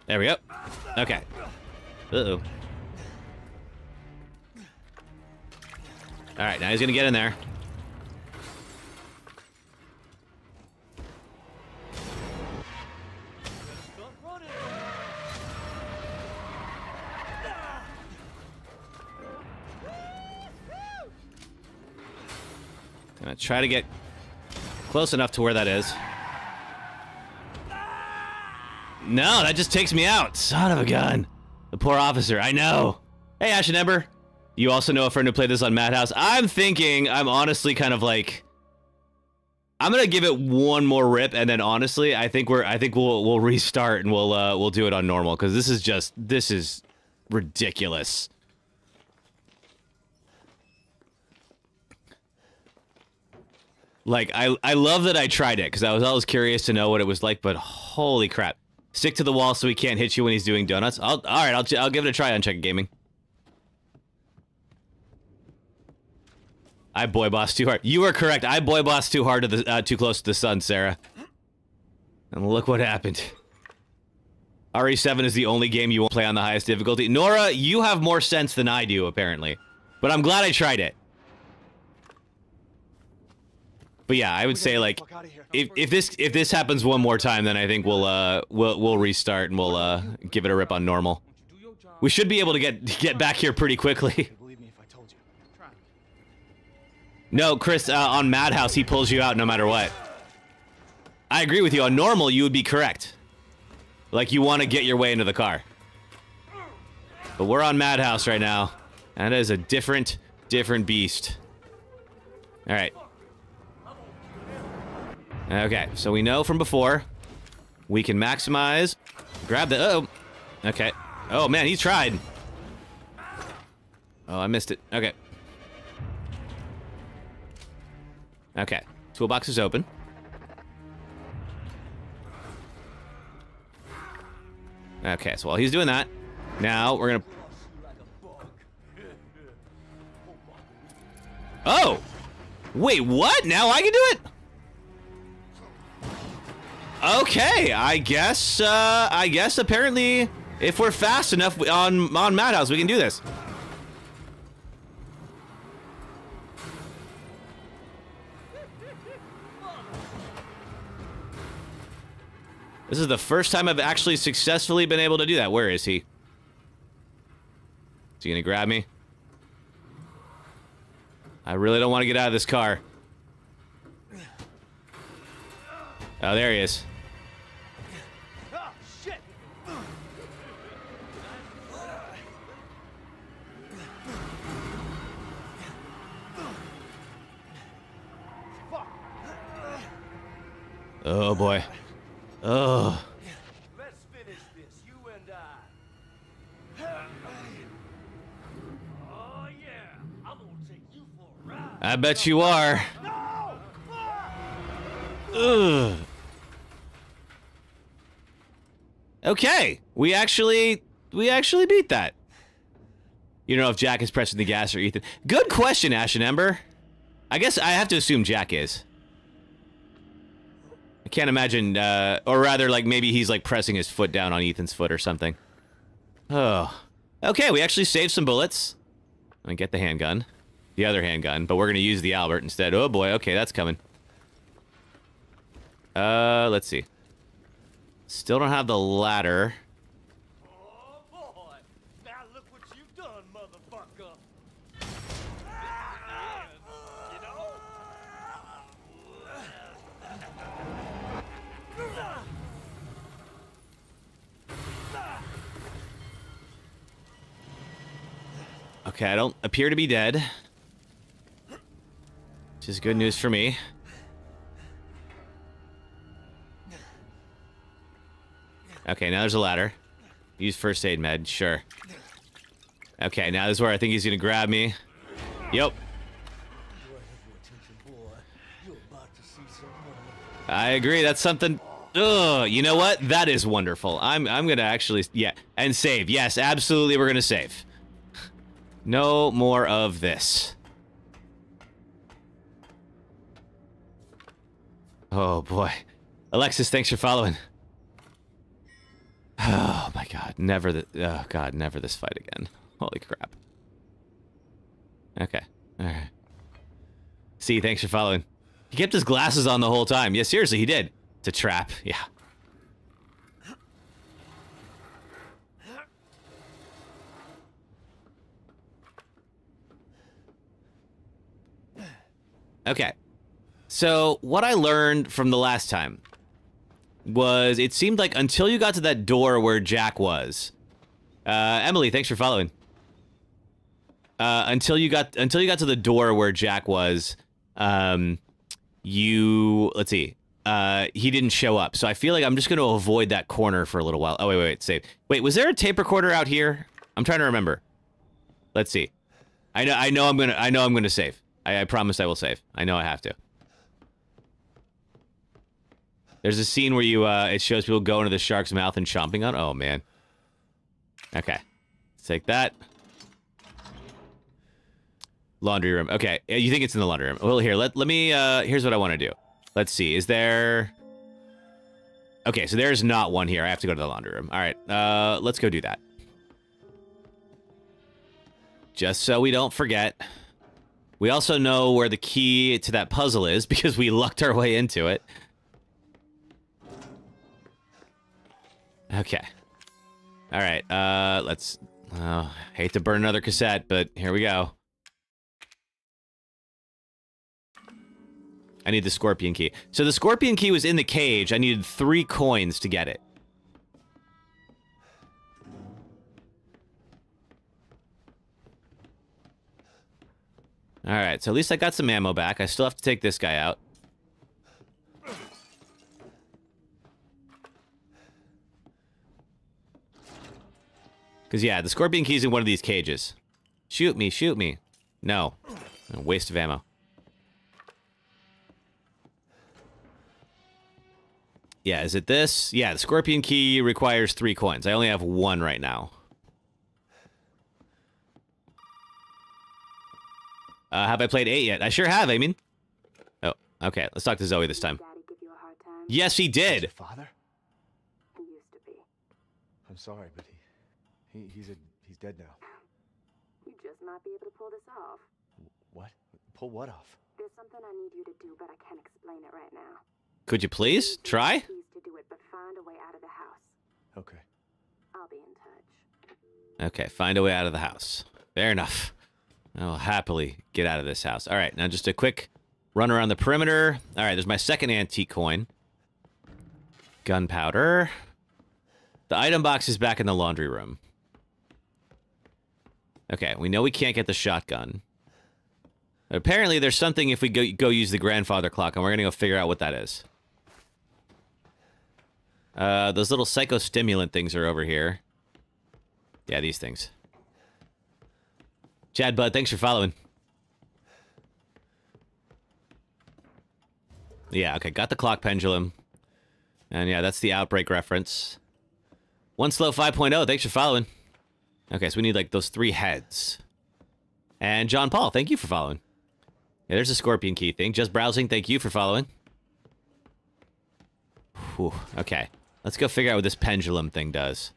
There There we go. Okay. Uh-oh. All right, now he's gonna get in there. Gonna try to get close enough to where that is. No, that just takes me out. Son of a gun. The poor officer. I know. Hey, Ash and Ember. You also know a friend who played this on Madhouse. I'm thinking, I'm honestly kind of like, I'm gonna give it one more rip, and then honestly, I think we're, I think we'll, we'll restart and we'll, uh, we'll do it on normal because this is just, this is ridiculous. Like, I, I love that I tried it because I was always curious to know what it was like, but holy crap. Stick to the wall so he can't hit you when he's doing donuts. I'll, all right, I'll, I'll give it a try on Check Gaming. I boy boss too hard. You are correct. I boy boss too hard to the uh, too close to the sun, Sarah. And look what happened. RE7 is the only game you won't play on the highest difficulty. Nora, you have more sense than I do, apparently. But I'm glad I tried it. But yeah, I would say like if, if this if this happens one more time, then I think we'll uh we'll we'll restart and we'll uh give it a rip on normal. We should be able to get get back here pretty quickly. No, Chris, uh, on Madhouse, he pulls you out no matter what. I agree with you. On normal, you would be correct. Like, you want to get your way into the car. But we're on Madhouse right now. And That is a different, different beast. All right. Okay, so we know from before. We can maximize. Grab the... Oh. Okay. Oh, man, he tried. Oh, I missed it. Okay. Okay. Toolbox is open. Okay, so while he's doing that, now we're gonna... Oh! Wait, what? Now I can do it? Okay, I guess, uh, I guess apparently if we're fast enough on, on Madhouse, we can do this. This is the first time I've actually successfully been able to do that. Where is he? Is he gonna grab me? I really don't want to get out of this car. Oh, there he is. Oh, shit! Oh boy. Oh. Let's finish this, you and I. Oh yeah, I'm gonna take you for a ride. I bet you are. Ugh. Okay, we actually we actually beat that. You don't know if Jack is pressing the gas or Ethan. Good question, Ash and Ember. I guess I have to assume Jack is. I can't imagine, uh, or rather, like maybe he's like pressing his foot down on Ethan's foot or something. Oh, okay. We actually saved some bullets. I get the handgun, the other handgun, but we're gonna use the Albert instead. Oh boy. Okay, that's coming. Uh, let's see. Still don't have the ladder. Oh boy, now look what you've done, motherfucker. You know? Okay, I don't appear to be dead. Which is good news for me. Okay, now there's a ladder. Use first aid med, sure. Okay, now this is where I think he's gonna grab me. Yep. I agree. That's something. Ugh, you know what? That is wonderful. I'm I'm gonna actually yeah and save. Yes, absolutely. We're gonna save. No more of this. Oh boy, Alexis, thanks for following. Oh my god, never the oh god, never this fight again. Holy crap. Okay. Alright. See, thanks for following. He kept his glasses on the whole time. Yeah, seriously, he did. It's a trap. Yeah. Okay. So, what I learned from the last time was it seemed like until you got to that door where Jack was. Uh, Emily, thanks for following. Uh, until you got until you got to the door where Jack was, um, you let's see. Uh, he didn't show up, so I feel like I'm just going to avoid that corner for a little while. Oh wait, wait, wait, save. Wait, was there a tape recorder out here? I'm trying to remember. Let's see. I know, I know, I'm gonna, I know, I'm gonna save. I, I promise I will save. I know I have to. There's a scene where you, uh, it shows people go into the shark's mouth and chomping on. Oh man. Okay, let's take that. Laundry room. Okay, you think it's in the laundry room? Well, here, let let me. Uh, here's what I want to do. Let's see. Is there? Okay, so there's not one here. I have to go to the laundry room. All right, uh, let's go do that. Just so we don't forget. We also know where the key to that puzzle is because we lucked our way into it. Okay. All right. Uh, let's. Oh, hate to burn another cassette, but here we go. I need the scorpion key. So the scorpion key was in the cage. I needed three coins to get it. All right, so at least I got some ammo back. I still have to take this guy out. Because, yeah, the scorpion key's in one of these cages. Shoot me, shoot me. No. A waste of ammo. Yeah, is it this? Yeah, the scorpion key requires three coins. I only have one right now. Uh, have I played eight yet? I sure have, I mean. Oh, okay. Let's talk to Zoe this time. Yes, he did. Father? He used to be. I'm sorry, but he, he he's a he's dead now. You just might be able to pull this off. What? Pull what off? There's something I need you to do, but I can't explain it right now. Could you please try? Keys to do it, but find a way out of the house. Okay. I'll be in touch. Okay, find a way out of the house. Fair enough. I will happily get out of this house. All right, now just a quick run around the perimeter. All right, there's my second antique coin. Gunpowder. The item box is back in the laundry room. Okay, we know we can't get the shotgun. Apparently, there's something if we go, go use the grandfather clock, and we're going to go figure out what that is. Uh, those little psychostimulant things are over here. Yeah, these things. Chad Bud, thanks for following. Yeah, okay, got the clock pendulum. And yeah, that's the outbreak reference. One slow 5.0, thanks for following. Okay, so we need like those three heads. And John Paul, thank you for following. Yeah, there's a scorpion key thing. Just browsing, thank you for following. Whew, okay, let's go figure out what this pendulum thing does.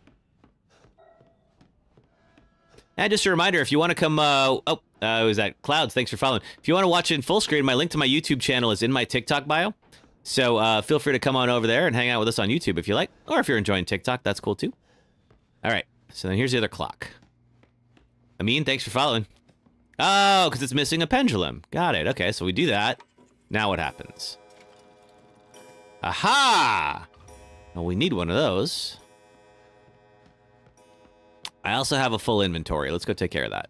And just a reminder, if you want to come, uh, oh, uh, was that Clouds? Thanks for following. If you want to watch it in full screen, my link to my YouTube channel is in my TikTok bio. So uh, feel free to come on over there and hang out with us on YouTube if you like. Or if you're enjoying TikTok, that's cool too. All right, so then here's the other clock. Amin, thanks for following. Oh, because it's missing a pendulum. Got it. Okay, so we do that. Now what happens? Aha! Well, we need one of those. I also have a full inventory. Let's go take care of that.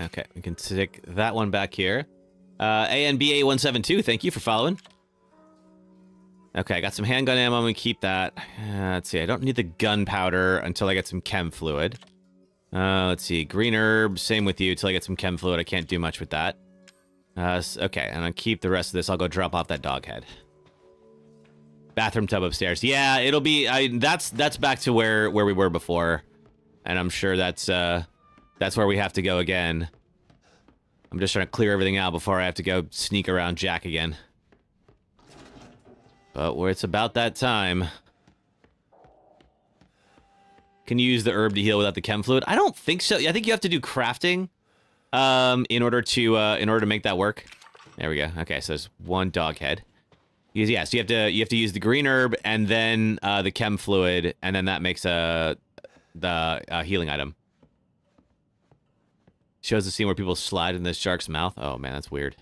Okay, we can stick that one back here. Uh, ANBA172, thank you for following. Okay, I got some handgun ammo. I'm going to keep that. Uh, let's see, I don't need the gunpowder until I get some chem fluid. Uh, let's see, green herb, same with you until I get some chem fluid. I can't do much with that. Uh, okay, and I'll keep the rest of this. I'll go drop off that dog head. Bathroom tub upstairs. Yeah, it'll be. I that's that's back to where where we were before, and I'm sure that's uh That's where we have to go again. I'm just trying to clear everything out before I have to go sneak around Jack again. But where it's about that time. Can you use the herb to heal without the chem fluid? I don't think so. I think you have to do crafting um, in order to uh, in order to make that work. There we go. Okay, so there's one dog head. Yeah, so you have to you have to use the green herb and then uh, the chem fluid, and then that makes a the healing item. Shows the scene where people slide in the shark's mouth. Oh man, that's weird.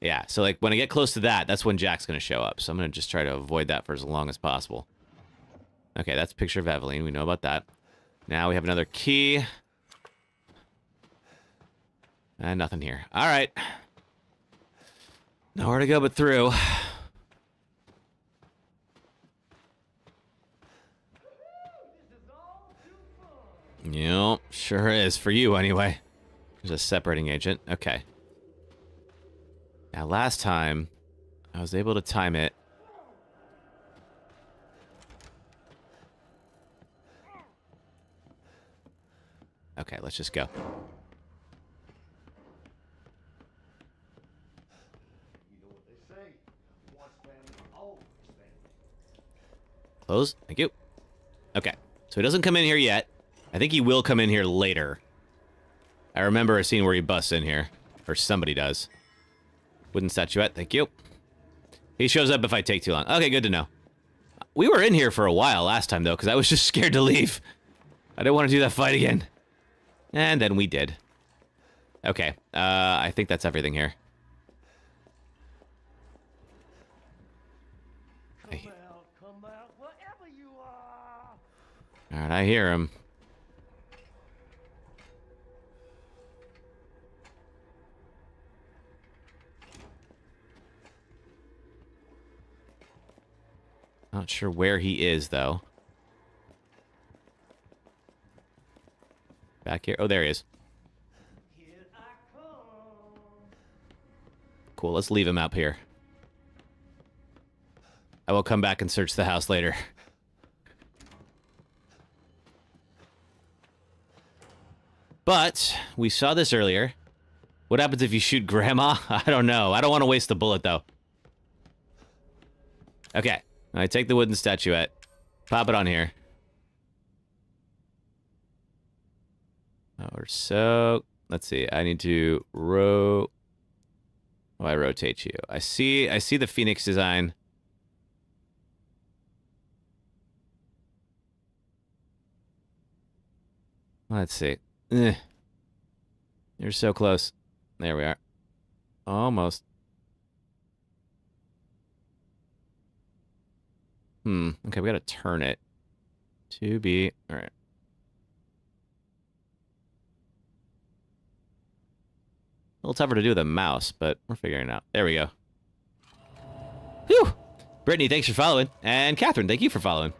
Yeah, so like when I get close to that, that's when Jack's gonna show up. So I'm gonna just try to avoid that for as long as possible. Okay, that's picture of Eveline. We know about that. Now we have another key. And nothing here. All right. Nowhere to go but through. Yep, sure is. For you, anyway. There's a separating agent. Okay. Now, last time, I was able to time it. Okay, let's just go. Close. Thank you. Okay. So he doesn't come in here yet. I think he will come in here later. I remember a scene where he busts in here. Or somebody does. Wooden statuette. Thank you. He shows up if I take too long. Okay, good to know. We were in here for a while last time, though, because I was just scared to leave. I didn't want to do that fight again. And then we did. Okay. Uh, I think that's everything here. Alright, I hear him. Not sure where he is, though. Back here. Oh, there he is. Cool, let's leave him up here. I will come back and search the house later. But we saw this earlier. What happens if you shoot Grandma? I don't know. I don't want to waste the bullet, though. Okay. I take the wooden statuette. Pop it on here. Or so. Let's see. I need to ro. Oh, I rotate you. I see. I see the phoenix design. Let's see. Eh. You're so close. There we are. Almost. Hmm. Okay, we gotta turn it. To be... Alright. A little tougher to do with a mouse, but we're figuring it out. There we go. Whew! Brittany, thanks for following. And Catherine, thank you for following.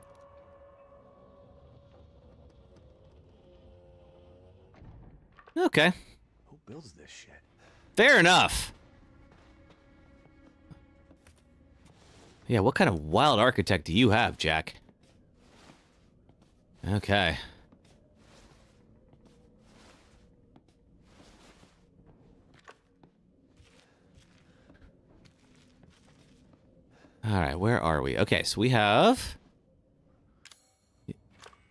Okay. Who builds this shit? Fair enough. Yeah, what kind of wild architect do you have, Jack? Okay. All right, where are we? Okay, so we have...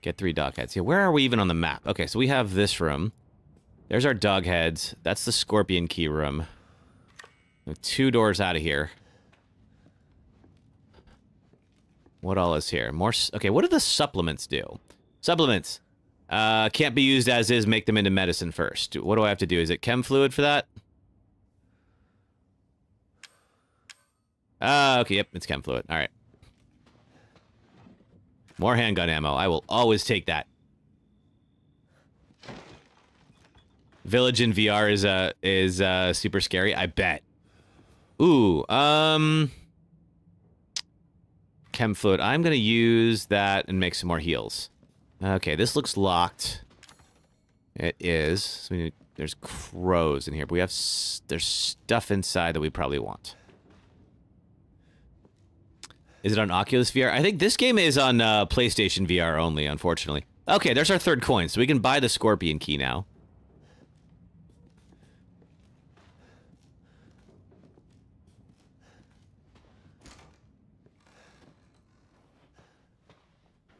Get three dog heads. Yeah, where are we even on the map? Okay, so we have this room. There's our dog heads. That's the scorpion key room. Two doors out of here. What all is here? More. Okay, what do the supplements do? Supplements. Uh, can't be used as is. Make them into medicine first. What do I have to do? Is it chem fluid for that? Uh, okay, yep, it's chem fluid. All right. More handgun ammo. I will always take that. Village in VR is uh is uh super scary. I bet. Ooh, um chem fluid. I'm going to use that and make some more heals. Okay, this looks locked. It is. So need, there's crows in here, but we have there's stuff inside that we probably want. Is it on Oculus VR? I think this game is on uh, PlayStation VR only, unfortunately. Okay, there's our third coin, so we can buy the scorpion key now.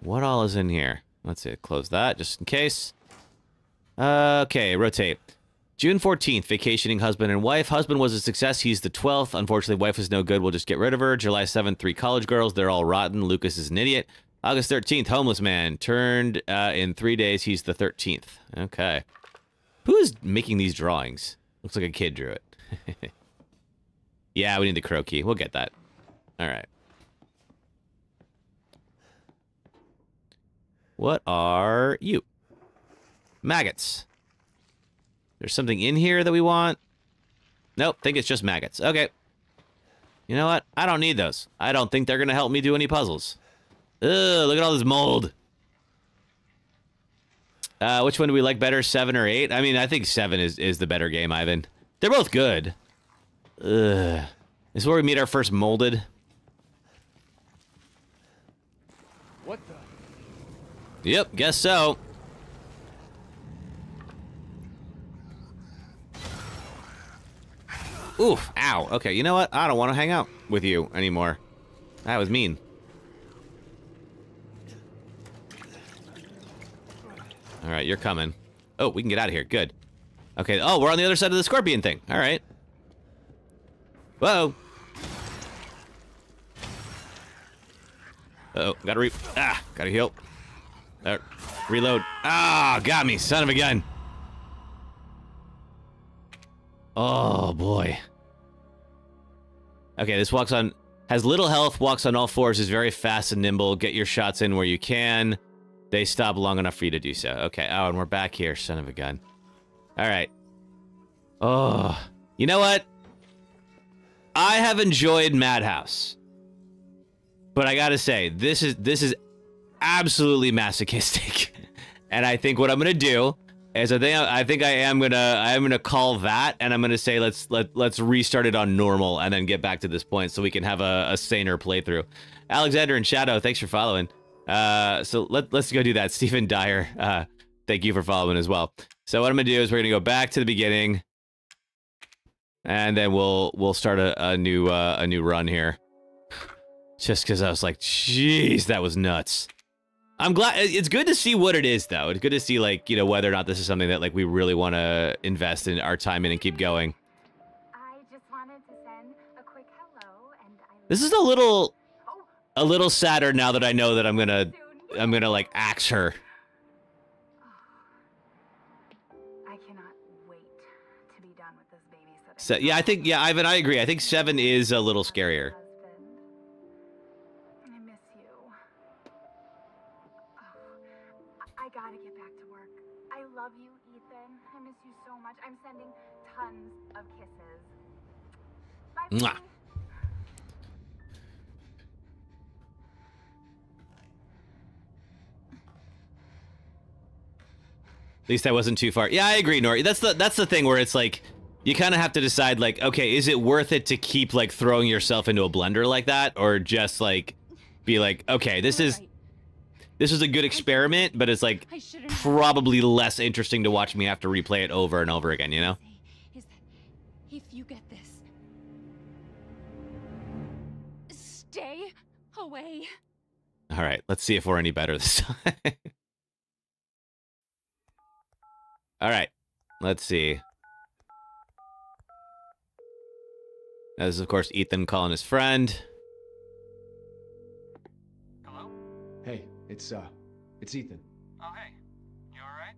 What all is in here? Let's see. Close that just in case. Uh, okay, rotate. June 14th, vacationing husband and wife. Husband was a success. He's the 12th. Unfortunately, wife is no good. We'll just get rid of her. July 7th, three college girls. They're all rotten. Lucas is an idiot. August 13th, homeless man. Turned uh, in three days. He's the 13th. Okay. Who is making these drawings? Looks like a kid drew it. yeah, we need the crow key. We'll get that. All right. What are you? Maggots. There's something in here that we want. Nope, think it's just maggots. Okay. You know what? I don't need those. I don't think they're going to help me do any puzzles. Ugh, look at all this mold. Uh, which one do we like better, seven or eight? I mean, I think seven is, is the better game, Ivan. They're both good. Ugh. This is where we meet our first molded. What the? Yep, guess so. Oof, ow. Okay, you know what? I don't want to hang out with you anymore. That was mean. All right, you're coming. Oh, we can get out of here. Good. Okay. Oh, we're on the other side of the scorpion thing. All right. Whoa. Uh oh, gotta re- Ah, gotta heal. Uh, reload. Ah, got me, son of a gun. Oh boy. Okay, this walks on has little health, walks on all fours, is very fast and nimble. Get your shots in where you can. They stop long enough for you to do so. Okay. Oh, and we're back here, son of a gun. All right. Oh, you know what? I have enjoyed Madhouse, but I gotta say this is this is absolutely masochistic, and I think what I'm gonna do is I think I think I am gonna I am gonna call that, and I'm gonna say let's let let's restart it on normal, and then get back to this point so we can have a, a saner playthrough. Alexander and Shadow, thanks for following. Uh, so let let's go do that. Stephen Dyer, uh, thank you for following as well. So what I'm gonna do is we're gonna go back to the beginning, and then we'll we'll start a, a new uh, a new run here. Just because I was like, jeez, that was nuts. I'm glad it's good to see what it is though. It's good to see like, you know, whether or not this is something that like we really want to invest in our time in and keep going. I just wanted to send a quick hello and I This is a little a little sadder now that I know that I'm going to I'm going to like axe her. Oh. I cannot wait to be done with this babysitting. So, yeah, I think yeah, Ivan, I agree. I think 7 is a little scarier. Mwah. At least I wasn't too far. Yeah, I agree, Nori. That's the that's the thing where it's like you kind of have to decide like, okay, is it worth it to keep like throwing yourself into a blender like that, or just like be like, okay, this is this is a good experiment, but it's like probably less interesting to watch me have to replay it over and over again. You know? All right, let's see if we're any better this time. All right, let's see. This is, of course, Ethan calling his friend. Hey, it's uh, it's Ethan. Oh, hey. You alright?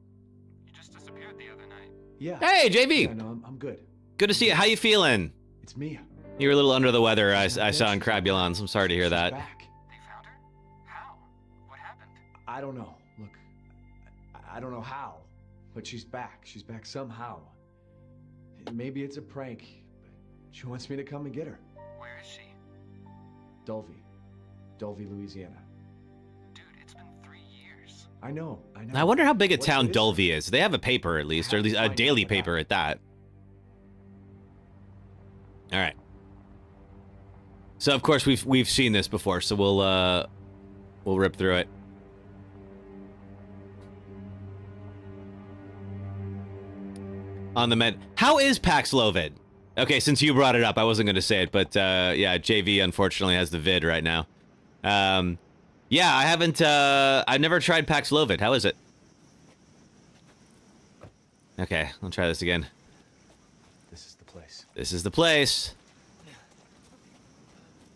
You just disappeared the other night. Yeah. Hey, JB. Yeah, no, I'm, I'm good. Good to see you. How you feeling? It's Mia. You were a little under the weather. I, I saw in Crabulons. I'm sorry to hear that. I don't know. Look, I, I don't know how, but she's back. She's back somehow. Maybe it's a prank, but she wants me to come and get her. Where is she? Dulvey. Dulvey, Louisiana. Dude, it's been three years. I know, I know. I wonder how big a What town is it? Is. They have a paper at least, or at least a daily paper at that. All right. So of course we've we've seen this before, so we'll uh we'll rip through it. On the med. How is Paxlovid? Okay, since you brought it up, I wasn't going to say it, but uh, yeah, JV unfortunately has the vid right now. Um, yeah, I haven't. Uh, I've never tried Paxlovid. How is it? Okay, I'll try this again. This is the place. This is the place.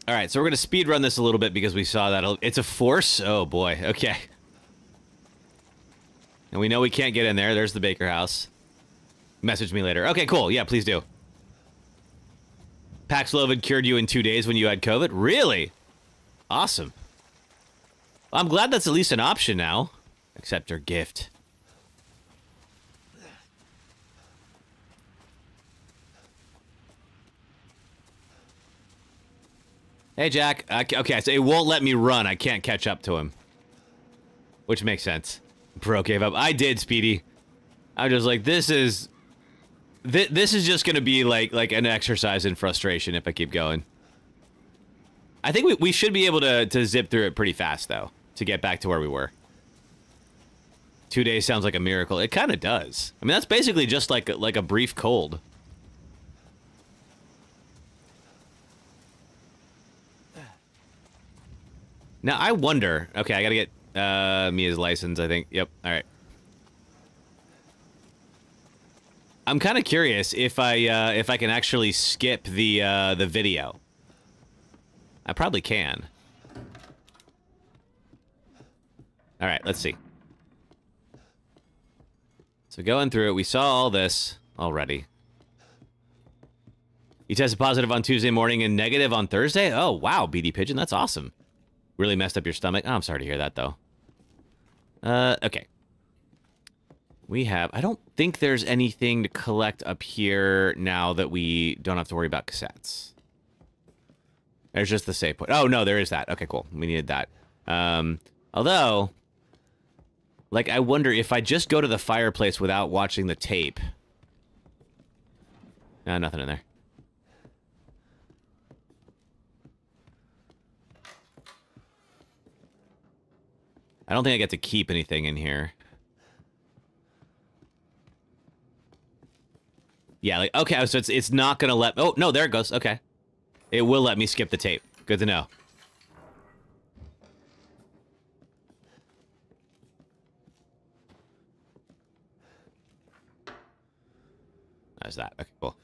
All right, so we're gonna speed run this a little bit because we saw that it's a force. Oh boy. Okay. And we know we can't get in there. There's the Baker house. Message me later. Okay, cool. Yeah, please do. Paxlovid cured you in two days when you had COVID? Really? Awesome. I'm glad that's at least an option now. Accept your gift. Hey, Jack. Okay, so it won't let me run. I can't catch up to him. Which makes sense. Bro gave up. I did, Speedy. I'm just like, this is... Th this is just gonna be like like an exercise in frustration if I keep going. I think we, we should be able to, to zip through it pretty fast, though, to get back to where we were. Two days sounds like a miracle. It kind of does. I mean, that's basically just like like a brief cold. Now, I wonder... Okay, I gotta get uh, Mia's license, I think. Yep, alright. I'm kind of curious if I uh, if I can actually skip the uh, the video. I probably can. All right, let's see. So going through it, we saw all this already. You tested positive on Tuesday morning and negative on Thursday? Oh, wow, BD Pigeon, that's awesome. Really messed up your stomach? Oh, I'm sorry to hear that, though. Uh, okay. We have... I don't think there's anything to collect up here now that we don't have to worry about cassettes. There's just the save point. Oh, no, there is that. Okay, cool. We needed that. Um, although... Like, I wonder if I just go to the fireplace without watching the tape... Uh, nothing in there. I don't think I get to keep anything in here. Yeah, like, okay, so it's, it's not gonna let... Oh, no, there it goes. Okay. It will let me skip the tape. Good to know. There's that. Okay, cool.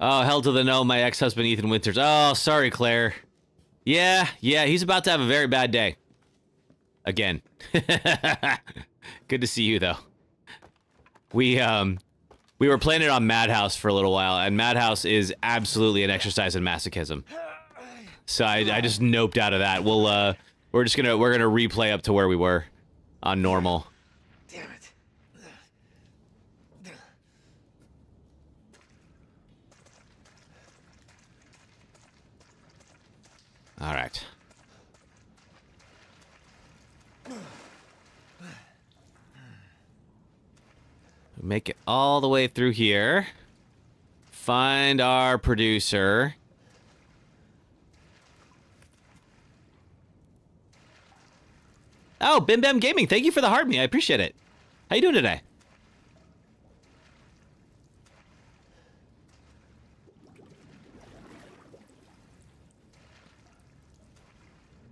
Oh, hell to the no, my ex-husband Ethan Winters. Oh, sorry, Claire. Yeah, yeah, he's about to have a very bad day. Again. Good to see you, though. We, um, we were playing it on Madhouse for a little while, and Madhouse is absolutely an exercise in masochism. So I, I just noped out of that. We'll, uh, we're just gonna, we're gonna replay up to where we were on normal. Damn it. All right. Make it all the way through here. Find our producer. Oh, Bim Bam Gaming, thank you for the hard me. I appreciate it. How you doing today?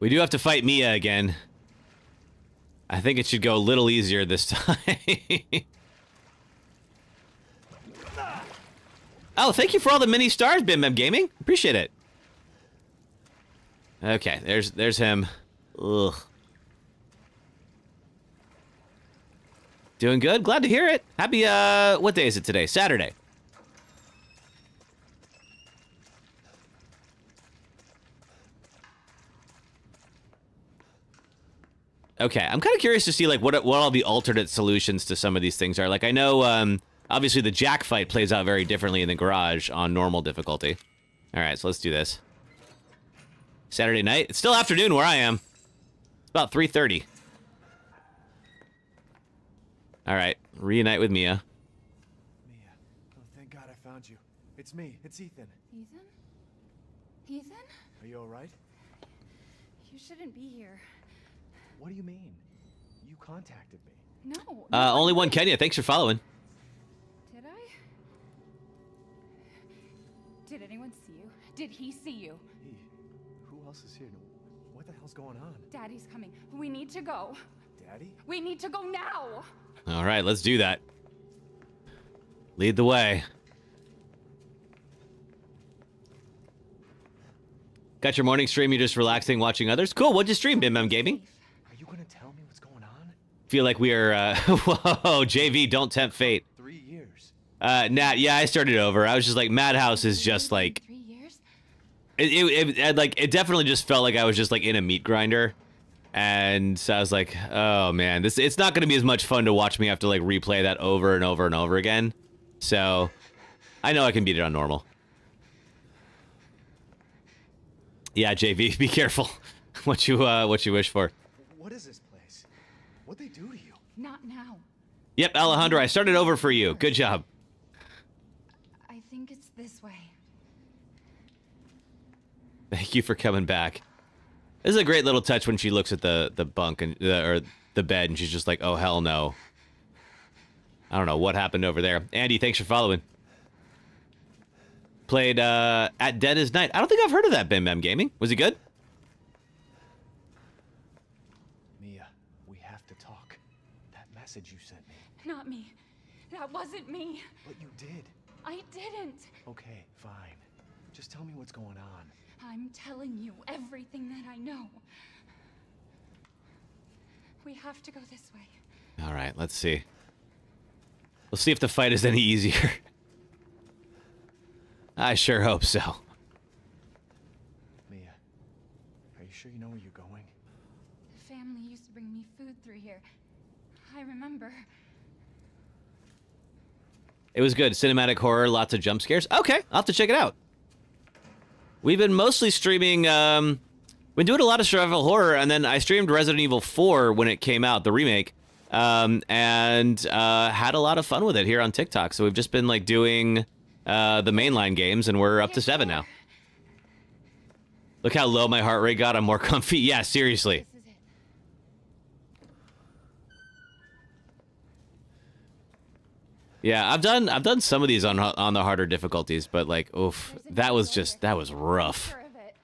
We do have to fight Mia again. I think it should go a little easier this time. Oh, thank you for all the mini stars, Bim Bam Gaming. Appreciate it. Okay, there's there's him. Ugh. Doing good. Glad to hear it. Happy, uh, what day is it today? Saturday. Okay, I'm kind of curious to see like what what all the alternate solutions to some of these things are. Like I know, um, obviously the jack fight plays out very differently in the garage on normal difficulty. All right, so let's do this. Saturday night. It's still afternoon where I am. It's about 3:30. All right, reunite with Mia. Mia, oh thank God I found you. It's me. It's Ethan. Ethan? Ethan? Are you all right? You shouldn't be here. What do you mean? You contacted me. No. Uh, only one Kenya. Thanks for following. Did he see you? Hey, who else is here? What the hell's going on? Daddy's coming. We need to go. Daddy? We need to go now. All right, let's do that. Lead the way. Got your morning stream. You're just relaxing, watching others. Cool. What'd you stream, Bim Bam Gaming? Are you gonna tell me what's going on? Feel like we are. Uh, whoa, JV, don't tempt fate. Three years. Uh, Nat, yeah, I started over. I was just like, Madhouse is just like. Three? It, it, it, like it definitely just felt like I was just like in a meat grinder, and so I was like, oh man, this it's not going to be as much fun to watch me have to like replay that over and over and over again. So, I know I can beat it on normal. Yeah, JV, be careful what you uh what you wish for. What is this place? What they do to you? Not now. Yep, Alejandro, I started over for you. Good job. I think it's this way. Thank you for coming back. This is a great little touch when she looks at the the bunk and uh, or the bed and she's just like, "Oh hell no." I don't know what happened over there. Andy, thanks for following. Played uh, at Dead of Night. I don't think I've heard of that Bim Bam Gaming. Was he good? Mia, we have to talk. That message you sent me. Not me. That wasn't me. But you did. I didn't. Okay, fine. Just tell me what's going on. I'm telling you everything that I know. We have to go this way. All right, let's see. Let's see if the fight is any easier. I sure hope so. Mia, are you sure you know where you're going? The Family used to bring me food through here. I remember. It was good. Cinematic horror, lots of jump scares. Okay, I'll have to check it out. We've been mostly streaming, um, been doing a lot of survival horror, and then I streamed Resident Evil 4 when it came out, the remake, um, and uh, had a lot of fun with it here on TikTok. So we've just been like doing uh, the mainline games, and we're up to seven now. Look how low my heart rate got. I'm more comfy. Yeah, seriously. This is it. Yeah, I've done I've done some of these on on the harder difficulties, but like, oof, that was just that was rough. Sure of it.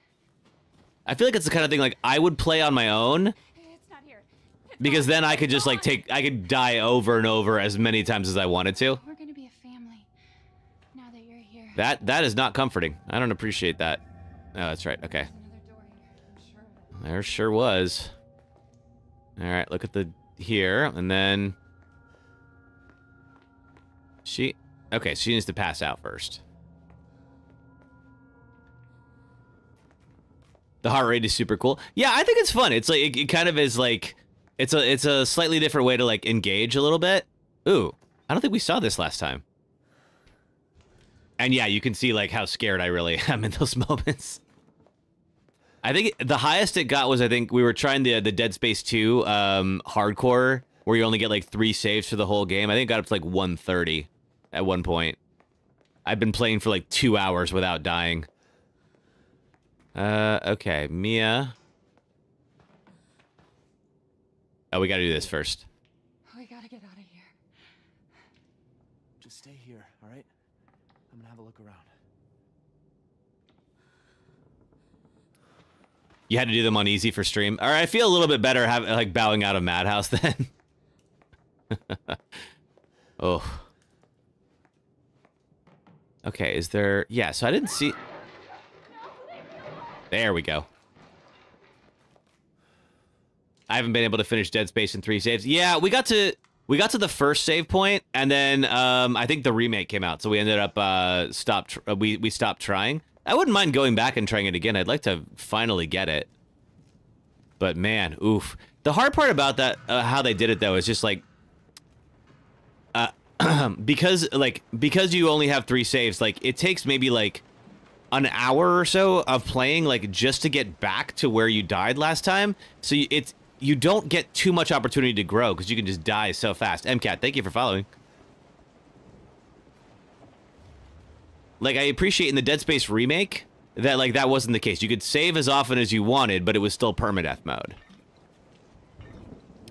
I feel like it's the kind of thing like I would play on my own It's not here. It's because then I could just like take I could die over and over as many times as I wanted to. We're gonna be a family. Now that you're here. That that is not comforting. I don't appreciate that. Oh, that's right. Okay. There's another door here. I'm sure of it. There sure was. All right, look at the here and then she Okay, she needs to pass out first. The heart rate is super cool. Yeah, I think it's fun. It's like it, it kind of is like it's a it's a slightly different way to like engage a little bit. Ooh, I don't think we saw this last time. And yeah, you can see like how scared I really am in those moments. I think the highest it got was I think we were trying the the Dead Space 2 um hardcore where you only get like 3 saves for the whole game. I think it got up to like 130 at one point. I've been playing for like 2 hours without dying. Uh okay, Mia. Oh, we got to do this first. We gotta get out of here. Just stay here, all right? I'm gonna have a look around. You had to do them on easy for stream. All right, I feel a little bit better having like bowing out of Madhouse then. oh. Okay, is there? Yeah, so I didn't see. There we go. I haven't been able to finish Dead Space in three saves. Yeah, we got to we got to the first save point, and then um, I think the remake came out, so we ended up uh, stopped. uh, we we stopped trying. I wouldn't mind going back and trying it again. I'd like to finally get it. But man, oof. The hard part about that, uh, how they did it though, is just like, because like because you only have three saves, like it takes maybe like an hour or so of playing, like just to get back to where you died last time. So you, it's you don't get too much opportunity to grow because you can just die so fast. MCAT, thank you for following. Like I appreciate in the Dead Space remake that like that wasn't the case. You could save as often as you wanted, but it was still permadeath mode.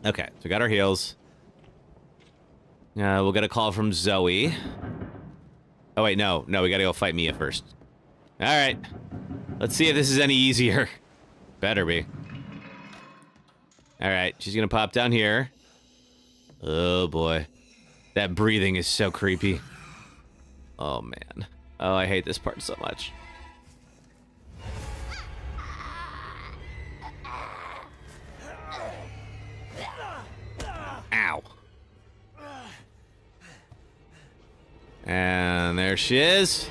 Okay, so we got our heals. Uh, we'll get a call from Zoe. Oh wait, no, no, we gotta go fight Mia first. All right. Let's see if this is any easier. Better be. All right, she's gonna pop down here. Oh boy, that breathing is so creepy. Oh man. Oh, I hate this part so much. And there she is.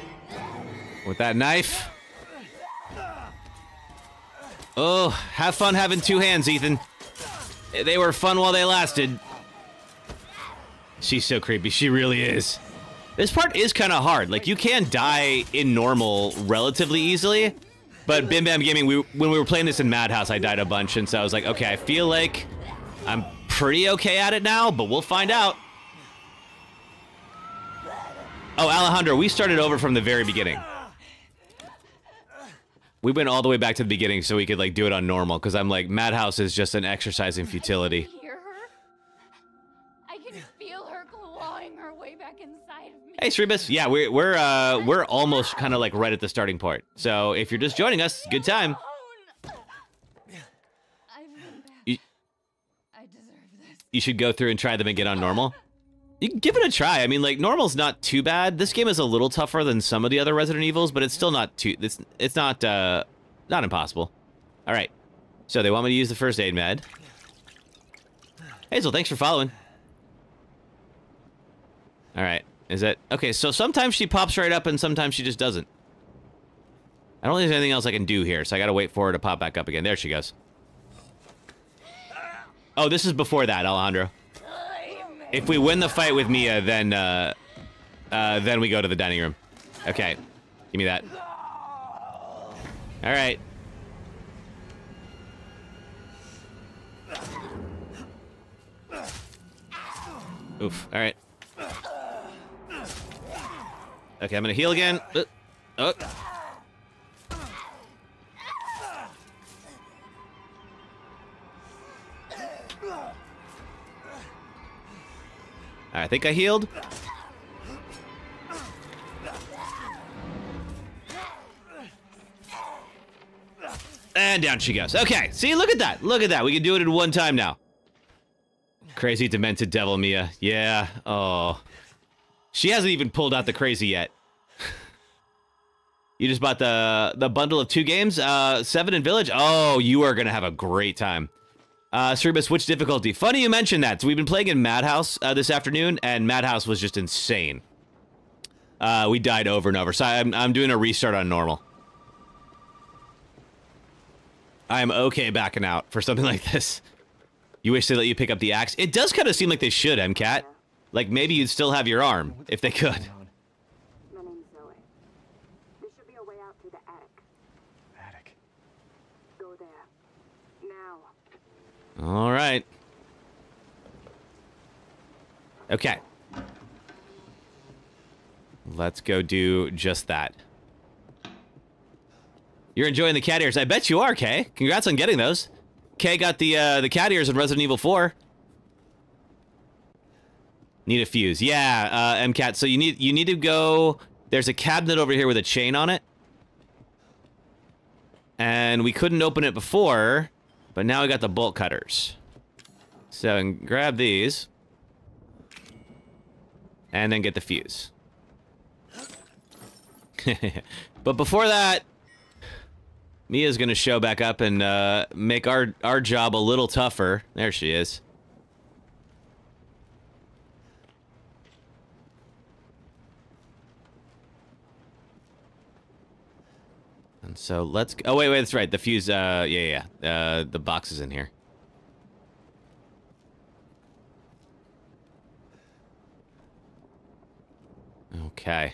With that knife. Oh, have fun having two hands, Ethan. They were fun while they lasted. She's so creepy. She really is. This part is kind of hard. Like, you can die in normal relatively easily. But Bim Bam Gaming, we, when we were playing this in Madhouse, I died a bunch. And so I was like, okay, I feel like I'm pretty okay at it now, but we'll find out. Oh, Alejandro, we started over from the very beginning. We went all the way back to the beginning so we could like do it on normal because I'm like Madhouse is just an exercise in futility. Hear her? I can feel her clawing her way back inside me. Hey, Cerebus. Yeah, we're we're uh we're almost kind of like right at the starting point. So if you're just joining us, good time. I've been bad. You, I deserve this. you should go through and try them and get on normal. You give it a try. I mean, like normal's not too bad. This game is a little tougher than some of the other Resident Evils, but it's still not too. It's it's not uh not impossible. All right. So they want me to use the first aid med. Hazel, thanks for following. All right. Is that okay? So sometimes she pops right up, and sometimes she just doesn't. I don't think there's anything else I can do here, so I gotta wait for her to pop back up again. There she goes. Oh, this is before that, Alejandro. If we win the fight with Mia, then uh, uh, then we go to the dining room. Okay, give me that. All right. Oof. All right. Okay, I'm gonna heal again. Uh, oh. I think I healed. And down she goes. Okay, see, look at that. Look at that. We can do it in one time now. Crazy demented devil Mia. Yeah. Oh. She hasn't even pulled out the crazy yet. you just bought the the bundle of two games, uh, Seven and Village. Oh, you are gonna have a great time. Uh, Cerebus, which difficulty? Funny you mentioned that. So we've been playing in Madhouse uh, this afternoon, and Madhouse was just insane. Uh, we died over and over. So I'm, I'm doing a restart on normal. I'm okay backing out for something like this. You wish they let you pick up the axe? It does kind of seem like they should, MCAT. Like, maybe you'd still have your arm, if they could. My name's Zoe. There should be a way out through the attic. Attic. Go there. Now. All right. Okay. Let's go do just that. You're enjoying the cat ears. I bet you are, Kay. Congrats on getting those. Kay got the uh, the cat ears in Resident Evil 4. Need a fuse. Yeah, uh, MCAT. So you need you need to go. There's a cabinet over here with a chain on it. And we couldn't open it before, but now we got the bolt cutters. So grab these. And then get the fuse. but before that, Mia's gonna show back up and uh, make our our job a little tougher. There she is. And so let's. Oh wait, wait, that's right. The fuse. Uh, yeah, yeah. Uh, the box is in here. Okay.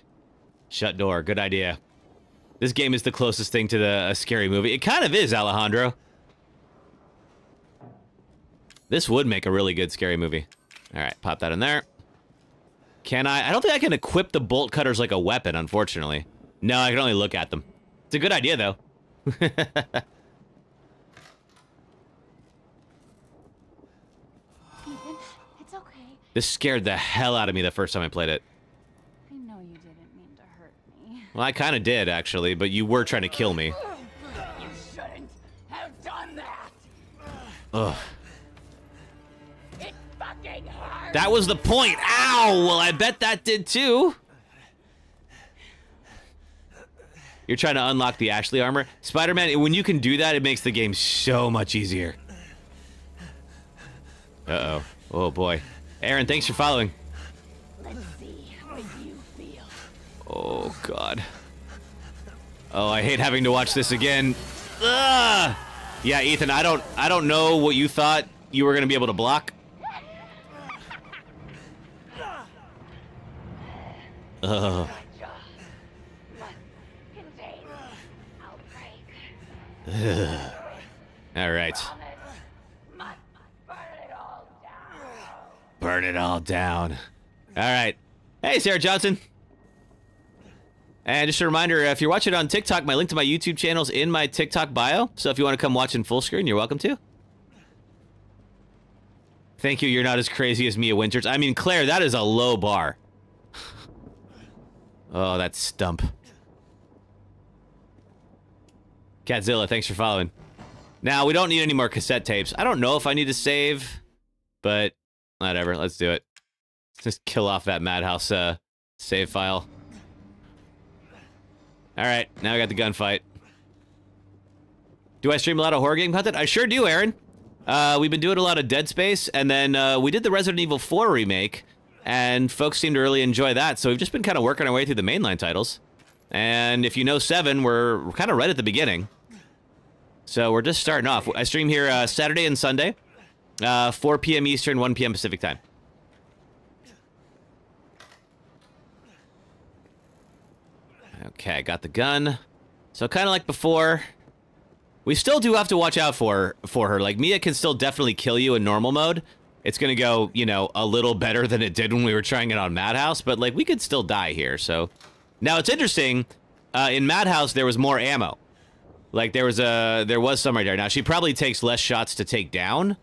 Shut door. Good idea. This game is the closest thing to the a scary movie. It kind of is, Alejandro. This would make a really good scary movie. All right, pop that in there. Can I? I don't think I can equip the bolt cutters like a weapon, unfortunately. No, I can only look at them. It's a good idea, though. Ethan, it's okay. this scared the hell out of me the first time I played it. I know you didn't mean to hurt me. Well, I kind of did, actually, but you were trying to kill me. You shouldn't have done that. Ugh. It fucking hurt. That was the point. Ow! Well, I bet that did too. You're trying to unlock the Ashley armor. Spider-Man, when you can do that, it makes the game so much easier. Uh-oh. Oh, boy. Aaron, thanks for following. Let's see what you feel. Oh, God. Oh, I hate having to watch this again. Ugh! Yeah, Ethan, I don't I don't know what you thought you were going to be able to block. Ugh. All right. Burn it all down. All right. Hey, Sarah Johnson. And just a reminder, if you're watching on TikTok, my link to my YouTube channel is in my TikTok bio. So if you want to come watch in full screen, you're welcome to. Thank you. You're not as crazy as Mia Winters. I mean, Claire, that is a low bar. oh, that stump. Catzilla, thanks for following. Now, we don't need any more cassette tapes. I don't know if I need to save, but whatever. Let's do it. Just kill off that Madhouse uh, save file. All right, now we got the gunfight. Do I stream a lot of horror game content? I sure do, Aaron. Uh, we've been doing a lot of Dead Space, and then uh, we did the Resident Evil 4 remake, and folks seem to really enjoy that. So we've just been kind of working our way through the mainline titles. And if you know 7, we're kind of right at the beginning. So we're just starting off. I stream here uh, Saturday and Sunday, uh, 4 p.m. Eastern, 1 p.m. Pacific time. Okay, got the gun. So kind of like before, we still do have to watch out for for her. Like Mia can still definitely kill you in normal mode. It's gonna go, you know, a little better than it did when we were trying it on Madhouse, but like we could still die here. So now it's interesting. Uh, in Madhouse, there was more ammo. Like there was a there was some right there. Now she probably takes less shots to take down.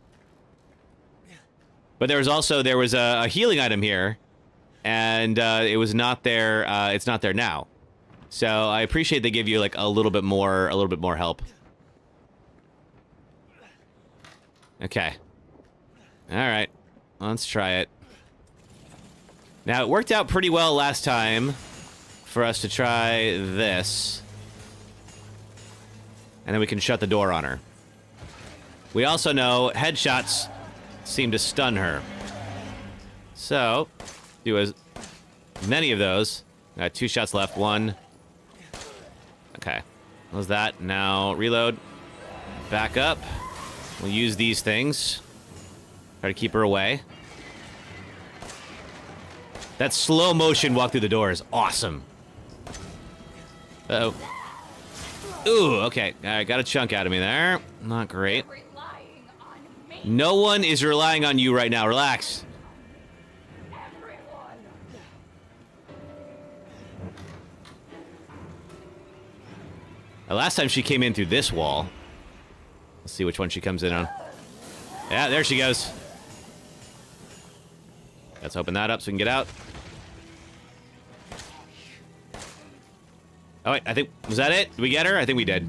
But there was also there was a, a healing item here, and uh, it was not there. Uh, it's not there now. So I appreciate they give you like a little bit more a little bit more help. Okay. All right. Let's try it. Now it worked out pretty well last time for us to try this. And then we can shut the door on her. We also know headshots seem to stun her. So, do as many of those. Got two shots left. One. Okay. What was that? Now reload. Back up. We'll use these things. Try to keep her away. That slow motion walk through the door is awesome. Uh oh Ooh, okay. I got a chunk out of me there. Not great. No one is relying on you right now. Relax. The last time she came in through this wall. Let's see which one she comes in on. Yeah, there she goes. Let's open that up so we can get out. Oh, wait, I think... Was that it? Did we get her? I think we did.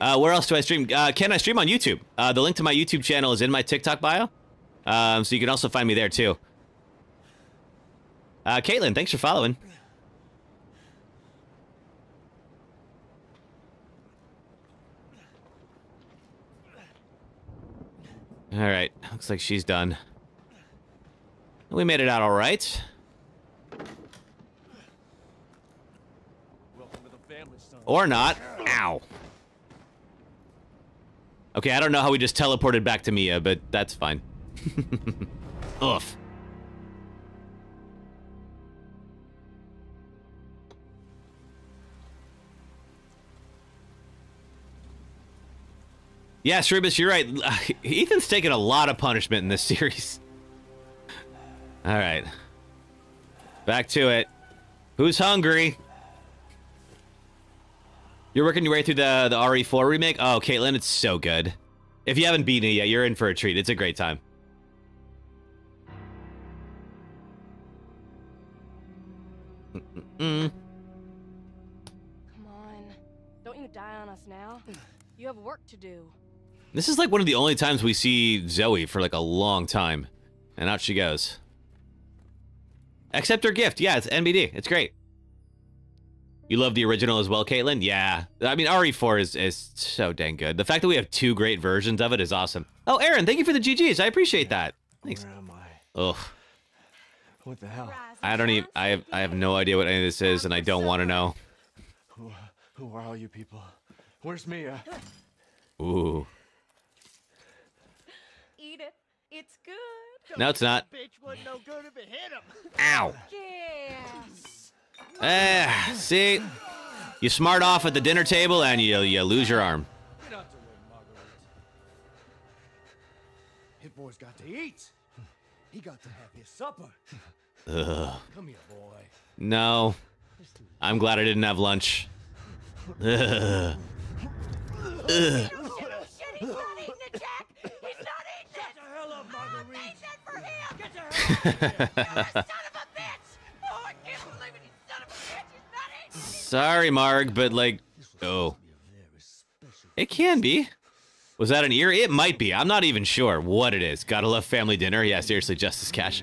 Uh, where else do I stream? Uh, can I stream on YouTube? Uh, the link to my YouTube channel is in my TikTok bio. Um, so you can also find me there, too. Uh, Caitlin, thanks for following. All right, looks like she's done. We made it out all right. Or not. Ow. Okay, I don't know how we just teleported back to Mia, but that's fine. Oof. Yeah, Shrubus, you're right. Ethan's taken a lot of punishment in this series. All right. Back to it. Who's hungry? You're working your way through the the RE4 remake? Oh, Caitlin, it's so good. If you haven't beaten it yet, you're in for a treat. It's a great time. Mm. Come on. Don't you die on us now. You have work to do. This is like one of the only times we see Zoe for like a long time. And out she goes. Accept her gift. Yeah, it's NBD. It's great. You love the original as well, Caitlin? Yeah. I mean, RE4 is, is so dang good. The fact that we have two great versions of it is awesome. Oh, Aaron, thank you for the GGs. I appreciate that. Thanks. Where am I? Ugh. What the hell? I don't even. I have. I have no idea what any of this is, and I don't want to know. Who, who are all you people? Where's Mia? Ooh. Eat it. It's good. No, it's not. Bitch wasn't no good if it hit him. Ow. Yes. Eh, see? You smart off at the dinner table and you, you lose your arm. Get out the way, Marguerite. His boy's got to eat. He got to have his supper. Ugh. Come here, boy. No. I'm glad I didn't have lunch. Ugh. Ugh. Sorry, Marg, but like, oh. It can be. Was that an ear? It might be. I'm not even sure what it is. Gotta love family dinner. Yeah, seriously, Justice Cash.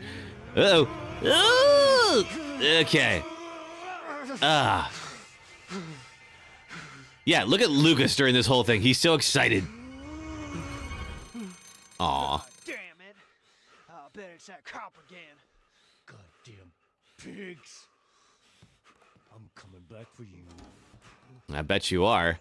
Uh oh. Okay. Ah. Yeah, look at Lucas during this whole thing. He's so excited. Aw. Damn it. I bet it's that cop again. Goddamn pigs. I'm coming back for you. I bet you are.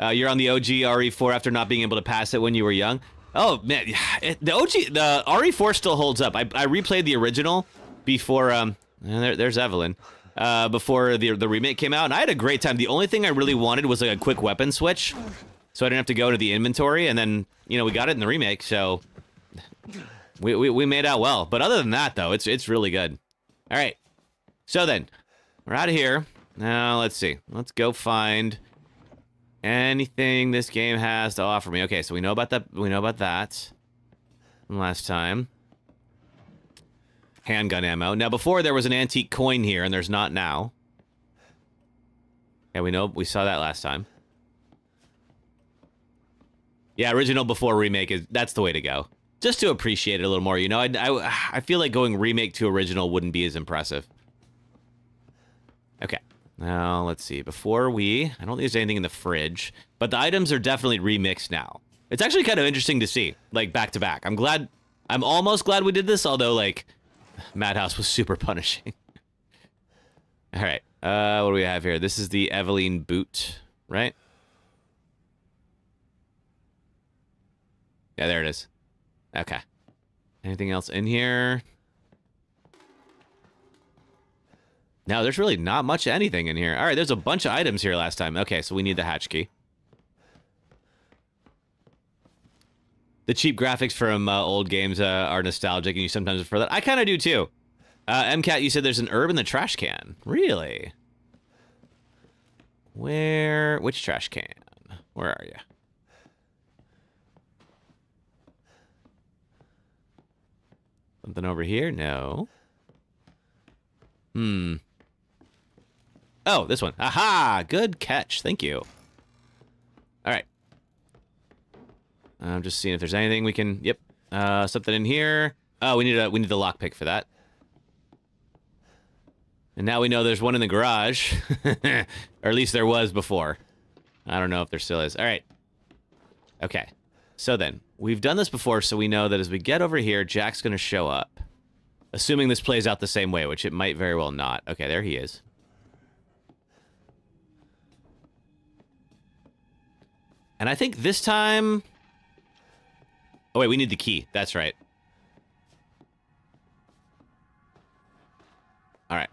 Uh, you're on the OG RE4 after not being able to pass it when you were young. Oh man, it, the OG, the RE4 still holds up. I, I replayed the original before. Um, there, there's Eveline. Uh, before the the remake came out, and I had a great time. The only thing I really wanted was like a quick weapon switch, so I didn't have to go to the inventory. And then you know we got it in the remake, so we we, we made out well. But other than that, though, it's it's really good. All right, so then we're out of here. Now let's see. Let's go find anything this game has to offer me. Okay, so we know about that. We know about that last time. Handgun ammo. Now, before there was an antique coin here, and there's not now. Yeah, we know. We saw that last time. Yeah, original before remake is that's the way to go. Just to appreciate it a little more, you know. I, I, I feel like going remake to original wouldn't be as impressive. Okay. Now, let's see. Before we... I don't think there's anything in the fridge. But the items are definitely remixed now. It's actually kind of interesting to see. Like, back to back. I'm glad... I'm almost glad we did this, although, like... Madhouse was super punishing. Alright. Uh, what do we have here? This is the Eveline boot, right? Yeah, there it is. Okay. Anything else in here? No, there's really not much of anything in here. All right, there's a bunch of items here last time. Okay, so we need the hatch key. The cheap graphics from uh, old games uh, are nostalgic, and you sometimes prefer that. I kind of do too. Uh, MCAT, you said there's an herb in the trash can. Really? Where? Which trash can? Where are you? Something over here? No. Hmm. Oh, this one. Aha! Good catch. Thank you. All right. I'm just seeing if there's anything we can. Yep. Uh, something in here. Oh, we need a we need the lockpick for that. And now we know there's one in the garage, or at least there was before. I don't know if there still is. All right. Okay. So then, we've done this before, so we know that as we get over here, Jack's going to show up. Assuming this plays out the same way, which it might very well not. Okay, there he is. And I think this time... Oh, wait, we need the key. That's right. All right.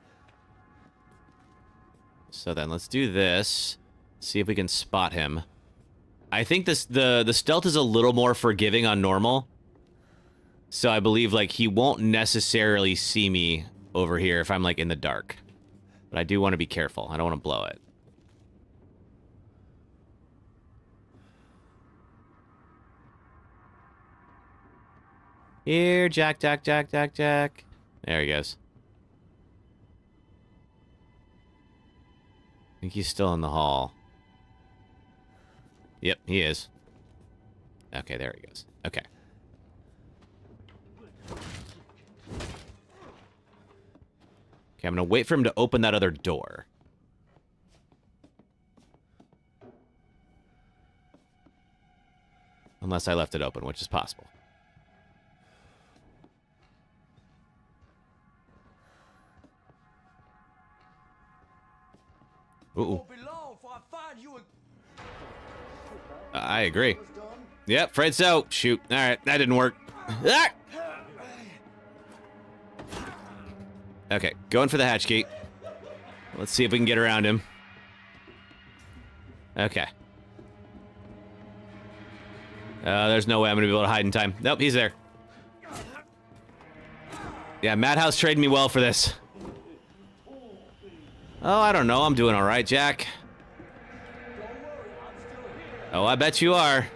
So then let's do this. See if we can spot him. I think this the the stealth is a little more forgiving on normal. So I believe like he won't necessarily see me over here if I'm like in the dark. But I do want to be careful. I don't want to blow it. Here, Jack, Jack, Jack, Jack, Jack. There he goes. I think he's still in the hall. Yep, he is. Okay, there he goes. Okay. Okay, I'm gonna wait for him to open that other door. Unless I left it open, which is possible. I agree. Yep, Fred's out. Shoot. All right, that didn't work. Ah! Okay, going for the hatch key. Let's see if we can get around him. Okay. Uh, there's no way I'm going to be able to hide in time. Nope, he's there. Yeah, Madhouse traded me well for this. Oh, I don't know. I'm doing all right, Jack. Oh, I bet you are.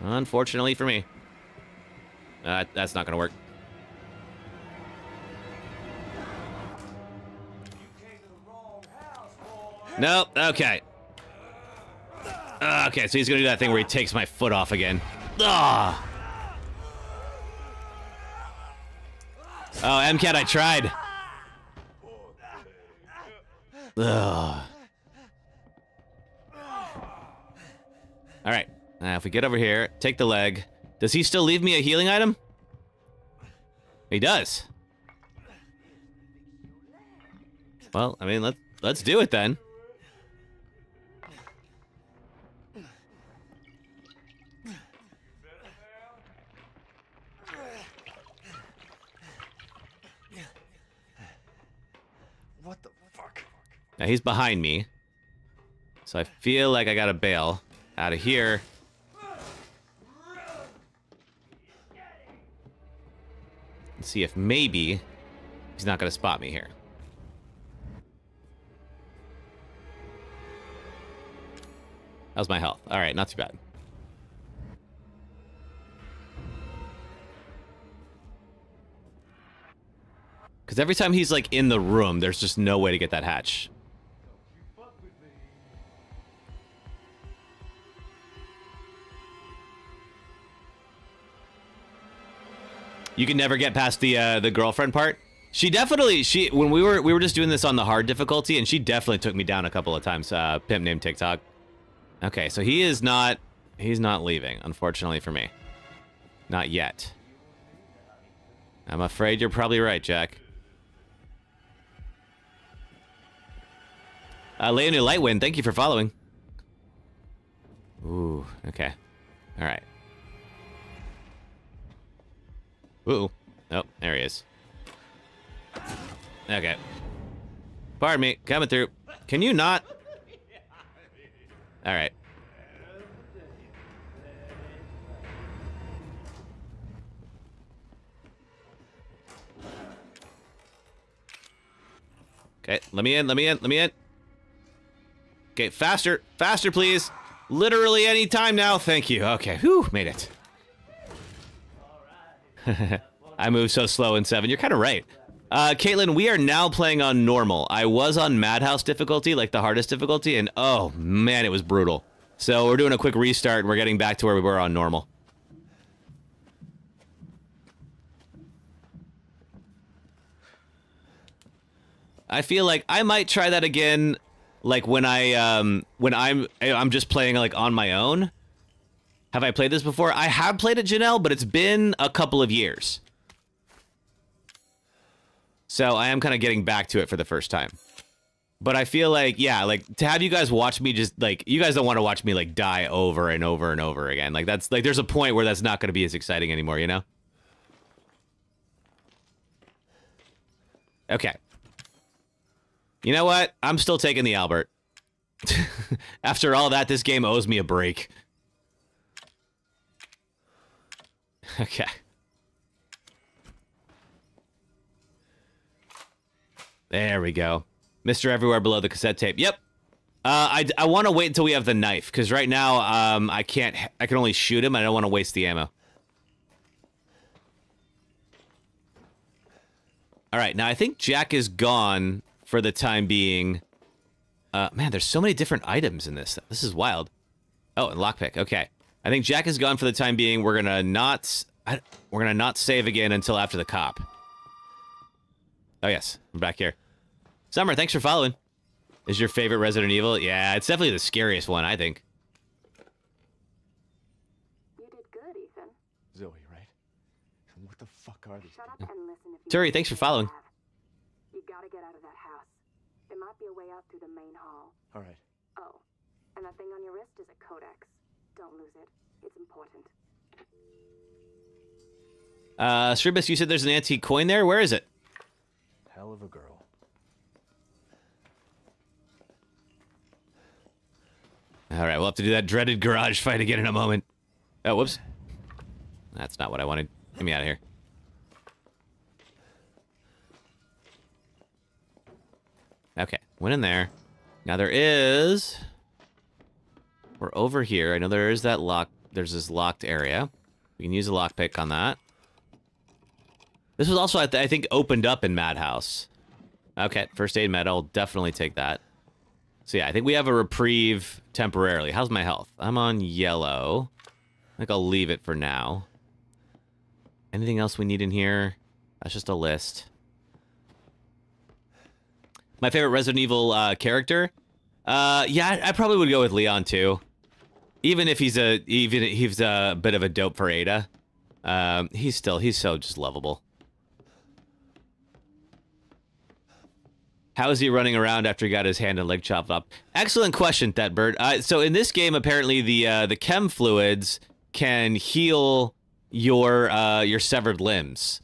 Unfortunately for me. Uh, that's not going to work. Nope. Okay. Uh, okay, so he's gonna do that thing where he takes my foot off again. Ah. Oh, MCAT, I tried. Ugh. All right. Now, if we get over here, take the leg. Does he still leave me a healing item? He does. Well, I mean, let's let's do it then. What the fuck? Now he's behind me. So I feel like I gotta bail out of here. See if maybe he's not gonna spot me here. How's my health? All right, not too bad. Because every time he's like in the room, there's just no way to get that hatch. You can never get past the uh, the girlfriend part. She definitely she when we were we were just doing this on the hard difficulty, and she definitely took me down a couple of times. Uh, pimp named TikTok. Okay, so he is not he's not leaving, unfortunately for me. Not yet. I'm afraid you're probably right, Jack. Uh, Leonie Lightwind, thank you for following. Ooh, okay. All right. Ooh. Oh, there he is. Okay. Pardon me, coming through. Can you not? All right. Okay, let me in, let me in, let me in. Okay, faster, faster, please. Literally any time now. Thank you. Okay, whew, made it. I move so slow in seven. You're kind of right. Uh, Caitlin, we are now playing on normal. I was on Madhouse difficulty, like the hardest difficulty, and oh man, it was brutal. So we're doing a quick restart, and we're getting back to where we were on normal. I feel like I might try that again, like when I um when I'm I'm just playing like on my own. Have I played this before? I have played it, Janelle, but it's been a couple of years. So I am kind of getting back to it for the first time. But I feel like, yeah, like to have you guys watch me just like you guys don't want to watch me like die over and over and over again. Like that's like there's a point where that's not going to be as exciting anymore, you know? Okay. You know what? I'm still taking the Albert. After all that, this game owes me a break. Okay. There we go. Mr. Everywhere below the cassette tape. Yep. Uh, I, I want to wait until we have the knife, because right now um, I can't... I can only shoot him. I don't want to waste the ammo. All right, now I think Jack is gone for the time being. Uh, man, there's so many different items in this. This is wild. Oh, and lockpick. Okay. I think Jack is gone for the time being. We're gonna not. I, we're gonna not save again until after the cop. Oh yes, we're back here. Summer, thanks for following. Is your favorite Resident Evil? Yeah, it's definitely the scariest one, I think. You did good, Ethan. Zoe, right? And what the fuck are these? Shut up and listen if you Turi, thanks for following. alive. You gotta get out of that house. There might be a way out through the main hall. All right. Oh, and that thing on your wrist is a codex. Don't lose it. It's important. Uh, Shribus, you said there's an antique coin there. Where is it? Hell of a girl. All right, we'll have to do that dreaded garage fight again in a moment. Oh, whoops. That's not what I wanted. Get me out of here. Okay, went in there. Now there is... We're over here. I know there is that lock. There's this locked area. We can use a lockpick on that. This was also, I, th I think, opened up in Madhouse. Okay, first aid med. I'll definitely take that. So yeah, I think we have a reprieve temporarily. How's my health? I'm on yellow. I think I'll leave it for now. Anything else we need in here? That's just a list. My favorite Resident Evil uh, character? Uh, yeah, I, I probably would go with Leon too. Even if he's a even if he's a bit of a dope for Ada, um, he's still he's so just lovable. How is he running around after he got his hand and leg chopped up? Excellent question, Thetbird. Uh, so in this game, apparently the uh, the chem fluids can heal your uh, your severed limbs.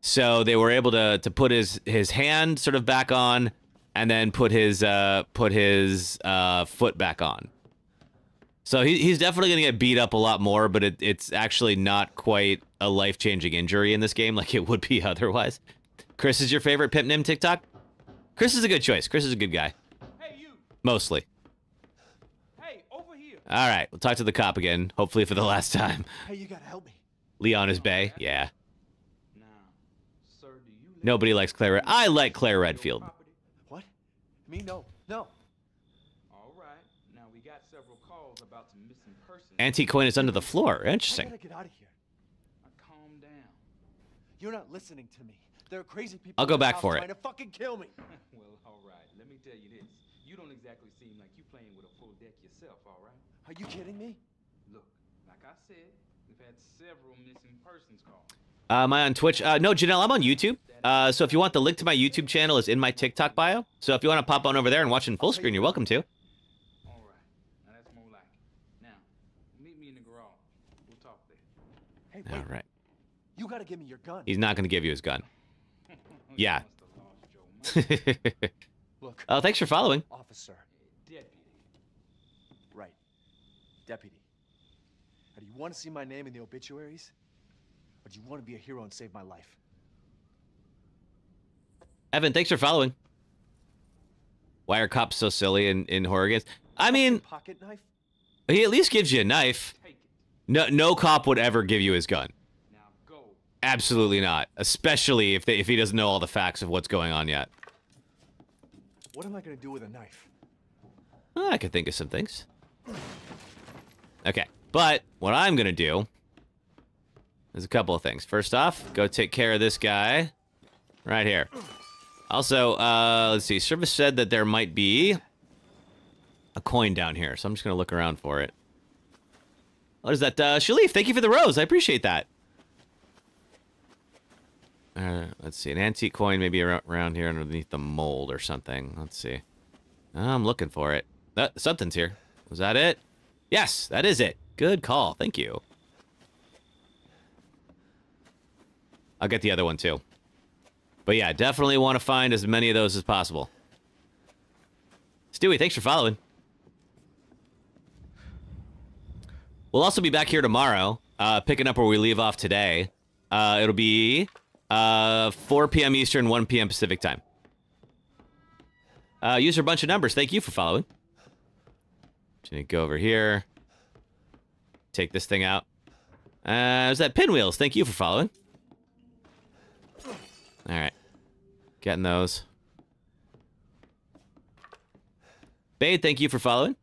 So they were able to to put his his hand sort of back on, and then put his uh, put his uh, foot back on. So he, he's definitely gonna get beat up a lot more, but it, it's actually not quite a life changing injury in this game like it would be otherwise. Chris is your favorite Pimp Nim TikTok? Chris is a good choice. Chris is a good guy. Hey, Mostly. Hey, over here. All right, we'll talk to the cop again, hopefully for the last time. Hey, you gotta help me. Leon is Bay, yeah. Nobody likes Claire. Red- I like Claire Redfield. What? Me? No. No. All right. Now we got several calls about some missing persons. Antique coin is under the floor. I Interesting. gotta get out of here. Calm down. You're not listening to me. There are crazy people. I'll go back for it. trying to fucking kill me. well, all right. Let me tell you this. You don't exactly seem like you're playing with a full deck yourself, all right? Are you kidding me? Look, like I said, we've had several missing persons calls. Uh, am I on Twitch? Uh, no, Janelle, I'm on YouTube. Uh, so if you want, the link to my YouTube channel is in my TikTok bio. So if you want to pop on over there and watch in full screen, you're welcome to. All right. Now that's more like it. Now, meet me in the garage. We'll talk there. Hey, All wait. right. You gotta give me your gun. He's not going to give you his gun. Yeah. Look. Oh, thanks for following. Officer. Right. Deputy. Now, do you want to see my name in the obituaries? Or do you want to be a hero and save my life? Evan, thanks for following. Why are cops so silly in, in horror games? I mean, Pocket knife? he at least gives you a knife. No, no cop would ever give you his gun. Absolutely not. Especially if they, if he doesn't know all the facts of what's going on yet. What am I gonna do with a knife? Oh, I could think of some things. Okay, but what I'm gonna do is a couple of things. First off, go take care of this guy right here. Also, uh, let's see. Service said that there might be a coin down here, so I'm just gonna look around for it. What is that? Uh, Shalif, thank you for the rose. I appreciate that. Uh, let's see, an antique coin maybe around here underneath the mold or something. Let's see. I'm looking for it. That something's here. Was that it? Yes, that is it. Good call. Thank you. I'll get the other one too. But yeah, definitely want to find as many of those as possible. Stewie, thanks for following. We'll also be back here tomorrow, uh, picking up where we leave off today. Uh, it'll be uh, 4 p.m. Eastern, 1 p.m. Pacific time. Uh, user bunch of numbers. Thank you for following. Gonna go over here. Take this thing out. Uh, is that pinwheels? Thank you for following. All right, getting those. Bade, thank you for following.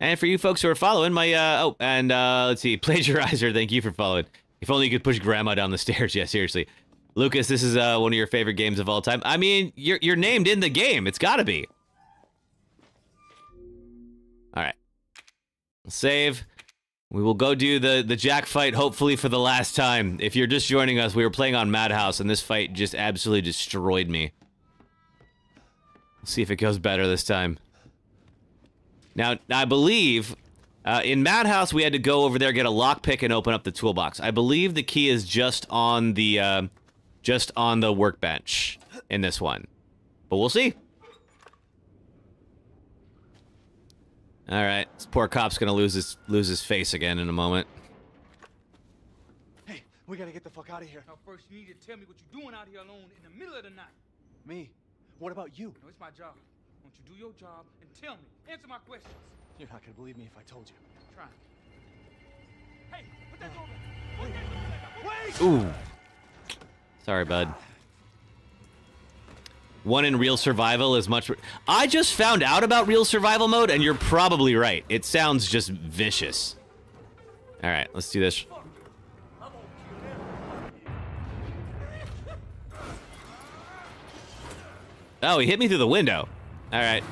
And for you folks who are following, my uh oh, and uh let's see, plagiarizer, thank you for following. If only you could push grandma down the stairs. Yeah, seriously. Lucas, this is uh one of your favorite games of all time. I mean, you're you're named in the game. It's gotta be. Alright. Save. We will go do the the Jack fight hopefully for the last time. If you're just joining us, we were playing on Madhouse and this fight just absolutely destroyed me. Let's see if it goes better this time. Now, I believe uh, in Madhouse we had to go over there, get a lockpick, and open up the toolbox. I believe the key is just on the uh, just on the workbench in this one, but we'll see. All right, this poor cop's gonna lose his lose his face again in a moment. Hey, we gotta get the fuck out of here. Now, first, you need to tell me what you're doing out here alone in the middle of the night. Me? What about you? No, it's my job. Won't you do your job and tell me? Answer my questions. You're not gonna believe me if I told you. Try. Hey, put that door back. Put that door back. Wait! Ooh. Sorry, bud. One in real survival is much. I just found out about real survival mode, and you're probably right. It sounds just vicious. All right, let's do this. Oh, he hit me through the window. All right.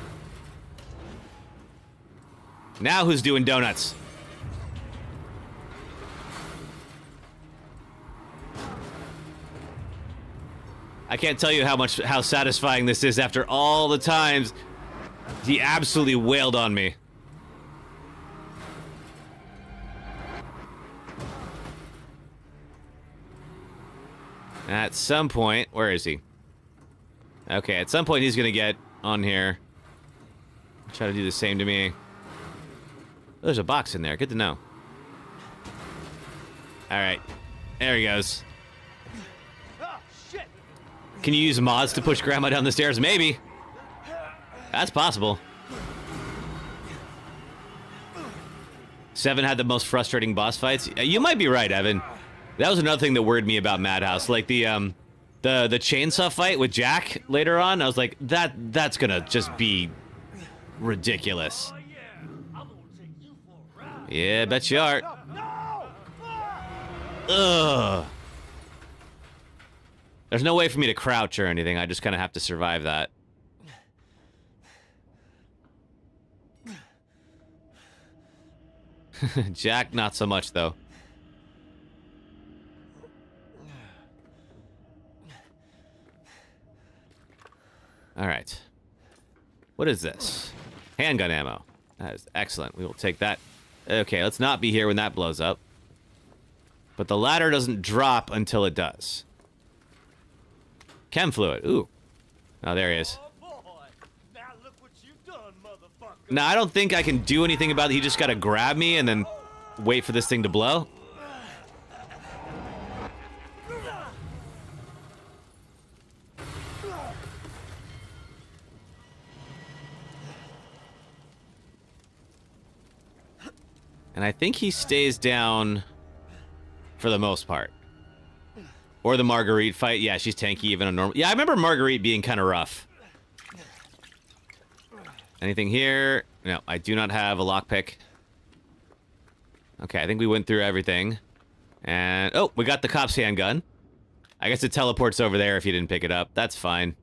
Now who's doing donuts? I can't tell you how much how satisfying this is after all the times he absolutely wailed on me. At some point, where is he? Okay, at some point he's gonna get on here. Try to do the same to me. There's a box in there. Good to know. All right, there he goes. Can you use mods to push grandma down the stairs? Maybe. That's possible. Seven had the most frustrating boss fights. You might be right, Evan. That was another thing that worried me about Madhouse. Like the um the the chainsaw fight with Jack later on, I was like, that that's gonna just be ridiculous. Yeah, bet you are. Ugh. There's no way for me to crouch or anything. I just kind of have to survive that. Jack, not so much, though. All right. What is this? Handgun ammo. That is excellent. We will take that. Okay, let's not be here when that blows up. But the ladder doesn't drop until it does. Chem fluid. Ooh. Oh, there he is. Now, I don't think I can do anything about it. He just got to grab me and then wait for this thing to blow. And I think he stays down for the most part. Or the Marguerite fight. Yeah, she's tanky even on normal. Yeah, I remember Marguerite being kind of rough. Anything here? No, I do not have a lockpick. Okay, I think we went through everything. And, oh, we got the cop's handgun. I guess it teleports over there if you didn't pick it up. That's fine.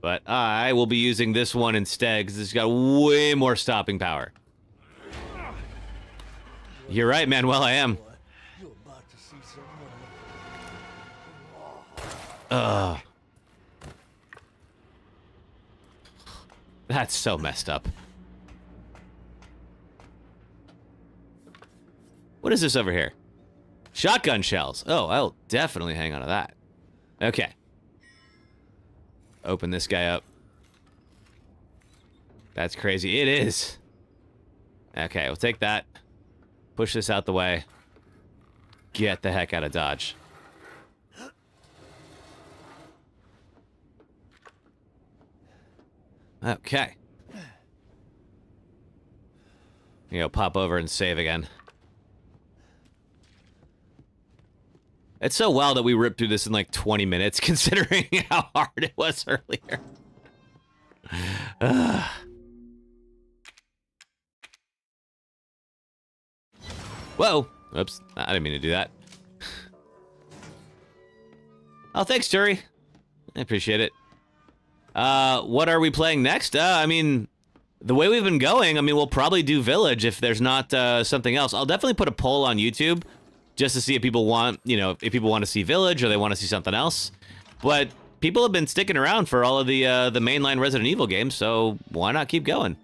But I will be using this one instead because it's got way more stopping power. You're right, Manuel, I am. Ugh. That's so messed up. What is this over here? Shotgun shells. Oh, I'll definitely hang on to that. Okay. Open this guy up. That's crazy. It is. Okay, we'll take that. Push this out the way. Get the heck out of Dodge. Okay. You know, pop over and save again. It's so wild that we ripped through this in like 20 minutes, considering how hard it was earlier. Whoa. Oops. I didn't mean to do that. oh, thanks, Turi. I appreciate it. Uh, what are we playing next? Uh, I mean, the way we've been going, I mean, we'll probably do Village if there's not uh, something else. I'll definitely put a poll on YouTube just to see if people want, you know, if people want to see Village or they want to see something else. But people have been sticking around for all of the uh, the mainline Resident Evil games, so why not keep going?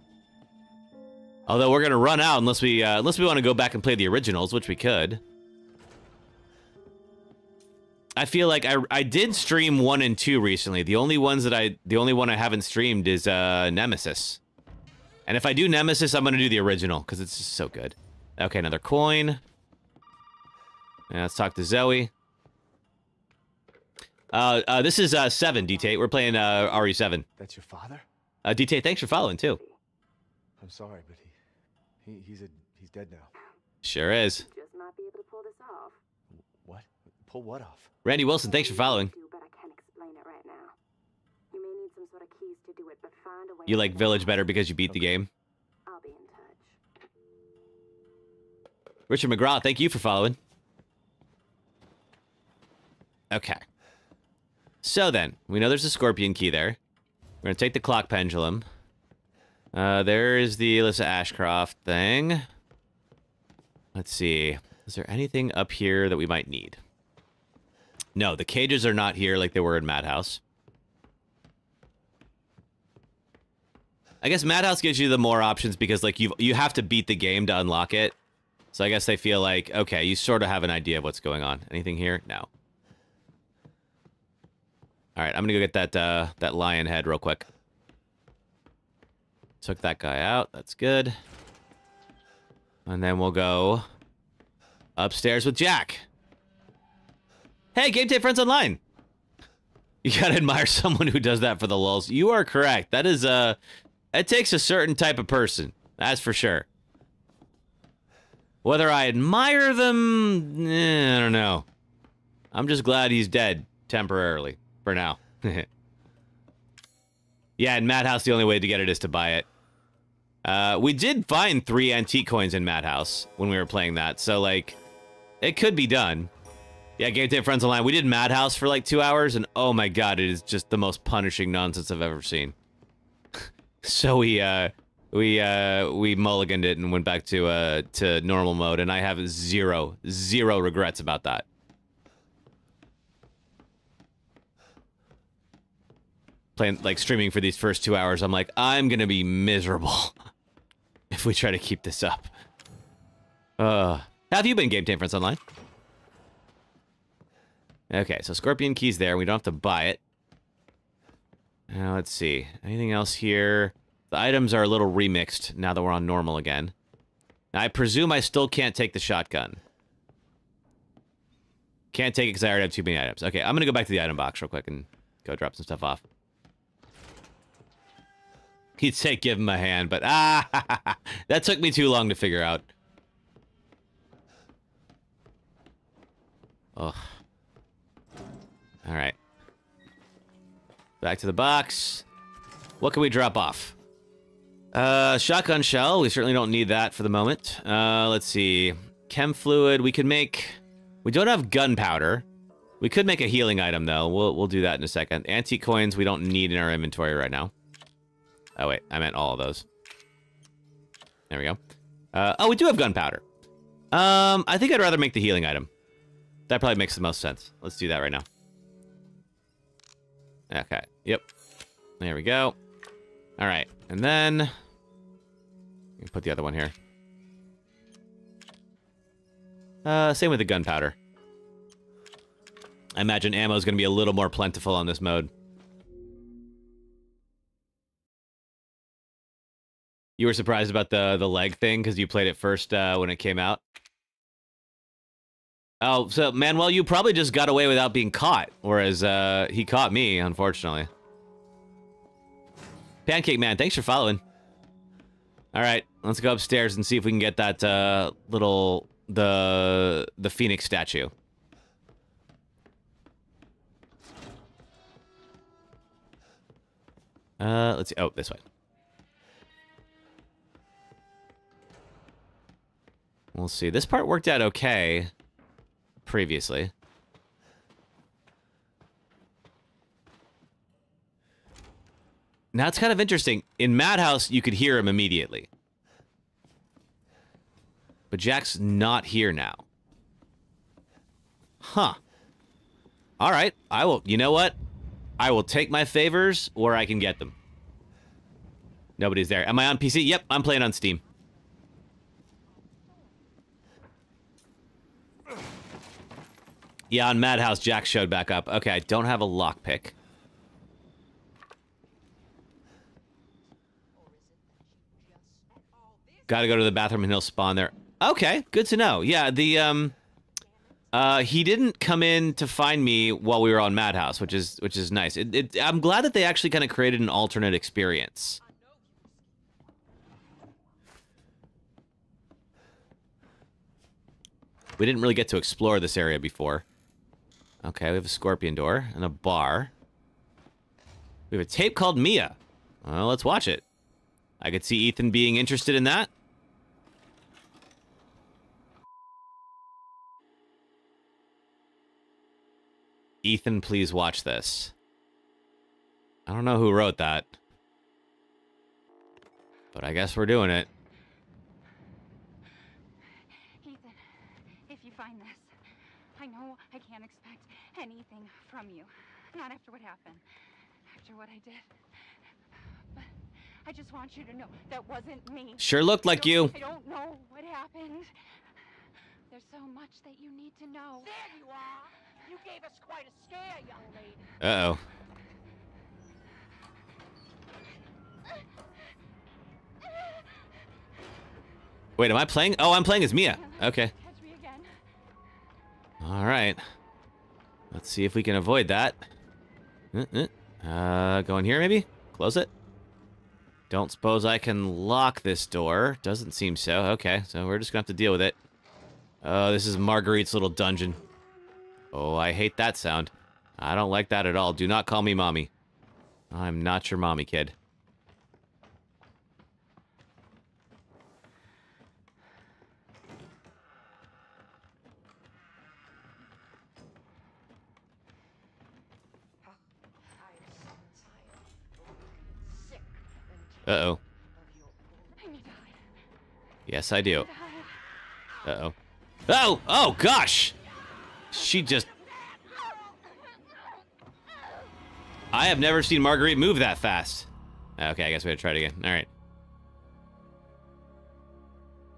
Although we're gonna run out unless we uh, unless we want to go back and play the originals, which we could. I feel like I I did stream one and two recently. The only ones that I the only one I haven't streamed is uh, Nemesis. And if I do Nemesis, I'm gonna do the original because it's just so good. Okay, another coin. Yeah, let's talk to Zoe. Uh, uh, this is uh, seven, D-Tate. We're playing uh, RE7. That's your father? Uh, D-Tate, thanks for following too. I'm sorry, but he, he he's a he's dead now. Sure is. Just might be able to pull this off. What? Pull what off? Randy Wilson, thanks for following. Do, but I can't explain it right now. You may need some sort of keys to do it, but find a way. You to like Village better because you beat the game. I'll be in touch. Richard McGraw, thank you for following. Okay. So then, we know there's a scorpion key there. We're gonna take the clock pendulum. Uh, there is the Alyssa Ashcroft thing. Let's see. Is there anything up here that we might need? No, the cages are not here like they were in Madhouse. I guess Madhouse gives you the more options because like you you have to beat the game to unlock it. So I guess they feel like okay, you sort of have an idea of what's going on. Anything here? No. All right, I'm gonna go get that uh, that lion head real quick. Took that guy out. That's good. And then we'll go upstairs with Jack. Hey, Game Day Friends Online. You gotta admire someone who does that for the lulz. You are correct. That is uh it takes a certain type of person. That's for sure. Whether I admire them, eh, I don't know. I'm just glad he's dead temporarily for now. yeah, in Madhouse, the only way to get it is to buy it. Uh, we did find three antique coins in Madhouse when we were playing that, so like, it could be done. Yeah, Game Day Friends Online. We did Madhouse for like two hours, and oh my god, it is just the most punishing nonsense I've ever seen. so we uh, we uh, we mulliganed it and went back to uh, to normal mode, and I have zero zero regrets about that. Playing like streaming for these first two hours, I'm like, I'm gonna be miserable if we try to keep this up. Uh, have you been, Game Time Friends Online? Okay, so Scorpion Key's there. We don't have to buy it. Now, let's see. Anything else here? The items are a little remixed now that we're on normal again. Now, I presume I still can't take the shotgun. Can't take it because I already have too many items. Okay, I'm going to go back to the item box real quick and go drop some stuff off. He'd say give him a hand, but ah, that took me too long to figure out. Ugh. All right. Back to the box. What can we drop off? Uh, shotgun shell. We certainly don't need that for the moment. Uh, let's see. Chem fluid. We could make. We don't have gunpowder. We could make a healing item though. We'll we'll do that in a second. Antique coins we don't need in our inventory right now. Oh wait, I meant all of those. There we go. Uh, oh, we do have gunpowder. Um, I think I'd rather make the healing item. That probably makes the most sense. Let's do that right now. Okay. Yep. There we go. All right. And then... Put the other one here. Uh, same with the gunpowder. I imagine ammo is going to be a little more plentiful on this mode. You were surprised about the the leg thing because you played it first uh, when it came out? Oh, so Manuel, you probably just got away without being caught, whereas uh, he caught me, unfortunately. Pancake Man, thanks for following. All right, let's go upstairs and see if we can get that uh, little the the phoenix statue. Uh, let's see. Oh, this way. We'll see. This part worked out okay previously. Now it's kind of interesting. In Madhouse, you could hear him immediately. But Jack's not here now. Huh. All right. I will. You know what? I will take my favors where I can get them. Nobody's there. Am I on PC? Yep, I'm playing on Steam. Yeah, on Madhouse, Jack showed back up. Okay, I don't have a lockpick. Gotta go to the bathroom and he'll spawn there. Okay, good to know. Yeah, the um uh he didn't come in to find me while we were on Madhouse, which is which is nice. It, it, I'm glad that they actually kind of created an alternate experience. We didn't really get to explore this area before. Okay, we have a scorpion door and a bar. We have a tape called Mia. Well, let's watch it. I could see Ethan being interested in that. Ethan, please watch this. I don't know who wrote that. But I guess we're doing it. Ethan, if you find this, I know I can't expect anything from you. Not after what happened. After what I did. But I just want you to know that wasn't me. Sure looked like I you. I don't know what happened. There's so much that you need to know. There you are. You gave us quite a scare, young lady. Uh-oh. Wait, am I playing? Oh, I'm playing as Mia. Okay. Catch me again. All right. Let's see if we can avoid that. Uh, uh. Uh, go in here, maybe? Close it? Don't suppose I can lock this door. Doesn't seem so. Okay, so we're just gonna have to deal with it. Oh, this is Marguerite's little dungeon. Oh, I hate that sound. I don't like that at all. Do not call me mommy. I'm not your mommy, kid. Uh-oh. I need to hide. Yes, I do. Uh-oh. Oh! Oh, gosh! She just... I have never seen Marguerite move that fast. Okay, I guess we gotta try it again. All right.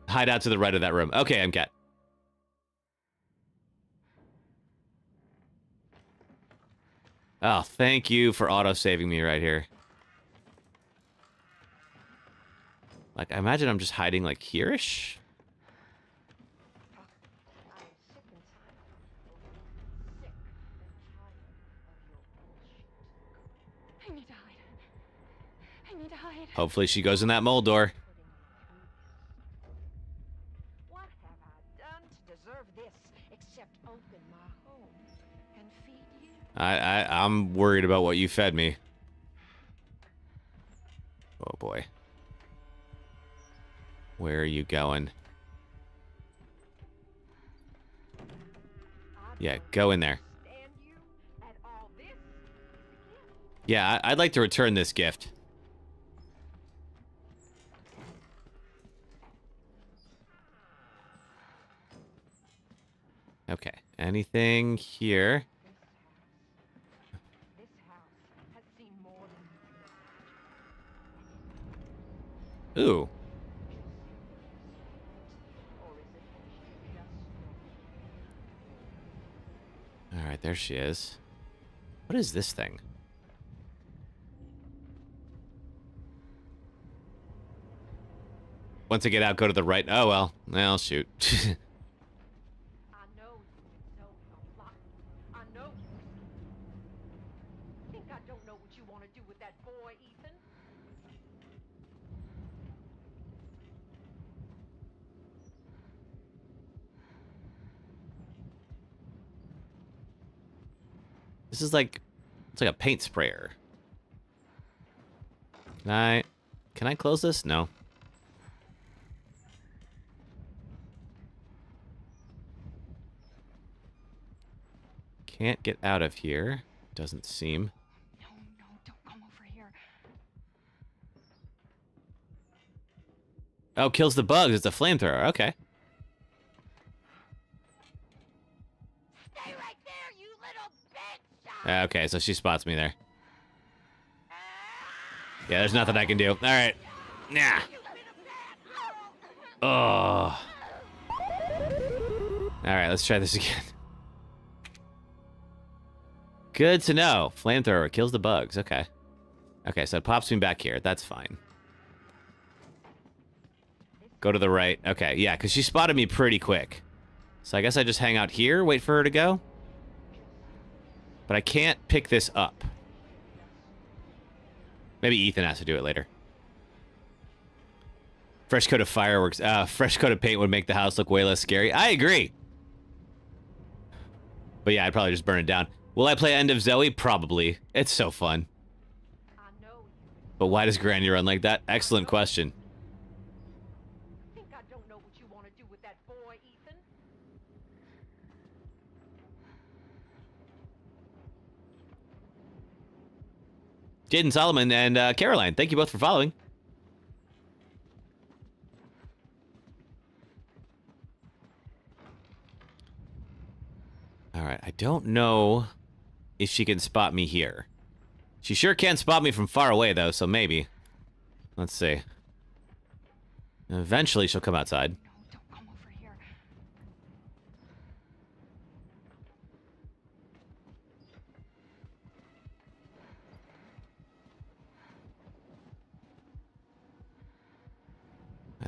Hide out to the right of that room. Okay, I'm cat. Oh, ah, thank you for auto-saving me right here. Like, I imagine I'm just hiding, like, here-ish? I need to hide. I need to hide. Hopefully she goes in that mole door. What have I done to deserve this except open my home and feed you? I, I, I'm worried about what you fed me. Oh, boy. Where are you going? Yeah, go in there. Yeah, I'd like to return this gift. Okay, anything here? Ooh. All right, there she is. What is this thing? Once I get out, go to the right. Oh, well. Well, shoot. This is like, it's like a paint sprayer. Can I, can I close this? No. Can't get out of here. Doesn't seem. No, no, don't come over here. Oh, kills the bugs. It's a flamethrower. Okay. Okay, so she spots me there. Yeah, there's nothing I can do. All right. Nah. Oh. All right, let's try this again. Good to know. Flamethrower kills the bugs. Okay. Okay, so it pops me back here. That's fine. Go to the right. Okay, yeah, because she spotted me pretty quick. So I guess I just hang out here, wait for her to go. But I can't pick this up. Maybe Ethan has to do it later. Fresh coat of fireworks. Uh, fresh coat of paint would make the house look way less scary. I agree. But yeah, I'd probably just burn it down. Will I play End of Zoe? Probably. It's so fun. But why does Granny run like that? Excellent question. Think I don't know what you want to do with that boy, Ethan? Jaden Solomon and uh, Caroline, thank you both for following. All right, I don't know if she can spot me here. She sure can spot me from far away, though, so maybe. Let's see. Eventually, she'll come outside. Don't come over here.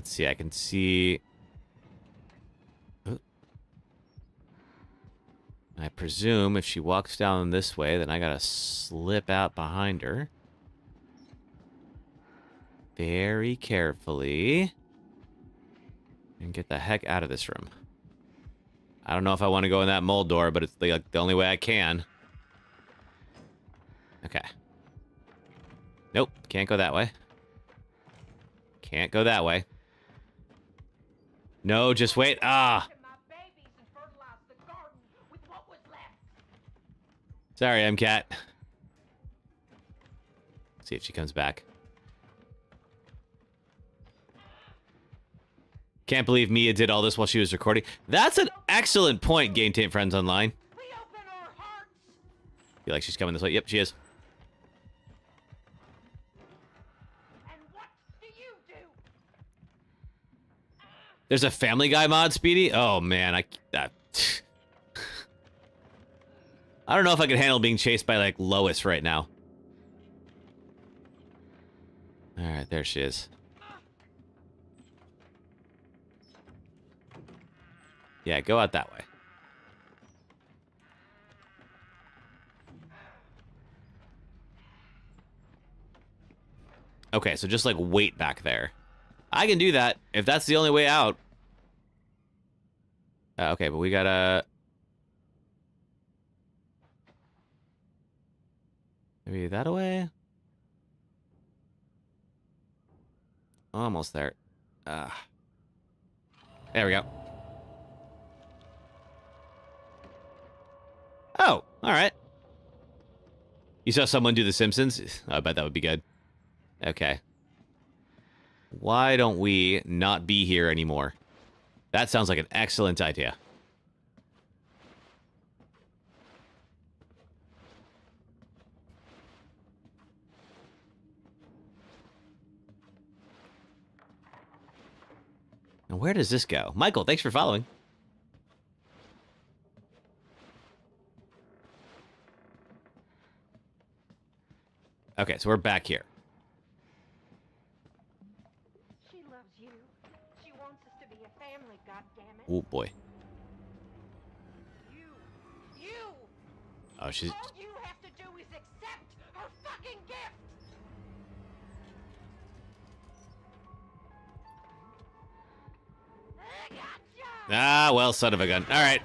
Let's see, I can see... I presume if she walks down this way, then I gotta slip out behind her. Very carefully. And get the heck out of this room. I don't know if I want to go in that mold door, but it's the, like, the only way I can. Okay. Nope, can't go that way. Can't go that way. No, just wait. Ah. Sorry, MCAT. See if she comes back. Can't believe Mia did all this while she was recording. That's an excellent point, Game Tape Friends Online. Feel like she's coming this way. Yep, she is. There's a Family Guy mod, Speedy? Oh, man. I... That, I don't know if I could handle being chased by, like, Lois right now. Alright, there she is. Yeah, go out that way. Okay, so just, like, wait back there. I can do that if that's the only way out. Uh, okay, but we gotta... Maybe that away? Almost there. Uh, there we go. Oh, all right. You saw someone do The Simpsons? I bet that would be good. Okay. Why don't we not be here anymore? That sounds like an excellent idea. Now, where does this go? Michael, thanks for following. Okay, so we're back here. She loves you. She wants us to be a family, goddammit. Oh, boy. You. You. Oh, she's... All you have to do is accept her fucking gift. Gotcha. Ah, well, son of a gun. All right.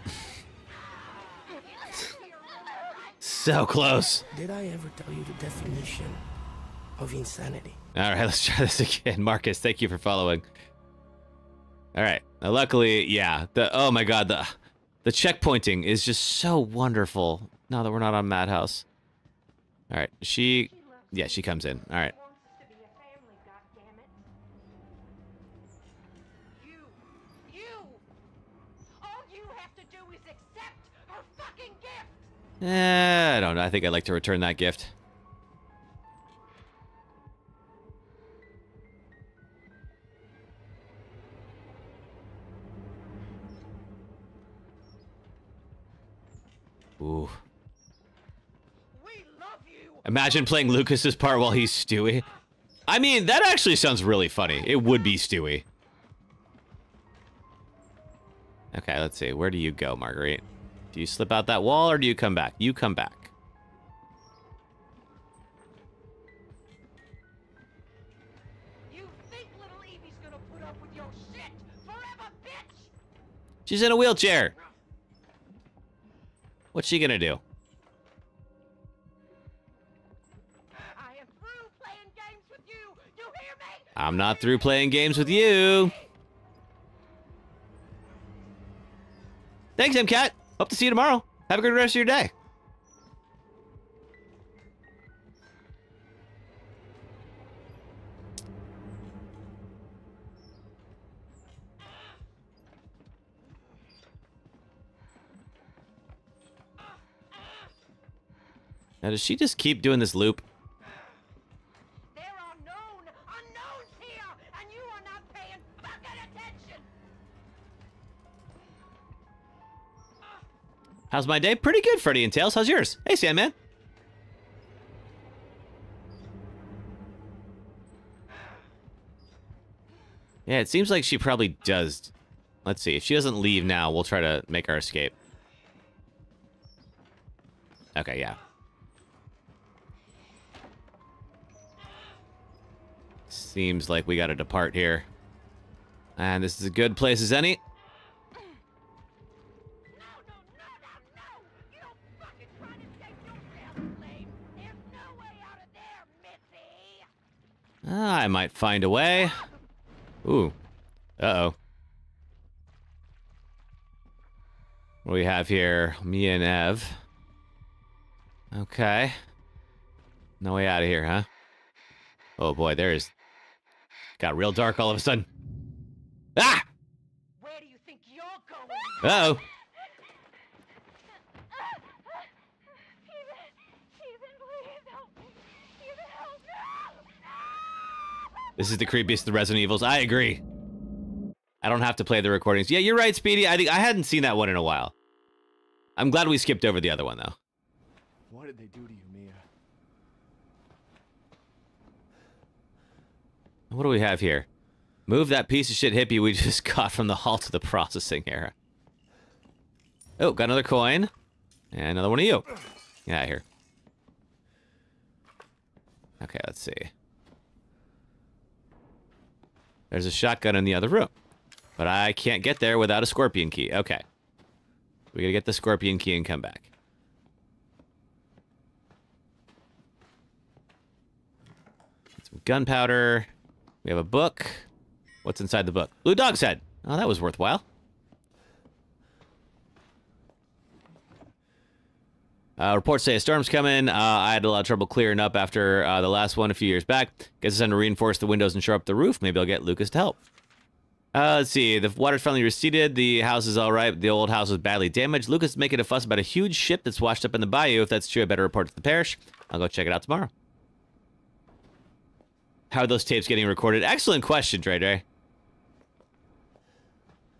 So close. Did I ever tell you the definition of insanity? All right, let's try this again. Marcus, thank you for following. All right. Now, luckily, yeah. The oh my god, the the checkpointing is just so wonderful now that we're not on Madhouse. All right, she, yeah, she comes in. All right. You! All you have to do is accept her fucking gift! Eh, I don't know. I think I'd like to return that gift. Ooh. Imagine playing Lucas's part while he's Stewie. I mean, that actually sounds really funny. It would be Stewie. Okay, let's see. Where do you go, Marguerite? Do you slip out that wall or do you come back? You come back. You forever? She's in a wheelchair. What's she gonna do? I am through playing games with you! You hear me? I'm not through playing games with you. Thanks, MCAT. Hope to see you tomorrow. Have a good rest of your day. Now, does she just keep doing this loop? There are known unknowns here, and you are not paying fucking attention! How's my day? Pretty good, Freddy and Tails. How's yours? Hey, Sandman. Yeah, it seems like she probably does. Let's see. If she doesn't leave now, we'll try to make our escape. Okay, yeah. Seems like we gotta depart here. And this is a good place as any. Ah, I might find a way. Ooh. Uh-oh. What do we have here? Me and Ev. Okay. No way out of here, huh? Oh boy, there's... Got real dark all of a sudden. Ah! Where do you think you're going? Uh-oh. This is the creepiest of the Resident Evils. I agree. I don't have to play the recordings. Yeah, you're right, Speedy. I think I hadn't seen that one in a while. I'm glad we skipped over the other one though. What did they do to you, Mia? What do we have here? Move that piece of shit hippie we just got from the hall to the processing area. Oh, got another coin. And another one of you. Get out of here. Okay, let's see. There's a shotgun in the other room. But I can't get there without a scorpion key. Okay. We gotta get the scorpion key and come back. Some gunpowder. We have a book. What's inside the book? Blue Dog's Head. Oh, that was worthwhile. Uh, reports say a storm's coming. Uh, I had a lot of trouble clearing up after uh, the last one a few years back. Guess it's time to reinforce the windows and shore up the roof. Maybe I'll get Lucas to help. Uh, let's see. The water's finally receded. The house is all right. The old house was badly damaged. Lucas is making a fuss about a huge ship that's washed up in the bayou. If that's true, I better report to the parish. I'll go check it out tomorrow. How are those tapes getting recorded? Excellent question, Dre Dre.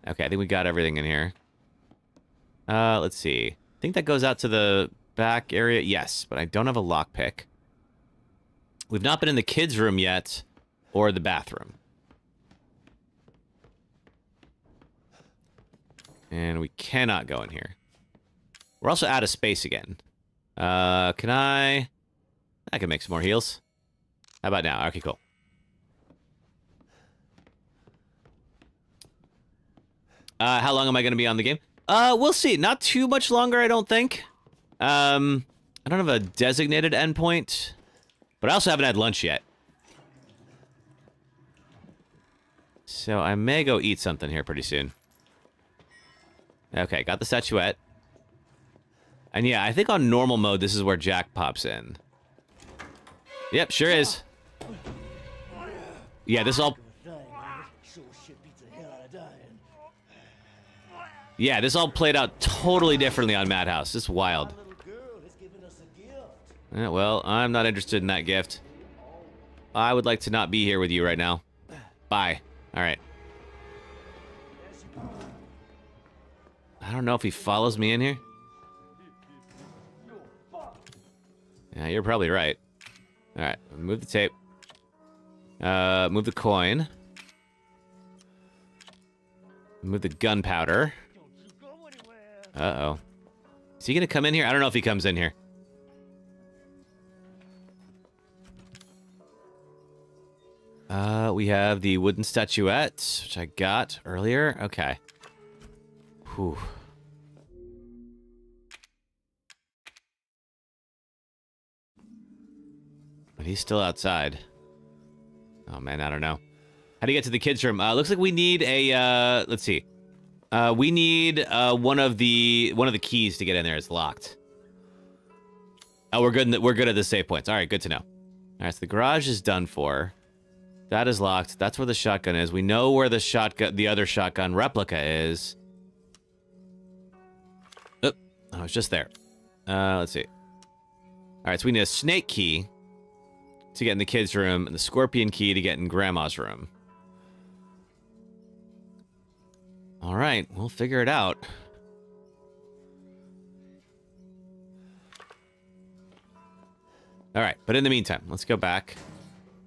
Okay, I think we got everything in here. Uh, let's see. I think that goes out to the back area. Yes, but I don't have a lockpick. We've not been in the kids' room yet, or the bathroom. And we cannot go in here. We're also out of space again. Uh, can I... I can make some more heals. How about now? Okay, cool. Uh, how long am I going to be on the game? Uh, we'll see. Not too much longer, I don't think. Um, I don't have a designated endpoint, but I also haven't had lunch yet. So I may go eat something here pretty soon. Okay, got the statuette. And yeah, I think on normal mode, this is where Jack pops in. Yep, sure is. Yeah, this all. Yeah, this all played out totally differently on Madhouse. It's wild. Yeah, well, I'm not interested in that gift. I would like to not be here with you right now. Bye. All right. I don't know if he follows me in here. Yeah, you're probably right. All right, move the tape. Uh, move the coin. Move the gunpowder. Uh-oh. Is he gonna come in here? I don't know if he comes in here. Uh, we have the wooden statuette, which I got earlier. Okay. Whew. But he's still outside. Oh man, I don't know. How do you get to the kids' room? Uh, looks like we need a. Uh, let's see. Uh, we need uh, one of the one of the keys to get in there. It's locked. Oh, we're good. The, we're good at the save points. All right, good to know. All right, so the garage is done for. That is locked. That's where the shotgun is. We know where the shotgun, the other shotgun replica is. Oh, oh it's just there. Uh, let's see. All right, so we need a snake key to get in the kids' room and the scorpion key to get in grandma's room. All right, we'll figure it out. All right, but in the meantime, let's go back.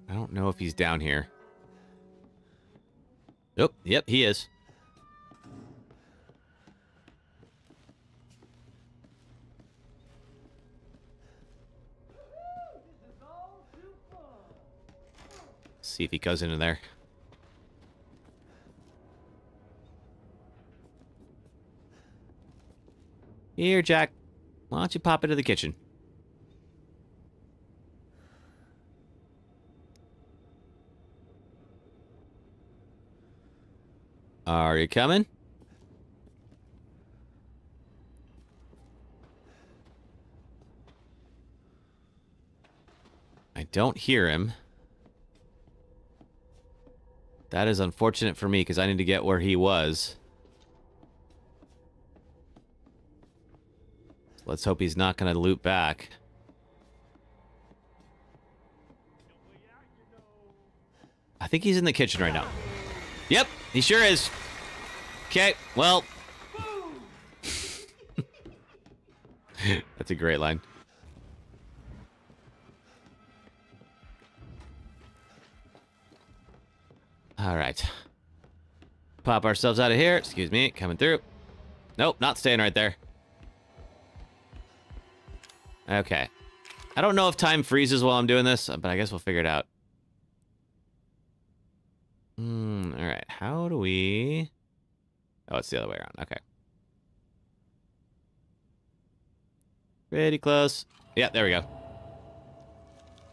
I don't know if he's down here. Oh, yep, he is. See if he goes into there. Here, Jack. Why don't you pop into the kitchen? Are you coming? I don't hear him. That is unfortunate for me because I need to get where he was. Let's hope he's not going to loop back. I think he's in the kitchen right now. Yep, he sure is. Okay, well. That's a great line. All right. Pop ourselves out of here. Excuse me, coming through. Nope, not staying right there. Okay. I don't know if time freezes while I'm doing this, but I guess we'll figure it out. Hmm, alright. How do we... Oh, it's the other way around. Okay. Pretty close. Yeah, there we go.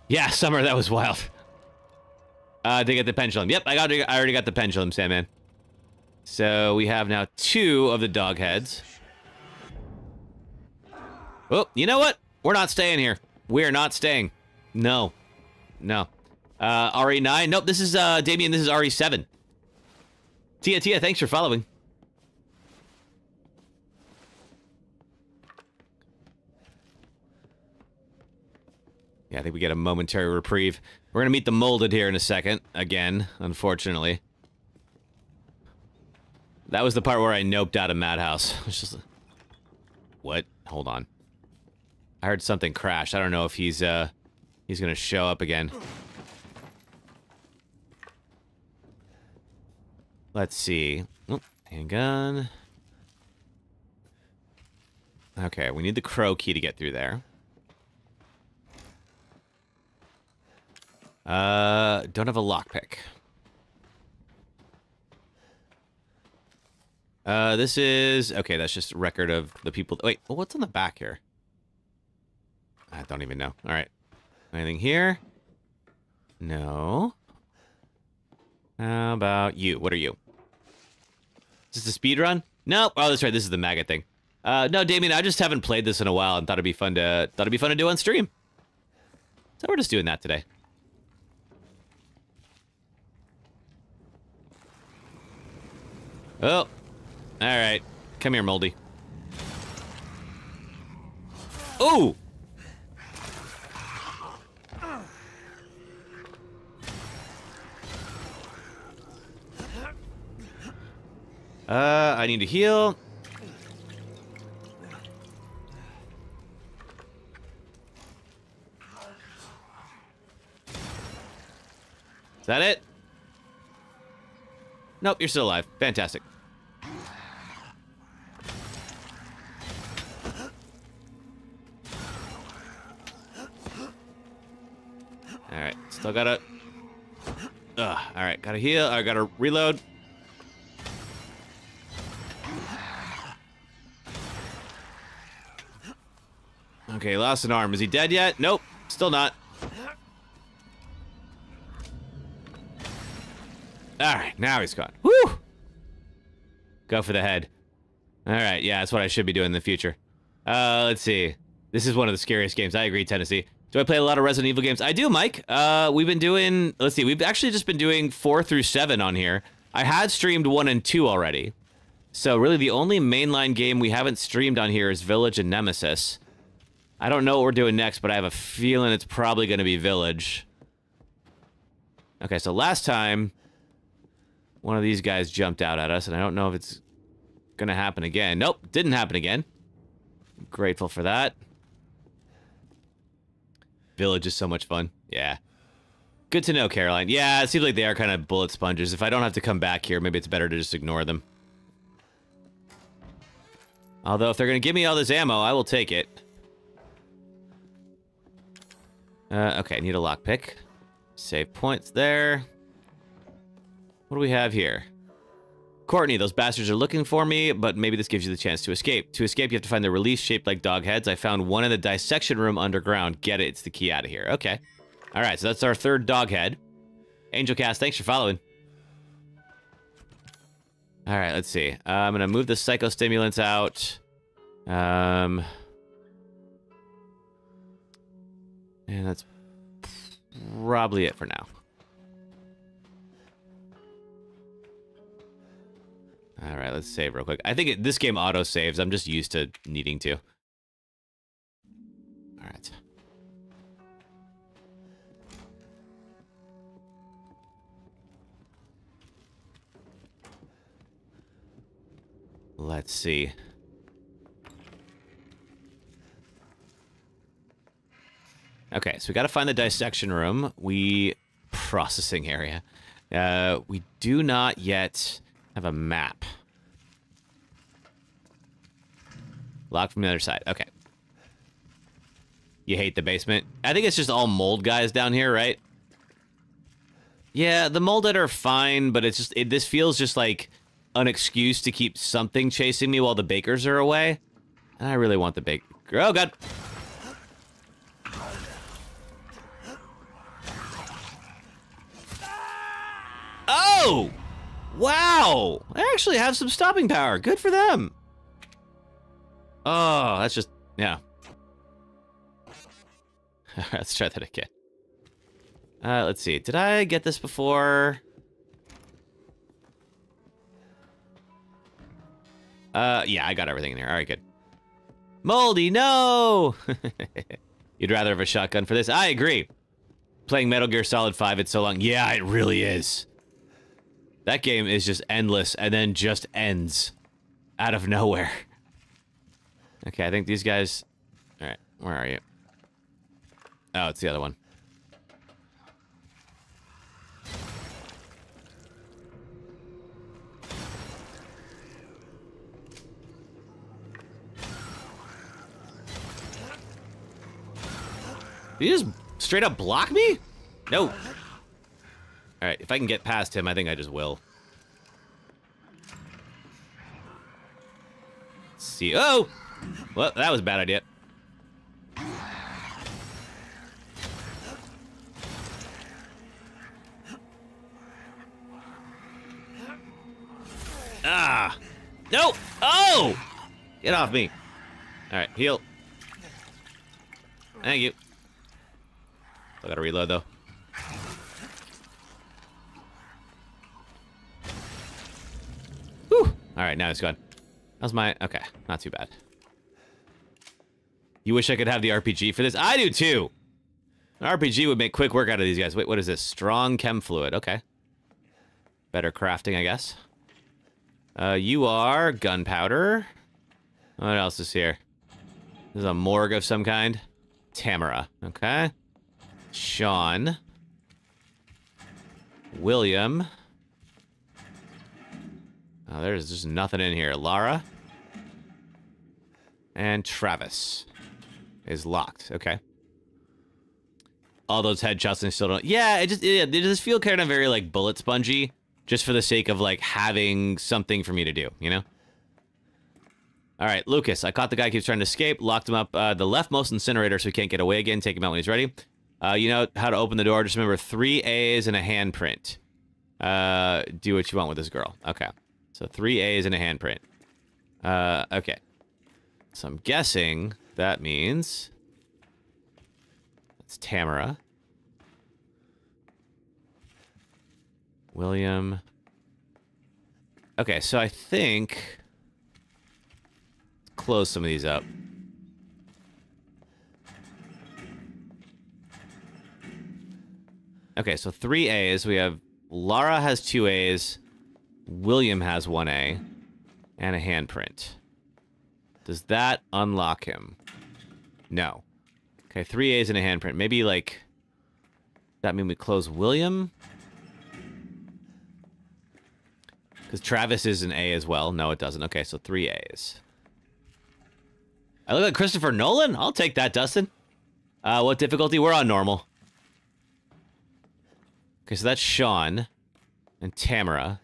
Yeah, Summer, that was wild. Uh, to get the pendulum. Yep, I got. I already got the pendulum, Sandman. So we have now two of the dog heads. Oh, you know what? We're not staying here. We're not staying. No. No. Uh, RE9. Nope, this is, uh, Damien, this is RE7. Tia, Tia, thanks for following. Yeah, I think we get a momentary reprieve. We're gonna meet the molded here in a second. Again, unfortunately. That was the part where I noped out of Madhouse. Just... What? Hold on. I heard something crash. I don't know if he's, uh... He's gonna show up again. Let's see. Oh, handgun. Okay, we need the crow key to get through there. Uh, don't have a lockpick. Uh, this is... Okay, that's just record of the people... Wait, what's on the back here? I don't even know. All right. Anything here? No. How about you? What are you? Is this a speed run? No. Oh, that's right. This is the maggot thing. Uh, no, Damien, I just haven't played this in a while and thought it'd be fun to thought it'd be fun to do on stream. So we're just doing that today. Oh, all right. Come here, Moldy. Ooh! Uh, I need to heal. Is that it? Nope, you're still alive. Fantastic. Alright, still gotta... Ugh, alright, gotta heal, I gotta reload. Okay, lost an arm. Is he dead yet? Nope, still not. Alright, now he's gone. Woo! Go for the head. Alright, yeah, that's what I should be doing in the future. Uh, let's see. This is one of the scariest games. I agree, Tennessee. Do I play a lot of Resident Evil games? I do, Mike. Uh, we've been doing, let's see, we've actually just been doing four through seven on here. I had streamed one and two already. So really the only mainline game we haven't streamed on here is Village and Nemesis. I don't know what we're doing next, but I have a feeling it's probably going to be Village. Okay, so last time, one of these guys jumped out at us, and I don't know if it's going to happen again. Nope, didn't happen again. Grateful for that. Village is so much fun. Yeah. Good to know, Caroline. Yeah, it seems like they are kind of bullet sponges. If I don't have to come back here, maybe it's better to just ignore them. Although, if they're going to give me all this ammo, I will take it. Uh, okay, need a lockpick. Save points there. What do we have here? Courtney, those bastards are looking for me, but maybe this gives you the chance to escape. To escape, you have to find the release shaped like dog heads. I found one in the dissection room underground. Get it. It's the key out of here. Okay. All right, so that's our third dog head. Angel Cast, thanks for following. All right, let's see. Uh, I'm going to move the psychostimulants out. Um, and that's probably it for now. All right, let's save real quick. I think it, this game auto saves. I'm just used to needing to. All right. Let's see. Okay, so we got to find the dissection room. We processing area. Uh, we do not yet have a map. Locked from the other side. Okay. You hate the basement? I think it's just all mold guys down here, right? Yeah, the molded are fine, but it's just it, this feels just like an excuse to keep something chasing me while the bakers are away. And I really want the baker. Oh god. Oh! Wow! I actually have some stopping power. Good for them. Oh, that's just, yeah. let's try that again. Uh, let's see. Did I get this before? Uh, yeah, I got everything in here. All right, good. Moldy, no! You'd rather have a shotgun for this? I agree. Playing Metal Gear Solid 5, it's so long. Yeah, it really is. That game is just endless and then just ends out of nowhere. Okay, I think these guys... Alright, where are you? Oh, it's the other one. Did he just straight up block me? No. Alright, if I can get past him, I think I just will. Let's see. Oh! Well, that was a bad idea. Ah! No! Oh! Get off me. All right, heal. Thank you. I gotta reload though. All right, now it's gone. How's my... Okay, not too bad. You wish I could have the RPG for this? I do too! An RPG would make quick work out of these guys. Wait, what is this? Strong chem fluid. Okay. Better crafting, I guess. Uh, you are gunpowder. What else is here? This is a morgue of some kind. Tamara. Okay. Sean. William. Oh, there's just nothing in here. Lara. And Travis is locked. Okay. All those headshots and still don't. Yeah, it just it, it just feel kind of very like bullet spongy, just for the sake of like having something for me to do. You know. All right, Lucas. I caught the guy keeps trying to escape. Locked him up uh, the leftmost incinerator, so he can't get away again. Take him out when he's ready. Uh, you know how to open the door. Just remember three A's and a handprint. Uh, do what you want with this girl. Okay. So three A's and a handprint. Uh, okay. So I'm guessing that means it's Tamara. William. Okay, so I think close some of these up. Okay, so three A's. We have Lara has two A's. William has one A. And a handprint. Does that unlock him? No. Okay, three A's and a handprint. Maybe, like... That mean we close William? Because Travis is an A as well. No, it doesn't. Okay, so three A's. I look like Christopher Nolan? I'll take that, Dustin. Uh, what difficulty? We're on normal. Okay, so that's Sean and Tamara.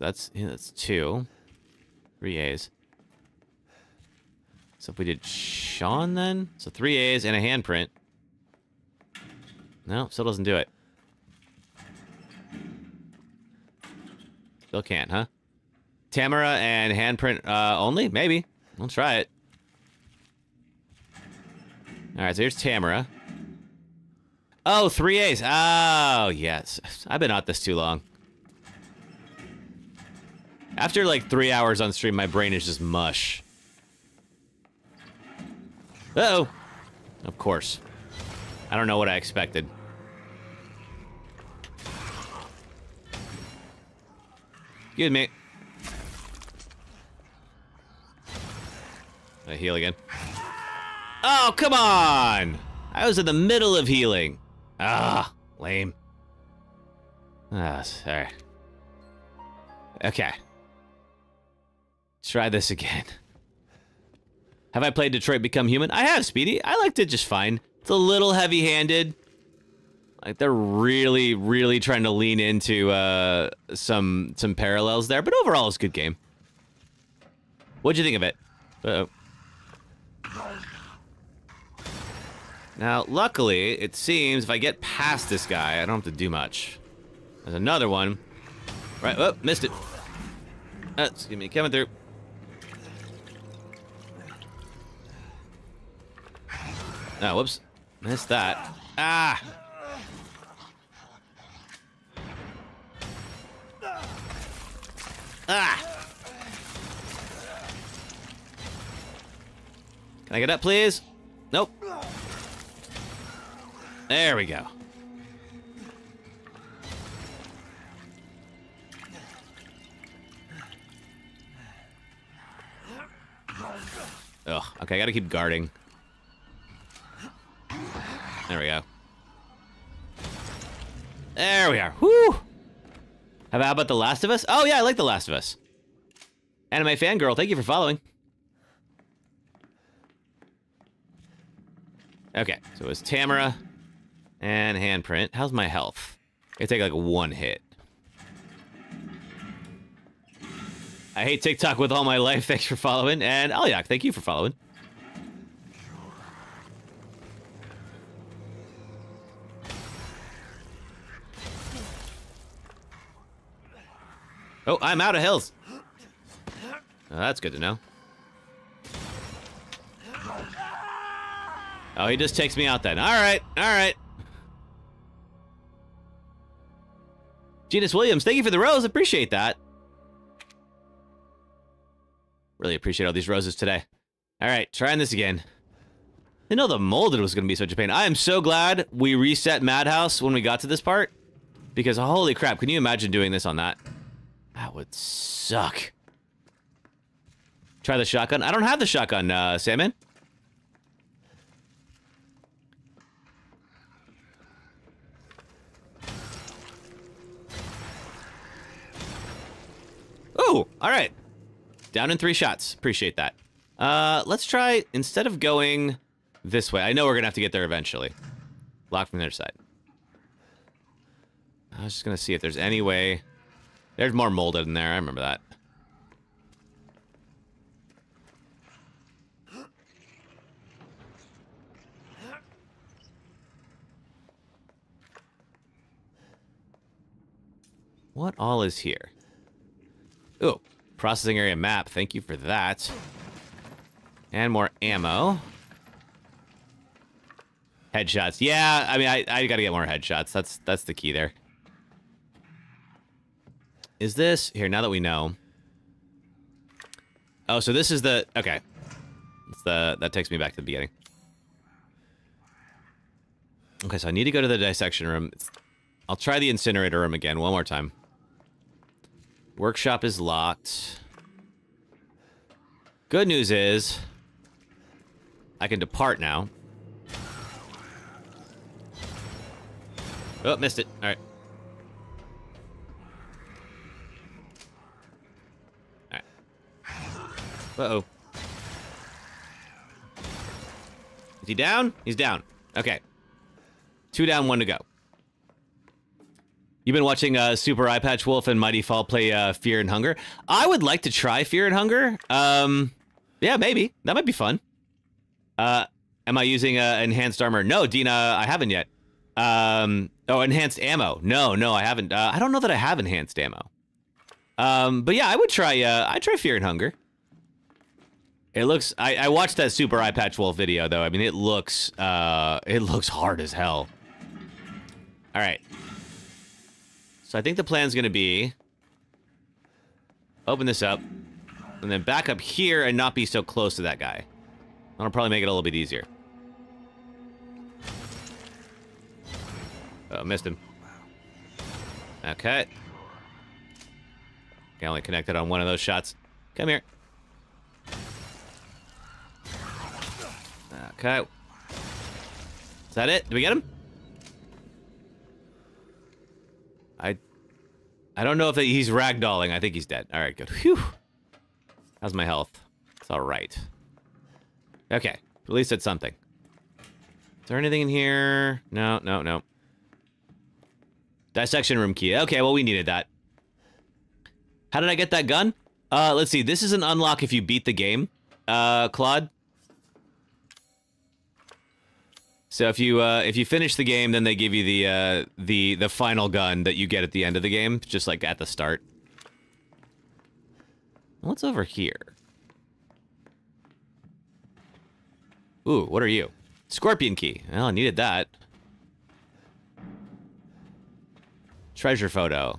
That's yeah, that's two. Three A's. So if we did Sean then? So three A's and a handprint. No, still doesn't do it. Still can't, huh? Tamara and handprint uh, only? Maybe. We'll try it. All right, so here's Tamara. Oh, three A's. Oh, yes. I've been at this too long. After like three hours on stream, my brain is just mush. Uh oh Of course. I don't know what I expected. Excuse me. I heal again. Oh, come on! I was in the middle of healing. Ah, lame. Ah, sorry. Okay. Try this again. Have I played Detroit Become Human? I have, Speedy. I liked it just fine. It's a little heavy-handed. Like they're really, really trying to lean into uh, some some parallels there, but overall, it's a good game. What'd you think of it? Uh oh. Now, luckily, it seems if I get past this guy, I don't have to do much. There's another one. Right, oh, missed it. Uh, excuse me, coming through. Oh, whoops. Missed that. Ah! Ah! Can I get up, please? Nope. There we go. Ugh. Okay, I gotta keep guarding. There we go. There we are. Whoo! How about The Last of Us? Oh, yeah, I like The Last of Us. Anime fangirl, thank you for following. Okay, so it was Tamara and handprint. How's my health? I take like one hit. I hate TikTok with all my life. Thanks for following. And Alyak, thank you for following. Oh, I'm out of hills. Oh, that's good to know. Oh, he just takes me out then. All right, all right. Genus Williams, thank you for the rose. Appreciate that. Really appreciate all these roses today. All right, trying this again. I know the molded was going to be such a pain. I am so glad we reset Madhouse when we got to this part. Because holy crap, can you imagine doing this on that? That would suck. Try the shotgun. I don't have the shotgun, uh, Salmon. Oh, all right. Down in three shots. Appreciate that. Uh, let's try, instead of going this way, I know we're going to have to get there eventually. Lock from the other side. I was just going to see if there's any way. There's more molded in there. I remember that. What all is here? Oh, processing area map. Thank you for that. And more ammo. Headshots. Yeah, I mean, I, I gotta get more headshots. That's that's the key there. Is this here now that we know? Oh, so this is the okay. It's the that takes me back to the beginning. Okay, so I need to go to the dissection room. I'll try the incinerator room again one more time. Workshop is locked. Good news is I can depart now. Oh, missed it. All right. All right. Uh-oh. Is he down? He's down. Okay. Two down, one to go. You've been watching uh, Super Eyepatch Wolf and Mighty Fall play uh, Fear and Hunger. I would like to try Fear and Hunger. Um, yeah, maybe. That might be fun. Uh, am I using uh, enhanced armor? No, Dina, I haven't yet. Um, oh, enhanced ammo. No, no, I haven't. Uh, I don't know that I have enhanced ammo. Um, but yeah, I would try. Uh, I try Fear and Hunger. It looks. I, I watched that Super Eyepatch Wolf video though. I mean, it looks. Uh, it looks hard as hell. All right. So I think the plan's gonna be open this up, and then back up here and not be so close to that guy. That'll probably make it a little bit easier. Oh, missed him. Okay. I only connected on one of those shots. Come here. Okay. Is that it? Did we get him? I I don't know if he's ragdolling. I think he's dead. All right, good. Whew. How's my health? It's all right. Okay. At least it's something. Is there anything in here? No, no, no. Dissection room key. Okay, well, we needed that. How did I get that gun? Uh, let's see. This is an unlock if you beat the game, uh, Claude. So if you uh, if you finish the game, then they give you the uh, the the final gun that you get at the end of the game, just like at the start. What's over here? Ooh, what are you? Scorpion key. Well, I needed that. Treasure photo.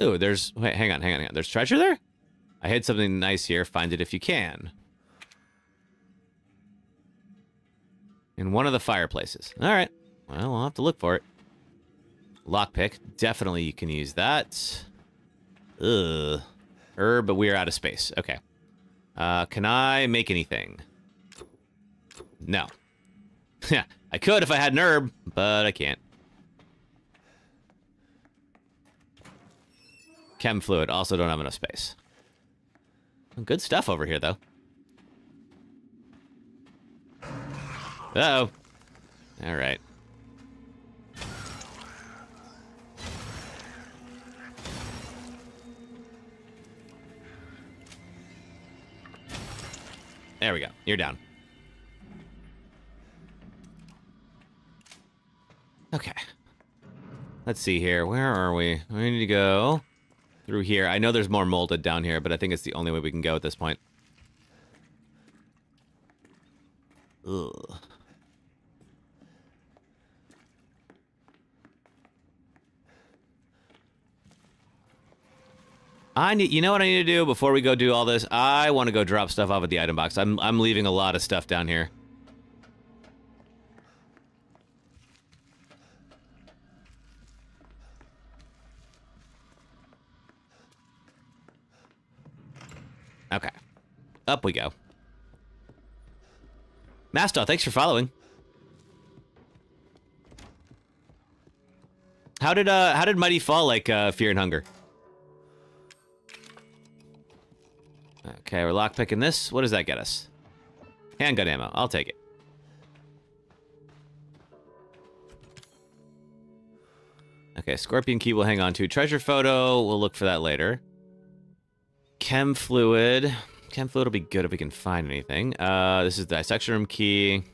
Ooh, there's... Wait, hang on, hang on, hang on. There's treasure there? I hid something nice here. Find it if you can. In one of the fireplaces. All right. Well, I'll have to look for it. Lockpick. Definitely you can use that. Ugh. Herb, but we are out of space. Okay. Uh, can I make anything? No. Yeah, I could if I had an herb, but I can't. Chem fluid. Also don't have enough space. Good stuff over here, though. Uh oh All right. There we go. You're down. Okay. let's see here. Where are we? We need to go through here. I know there's more molded down here, but I think it's the only way we can go at this point. Ugh. I need, you know what I need to do before we go do all this? I want to go drop stuff off at the item box. I'm, I'm leaving a lot of stuff down here. Okay. Up we go. Master, thanks for following. How did uh how did Mighty fall like uh Fear and Hunger? Okay, we're lockpicking this. What does that get us? Handgun ammo. I'll take it. Okay, Scorpion Key we'll hang on to. Treasure Photo, we'll look for that later. Chem Fluid. Chem Fluid will be good if we can find anything. Uh, this is the Dissection Room Key.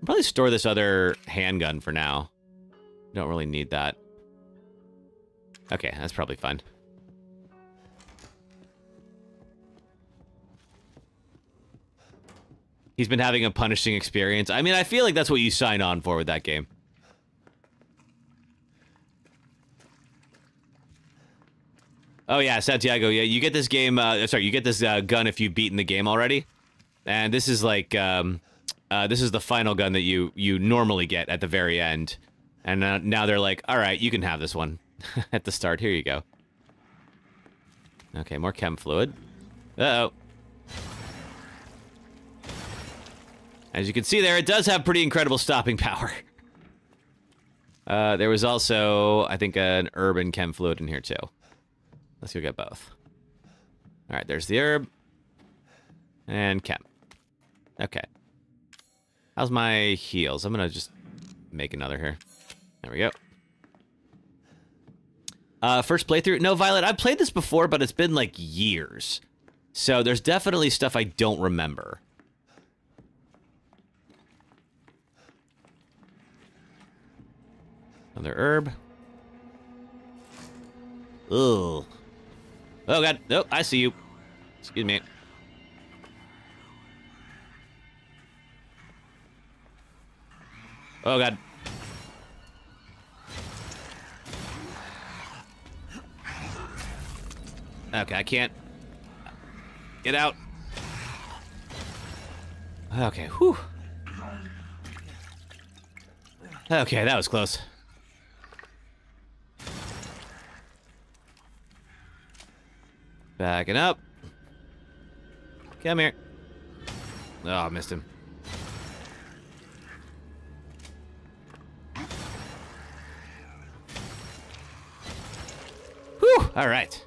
I'll probably store this other handgun for now. Don't really need that. Okay, that's probably fine. He's been having a punishing experience. I mean, I feel like that's what you sign on for with that game. Oh yeah, Santiago. Yeah, you get this game. Uh, sorry, you get this uh, gun if you've beaten the game already, and this is like um, uh, this is the final gun that you you normally get at the very end, and now they're like, all right, you can have this one at the start. Here you go. Okay, more chem fluid. Uh oh. As you can see there, it does have pretty incredible stopping power. Uh, there was also, I think, an urban chem fluid in here too. Let's go get both. All right, there's the herb. And chem. Okay. How's my heals? I'm gonna just make another here. There we go. Uh, first playthrough. No, Violet, I've played this before, but it's been like years. So there's definitely stuff I don't remember. Another herb. Ugh. Oh god. No, I see you. Excuse me. Oh god. Okay, I can't. Get out. Okay, whew. Okay, that was close. Backing up. Come here. Oh, I missed him. Whew, all right.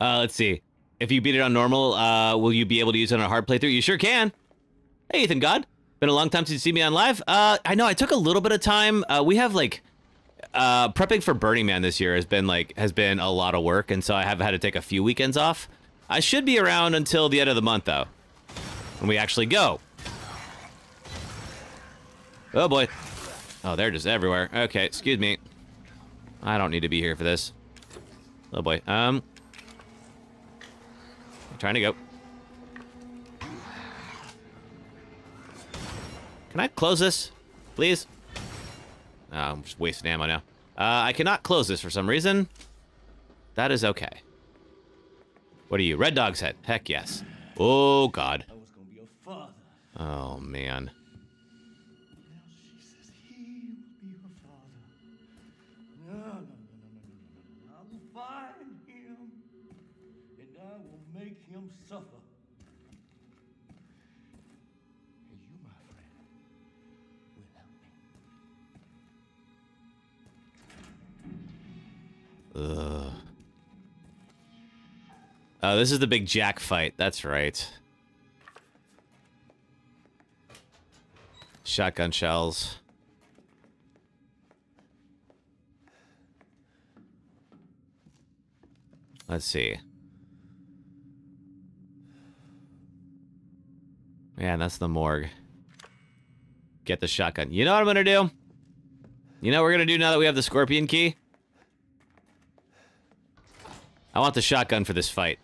Uh, let's see. If you beat it on normal, uh, will you be able to use it on a hard playthrough? You sure can. Hey, Ethan God. Been a long time since you see me on live. Uh, I know I took a little bit of time. Uh, we have like uh, prepping for Burning Man this year has been like has been a lot of work, and so I have had to take a few weekends off. I should be around until the end of the month though, when we actually go. Oh boy. Oh, they're just everywhere. Okay, excuse me. I don't need to be here for this. Oh boy. Um. I'm trying to go. Can I close this, please? Oh, I'm just wasting ammo now. Uh, I cannot close this for some reason. That is okay. What are you? Red Dog's head. Heck yes. Oh, God. Oh, man. Ugh. Oh, this is the big Jack fight. That's right. Shotgun shells. Let's see. Man, that's the morgue. get the shotgun. You know what I'm gonna do? You know what we're gonna do now that we have the scorpion key? I want the shotgun for this fight.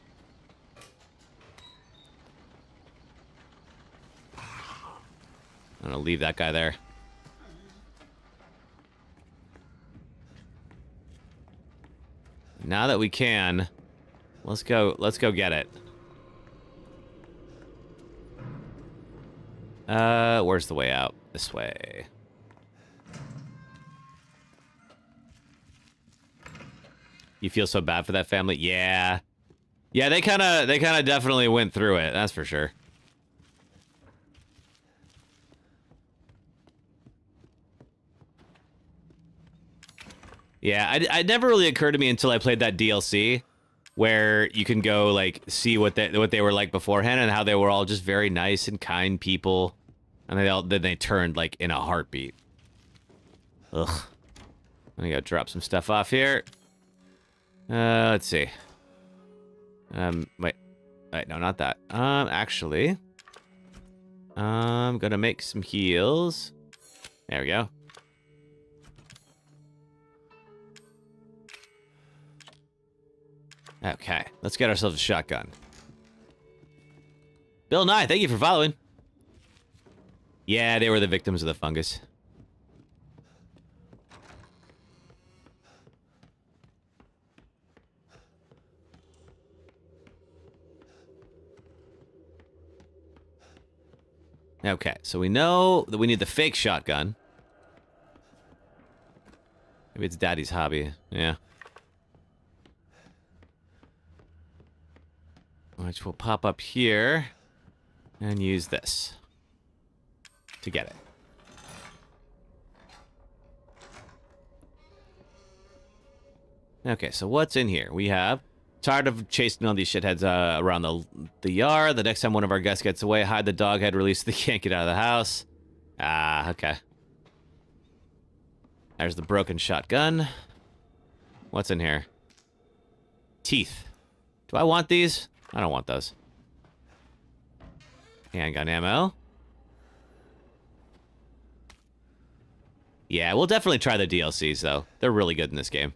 I'm gonna leave that guy there. Now that we can, let's go. Let's go get it. Uh, where's the way out? This way. You feel so bad for that family? Yeah. Yeah, they kind of they kind of definitely went through it. That's for sure. Yeah, I, never really occurred to me until I played that DLC where you can go like see what they what they were like beforehand and how they were all just very nice and kind people, and they all then they turned like in a heartbeat. Ugh. I'm gonna go drop some stuff off here. Uh, let's see. Um, wait, wait, no, not that. Um, actually, I'm gonna make some heals. There we go. Okay, let's get ourselves a shotgun. Bill Nye, thank you for following. Yeah, they were the victims of the fungus. Okay, so we know that we need the fake shotgun. Maybe it's daddy's hobby. Yeah. Which will pop up here and use this to get it. Okay, so what's in here? We have tired of chasing all these shitheads uh, around the the yard. The next time one of our guests gets away, hide the dog head, release the can't get out of the house. Ah, okay. There's the broken shotgun. What's in here? Teeth. Do I want these? I don't want those. Handgun ammo. Yeah, we'll definitely try the DLCs, though. They're really good in this game.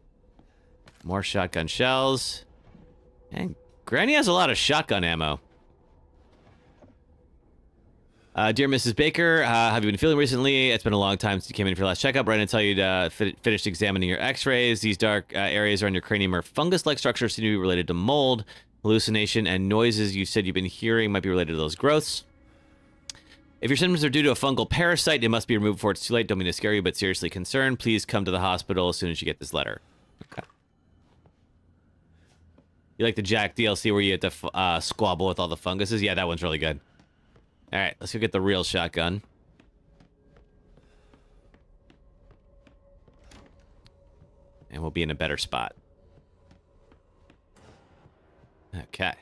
More shotgun shells. And Granny has a lot of shotgun ammo. Uh, dear Mrs. Baker, uh, have you been feeling recently? It's been a long time since you came in for your last checkup. Right tell you uh, fi finish examining your x-rays. These dark uh, areas around your cranium are fungus-like structures seem to be related to mold. Hallucination and noises you said you've been hearing might be related to those growths. If your symptoms are due to a fungal parasite, it must be removed before it's too late. Don't mean to scare you, but seriously concerned. Please come to the hospital as soon as you get this letter. Okay. You like the Jack DLC where you have to uh, squabble with all the funguses? Yeah, that one's really good. All right, let's go get the real shotgun. And we'll be in a better spot. Okay.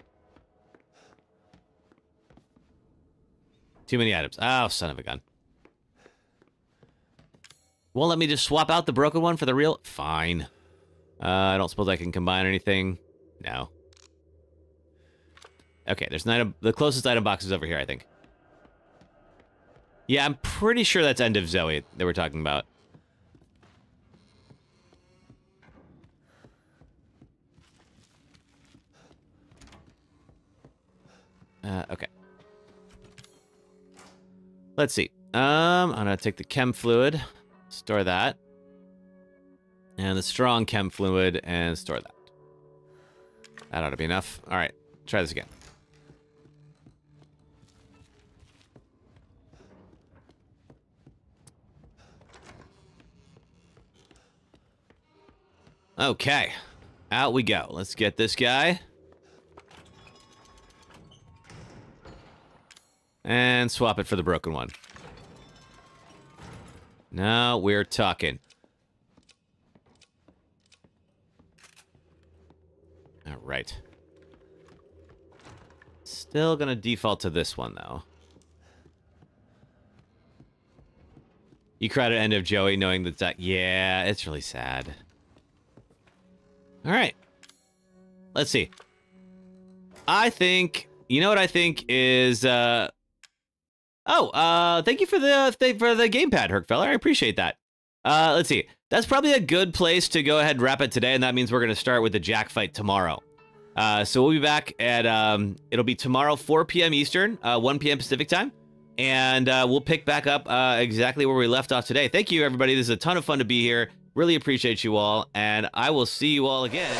Too many items. Oh, son of a gun. Won't let me just swap out the broken one for the real... Fine. Uh, I don't suppose I can combine anything. No. Okay, there's an item... The closest item box is over here, I think. Yeah, I'm pretty sure that's End of Zoe that we're talking about. Uh, okay. Let's see. Um, I'm gonna take the chem fluid, store that, and the strong chem fluid, and store that. That ought to be enough. All right, try this again. Okay, out we go. Let's get this guy. And swap it for the broken one. Now we're talking. All right. Still gonna default to this one, though. You cried at End of Zoe knowing that that... Yeah, it's really sad. All right. Let's see. I think... You know what I think is... Uh, Oh, uh, thank you for the th- for the gamepad, Herkfeller. I appreciate that. Uh, let's see. That's probably a good place to go ahead and wrap it today, and that means we're going to start with the Jack fight tomorrow. Uh, so we'll be back at um, it'll be tomorrow 4 p.m. Eastern, uh, 1 p.m. Pacific time, and uh, we'll pick back up uh, exactly where we left off today. Thank you, everybody. This is a ton of fun to be here. Really appreciate you all, and I will see you all again